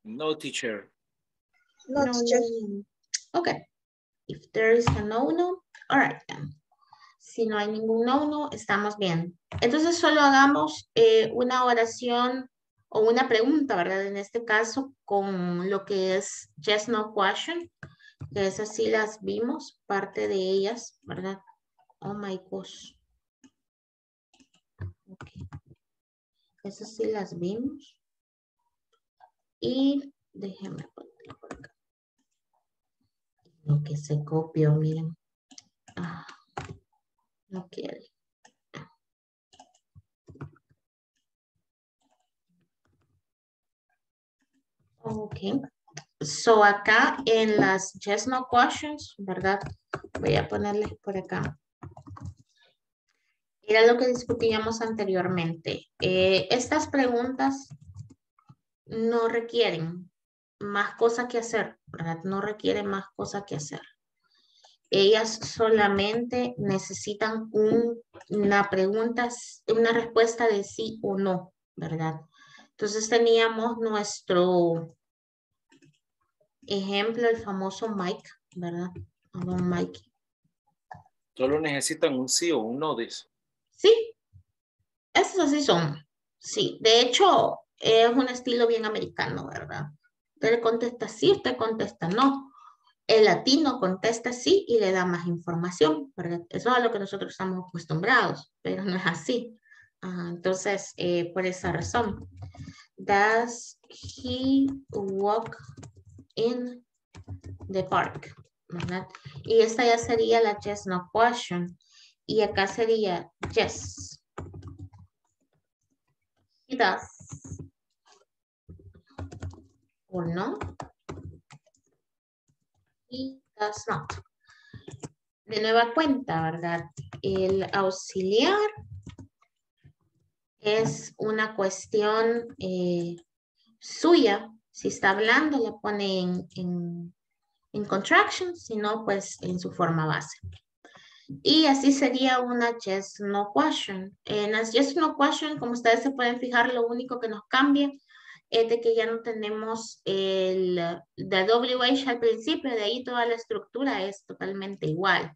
No, teacher. No, teacher. no. Okay. If there is a no, no, all right then. Si no hay ningún no, no, estamos bien. Entonces solo hagamos eh, una oración o una pregunta, ¿verdad? En este caso con lo que es yes, no question, que esas sí las vimos, parte de ellas, ¿verdad? Oh my gosh. Ok. Esas sí las vimos. Y déjenme ponerlo por acá. Lo que se copió, miren. Ah, no quiere. Ok. So acá en las yes no questions, ¿verdad? Voy a ponerles por acá. Era lo que discutíamos anteriormente. Eh, estas preguntas no requieren más cosas que hacer, ¿verdad? No requieren más cosas que hacer. Ellas solamente necesitan un- una pregunta, una respuesta de sí o no, ¿verdad? Entonces teníamos nuestro ejemplo, el famoso Mike, ¿verdad? Don Mike. Solo necesitan un sí o un no, dice. Sí, esos así son. Sí, de hecho, es un estilo bien americano, ¿verdad? Usted le contesta sí, usted contesta no. El latino contesta sí y le da más información, ¿verdad? Eso es lo que nosotros estamos acostumbrados, pero no es así. Ah, entonces, eh, por esa razón. Does he walk in the park? Y esta ya sería la yes no question. Y acá sería yes. He does. O no. He does not. De nueva cuenta, ¿verdad? El auxiliar es una cuestión eh, suya. Si está hablando, le pone en, en, en contraction, si no, pues en su forma base. Y así sería una yes, no question. En las yes, no question, como ustedes se pueden fijar, lo único que nos cambia es de que ya no tenemos el WH al principio, de ahí toda la estructura es totalmente igual.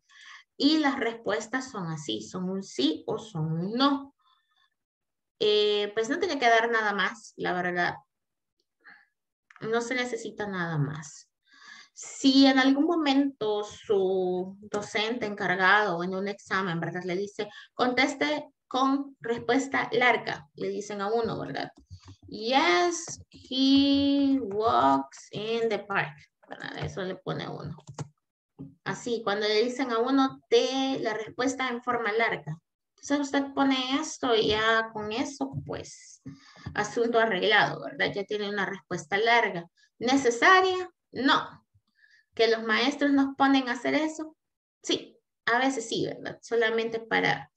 Y las respuestas son así, son un sí o son un no. Eh, pues no tiene que dar nada más, la verdad. No se necesita nada más. Si en algún momento su docente encargado en un examen, ¿verdad? Le dice, conteste con respuesta larga, le dicen a uno, ¿verdad? Yes, he walks in the park. Eso le pone uno. Así, cuando le dicen a uno de la respuesta en forma larga. Entonces usted pone esto y ya con eso, pues, asunto arreglado, ¿verdad? Ya tiene una respuesta larga. ¿Necesaria? No. ¿Que los maestros nos ponen a hacer eso? Sí, a veces sí, ¿verdad? Solamente para,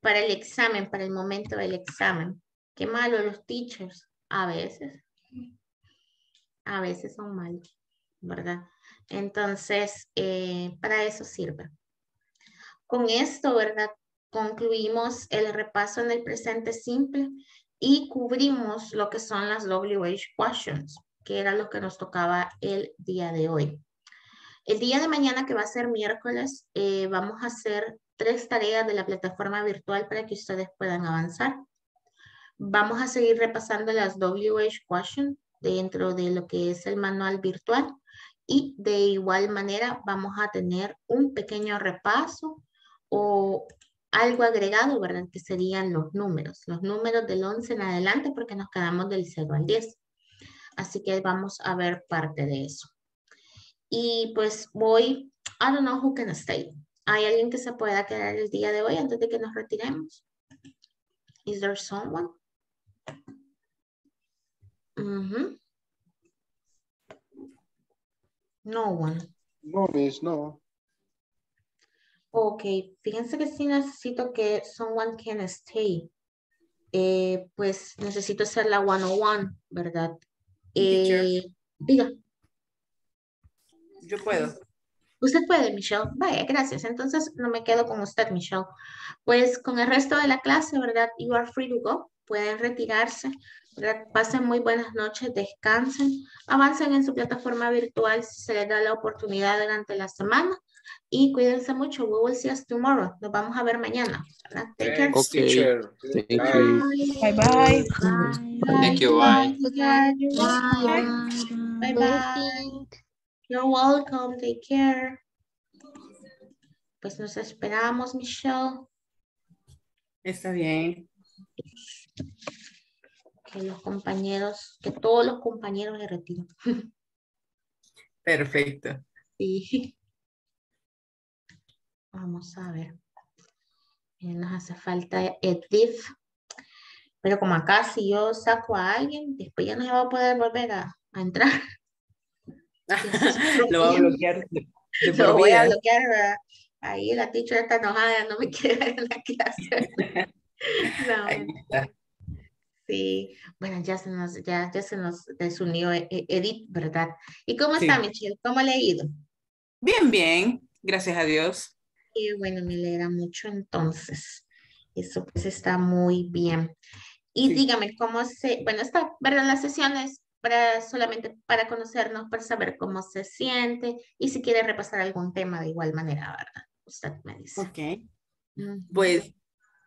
para el examen, para el momento del examen. Qué malo los teachers. A veces. A veces son malos, ¿verdad? Entonces, eh, para eso sirve. Con esto, ¿verdad? Concluimos el repaso en el presente simple y cubrimos lo que son las WH questions, que era lo que nos tocaba el día de hoy. El día de mañana, que va a ser miércoles, eh, vamos a hacer tres tareas de la plataforma virtual para que ustedes puedan avanzar. Vamos a seguir repasando las WH questions dentro de lo que es el manual virtual y de igual manera vamos a tener un pequeño repaso o algo agregado, ¿verdad? Que serían los números, los números del 11 en adelante porque nos quedamos del 0 al 10. Así que vamos a ver parte de eso. Y pues voy, I don't know who can stay. ¿Hay alguien que se pueda quedar el día de hoy antes de que nos retiremos? Is there someone? No one. No, miss, no. Ok, fíjense que sí necesito que someone can stay. Eh, pues necesito hacer la 101, ¿verdad? Eh, diga. Yo puedo. Usted puede, Michelle. Vaya, gracias. Entonces no me quedo con usted, Michelle. Pues con el resto de la clase, ¿verdad? You are free to go. Pueden retirarse. Pasen muy buenas noches, descansen, avancen en su plataforma virtual si se les da la oportunidad durante la semana y cuídense mucho. We will see us tomorrow. Nos vamos a ver mañana. Take care. Okay. Thank you. Bye bye. Thank you. Bye. Bye bye. You're welcome. Take care. Pues nos esperamos, Michelle. Está bien que los compañeros, que todos los compañeros le retiren. Perfecto. Sí. Vamos a ver. Nos hace falta Edith. Pero como acá si yo saco a alguien, después ya no se va a poder volver a, entrar. Lo va a bloquear. Lo voy a bloquear. Ahí la teacher está enojada, no me quiere ver en la clase. no. Sí, bueno, ya se nos, ya, ya se nos desunió e, e, Edith, ¿verdad? ¿Y cómo está, Michelle? ¿Cómo le ha ido? Bien, bien, gracias a Dios. Y bueno, me alegra mucho entonces. Eso pues está muy bien. Y dígame cómo se, bueno, esta, ¿verdad? La sesión es para, solamente para conocernos, para saber cómo se siente y si quiere repasar algún tema de igual manera, ¿verdad? Usted me dice. Ok. Pues,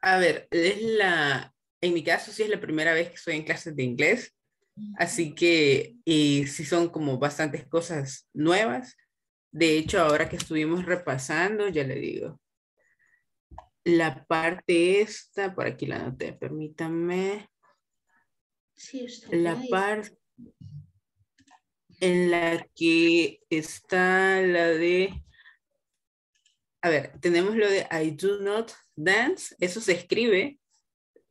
a ver, es la, en mi caso sí es la primera vez que estoy en clases de inglés, así que y sí son como bastantes cosas nuevas. De hecho, ahora que estuvimos repasando, ya le digo, la parte esta, por aquí la anoté, permítanme. Sí, la parte en la que está la de, a ver, tenemos lo de I do not dance, eso se escribe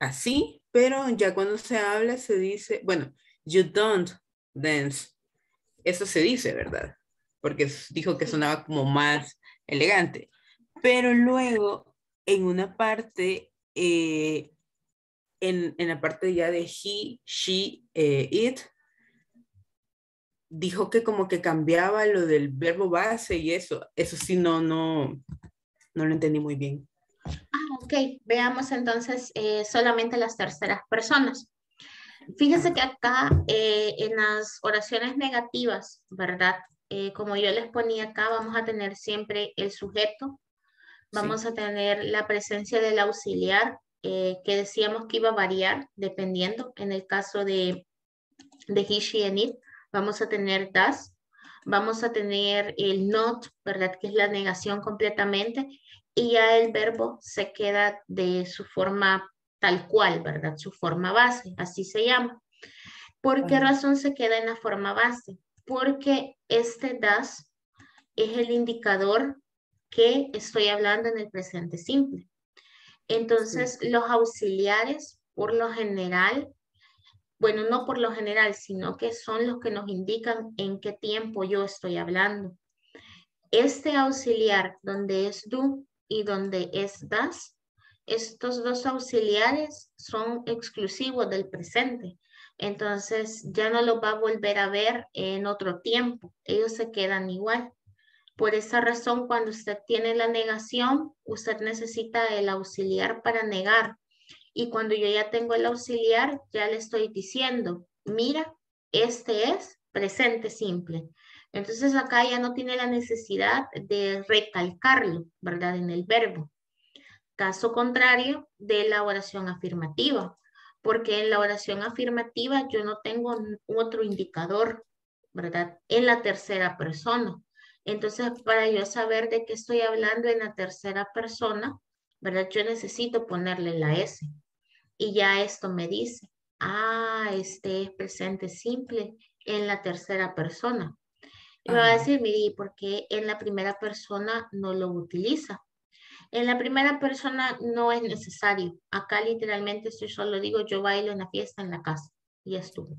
así, pero ya cuando se habla se dice, bueno, you don't dance. Eso se dice, ¿verdad? Porque dijo que sonaba como más elegante. Pero luego, en una parte, eh, en, la parte ya de he, she, eh, it, dijo que como que cambiaba lo del verbo base y eso. Eso sí, no, no, no lo entendí muy bien. Ah, ok. Veamos entonces eh, solamente las terceras personas. Fíjense que acá eh, en las oraciones negativas, ¿verdad? Eh, como yo les ponía acá, vamos a tener siempre el sujeto, vamos a tener la presencia del auxiliar, que decíamos que iba a variar dependiendo. En el caso de, de he, she, and it, vamos a tener das, vamos a tener el not, ¿verdad? Que es la negación completamente, y ya el verbo se queda de su forma tal cual, ¿verdad? Su forma base, así se llama. ¿Por qué razón se queda en la forma base? Porque este das es el indicador que estoy hablando en el presente simple. Entonces, los auxiliares, por lo general, bueno, no por lo general, sino que son los que nos indican en qué tiempo yo estoy hablando. Este auxiliar donde es do y donde es das, estos dos auxiliares son exclusivos del presente. Entonces ya no los va a volver a ver en otro tiempo. Ellos se quedan igual. Por esa razón, cuando usted tiene la negación, usted necesita el auxiliar para negar. Y cuando yo ya tengo el auxiliar, ya le estoy diciendo, mira, este es presente simple. Entonces acá ya no tiene la necesidad de recalcarlo, ¿verdad? En el verbo. Caso contrario de la oración afirmativa, porque en la oración afirmativa yo no tengo otro indicador, ¿verdad? En la tercera persona. Entonces, para yo saber de qué estoy hablando en la tercera persona, ¿verdad? Yo necesito ponerle la S. Y ya esto me dice, ah, este es presente simple en la tercera persona. Y me va a decir, mire, ¿por qué en la primera persona no lo utiliza? En la primera persona no es necesario. Acá literalmente estoy solo digo, yo bailo en la fiesta en la casa. Y estuvo.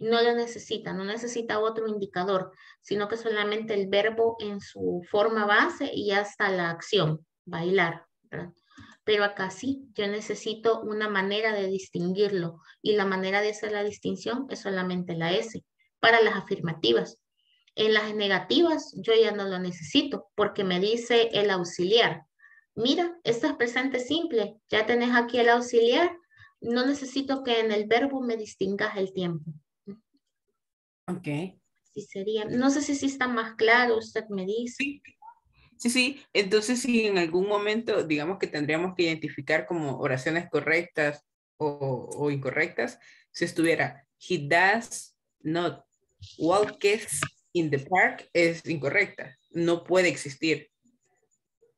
No lo necesita, no necesita otro indicador, sino que solamente el verbo en su forma base y hasta la acción, bailar. Pero acá sí, yo necesito una manera de distinguirlo y la manera de hacer la distinción es solamente la S para las afirmativas. En las negativas yo ya no lo necesito porque me dice el auxiliar. Mira, esto es presente simple, ya tenés aquí el auxiliar, no necesito que en el verbo me distingas el tiempo. Ok. Sí sería, no sé si, si está más claro, usted me dice. Sí, sí. Entonces, si en algún momento, digamos que tendríamos que identificar como oraciones correctas o, incorrectas, si estuviera, he does not walks in the park, es incorrecta. No puede existir.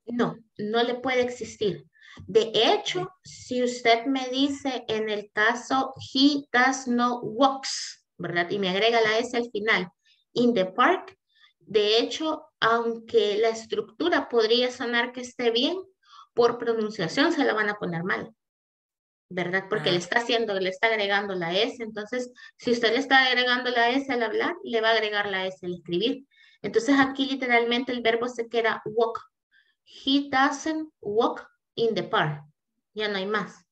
No, no le puede existir. De hecho, si usted me dice en el caso, he does not walks, ¿verdad? Y me agrega la S al final, in the park, de hecho, aunque la estructura podría sonar que esté bien, por pronunciación se la van a poner mal, ¿verdad? Porque le ah. está haciendo, le está agregando la S. Entonces, si usted le está agregando la S al hablar, le va a agregar la S al escribir. Entonces, aquí literalmente el verbo se queda walk. He doesn't walk in the park. Ya no hay más.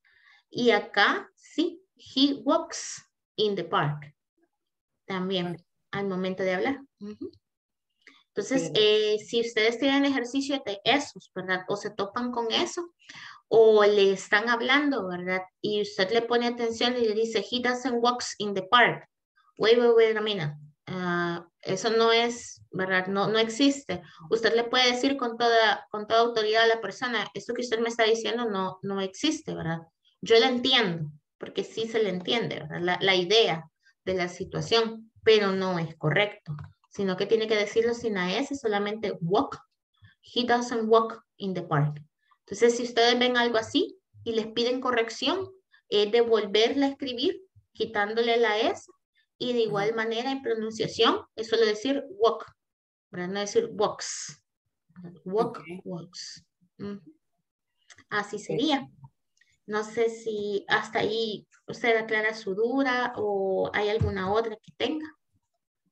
Y acá, sí, he walks in the park. También al momento de hablar. Entonces, eh, si ustedes tienen ejercicio de esos, ¿verdad? O se topan con eso, o le están hablando, ¿verdad? Y usted le pone atención y le dice, he doesn't walk in the park. Wait, wait, wait a minute. Ah, eso no es, ¿verdad? No, no existe. Usted le puede decir con toda, con toda autoridad a la persona, esto que usted me está diciendo no, no existe, ¿verdad? Yo la entiendo, porque sí se le entiende, ¿verdad? La, la idea de la situación, pero no es correcto sino que tiene que decirlo sin S, solamente walk. He doesn't walk in the park. Entonces, si ustedes ven algo así y les piden corrección, es de volverla a escribir quitándole la S y de igual manera en pronunciación es solo decir walk, para no decir walks. Walk, walks. Así sería. No sé si hasta ahí usted aclara su duda o hay alguna otra que tenga.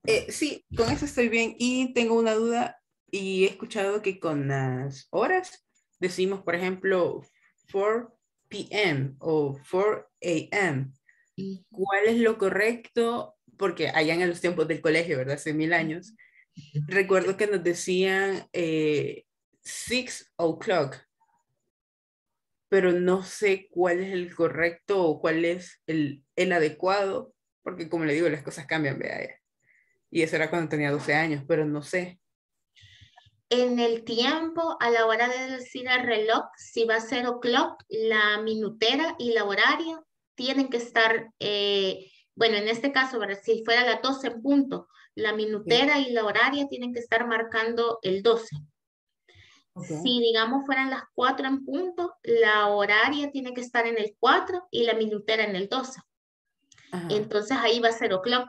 Eh, sí, con eso estoy bien. Y tengo una duda y he escuchado que con las horas decimos, por ejemplo, 4 p.m. o 4 a.m. ¿Cuál es lo correcto? Porque allá en los tiempos del colegio, ¿verdad? Hace mil años, recuerdo que nos decían, eh, six o'clock. Pero no sé cuál es el correcto o cuál es el, el adecuado, porque como le digo, las cosas cambian, vea. Y eso era cuando tenía 12 años, pero no sé. En el tiempo, a la hora de decir el reloj, si va a ser o'clock, la minutera y la horaria tienen que estar, eh, bueno, en este caso, si fuera la 12 en punto, la minutera y la horaria tienen que estar marcando el 12. Si, digamos, fueran las 4 en punto, la horaria tiene que estar en el 4 y la minutera en el 12. Entonces ahí va a ser o'clock.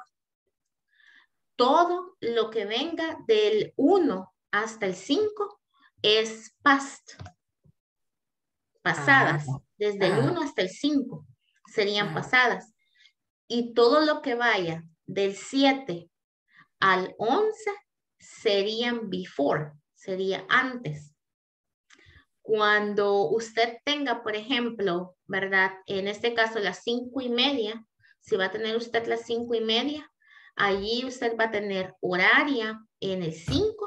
Todo lo que venga del 1 hasta el 5 es past. Pasadas. Ah, Desde el 1 hasta el 5 serían pasadas. Y todo lo que vaya del 7 al 11 serían before, sería antes. Cuando usted tenga, por ejemplo, ¿verdad? En este caso, las cinco y media, si va a tener usted las cinco y media, allí usted va a tener horaria en el 5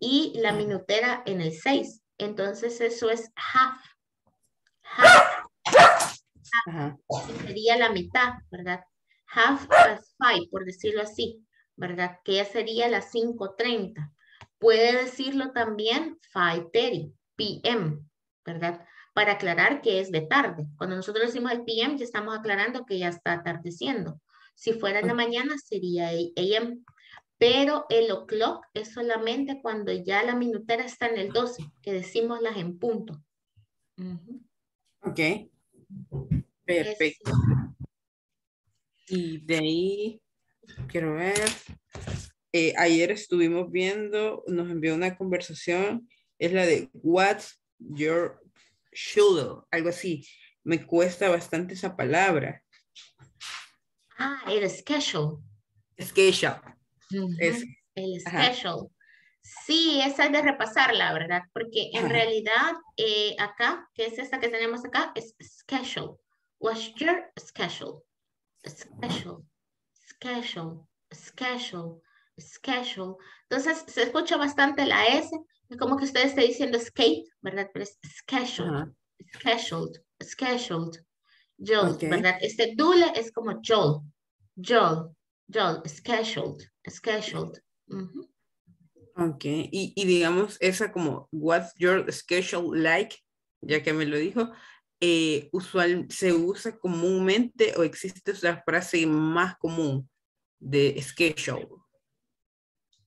y la minutera en el 6. Entonces eso es half. Half. Sería la mitad, ¿verdad? Half past five, por decirlo así, ¿verdad? Que ya sería las 5.30. Puede decirlo también 5.30 p.m., ¿verdad? Para aclarar que es de tarde. Cuando nosotros decimos el p.m., ya estamos aclarando que ya está atardeciendo. Si fuera en la mañana, sería a.m. Pero el o'clock es solamente cuando ya la minutera está en el 12, que decimos las en punto. Ok. Perfecto. Y de ahí, quiero ver. Eh, ayer estuvimos viendo, nos envió una conversación, es la de What's Your Schedule, algo así. Me cuesta bastante esa palabra. Ah, el schedule. Schedule el schedule. Sí, esa es de repasarla, ¿verdad? Porque en realidad eh, acá, que es esta que tenemos acá, es schedule. What's your schedule? Schedule, schedule, schedule, schedule. Entonces se escucha bastante la S, es como que usted esté diciendo skate, ¿verdad? Pero es schedule, scheduled, scheduled. Joel, ¿verdad? Este dule es como Joel, Joel, Joel, scheduled scheduled. Ok, y, y, digamos esa como, what's your schedule like, ya que me lo dijo, eh, usual, se usa comúnmente o existe la frase más común de schedule.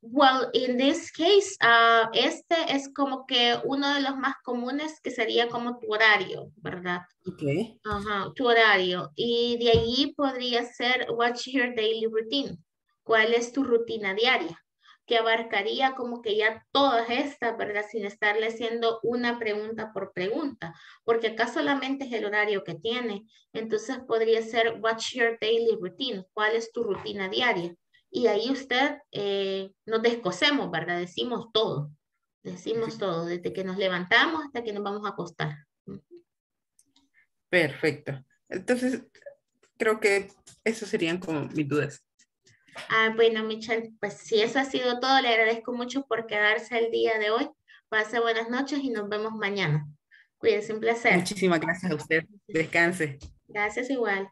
Well, in this case, uh, este es como que uno de los más comunes que sería como tu horario, ¿verdad? Ok. Ajá, tu horario. Y de allí podría ser, what's your daily routine? ¿Cuál es tu rutina diaria? Que abarcaría como que ya todas estas, ¿verdad? Sin estarle haciendo una pregunta por pregunta, porque acá solamente es el horario que tiene. Entonces podría ser, what's your daily routine? ¿Cuál es tu rutina diaria? Y ahí usted eh, nos descosemos, ¿verdad? Decimos todo. Decimos todo, desde que nos levantamos hasta que nos vamos a acostar. Perfecto. Entonces, creo que esas serían como mis dudas. Ah, bueno, Michelle, pues si eso ha sido todo, le agradezco mucho por quedarse el día de hoy. Pase buenas noches y nos vemos mañana. Cuídense, un placer. Muchísimas gracias a usted. Descanse. Gracias igual.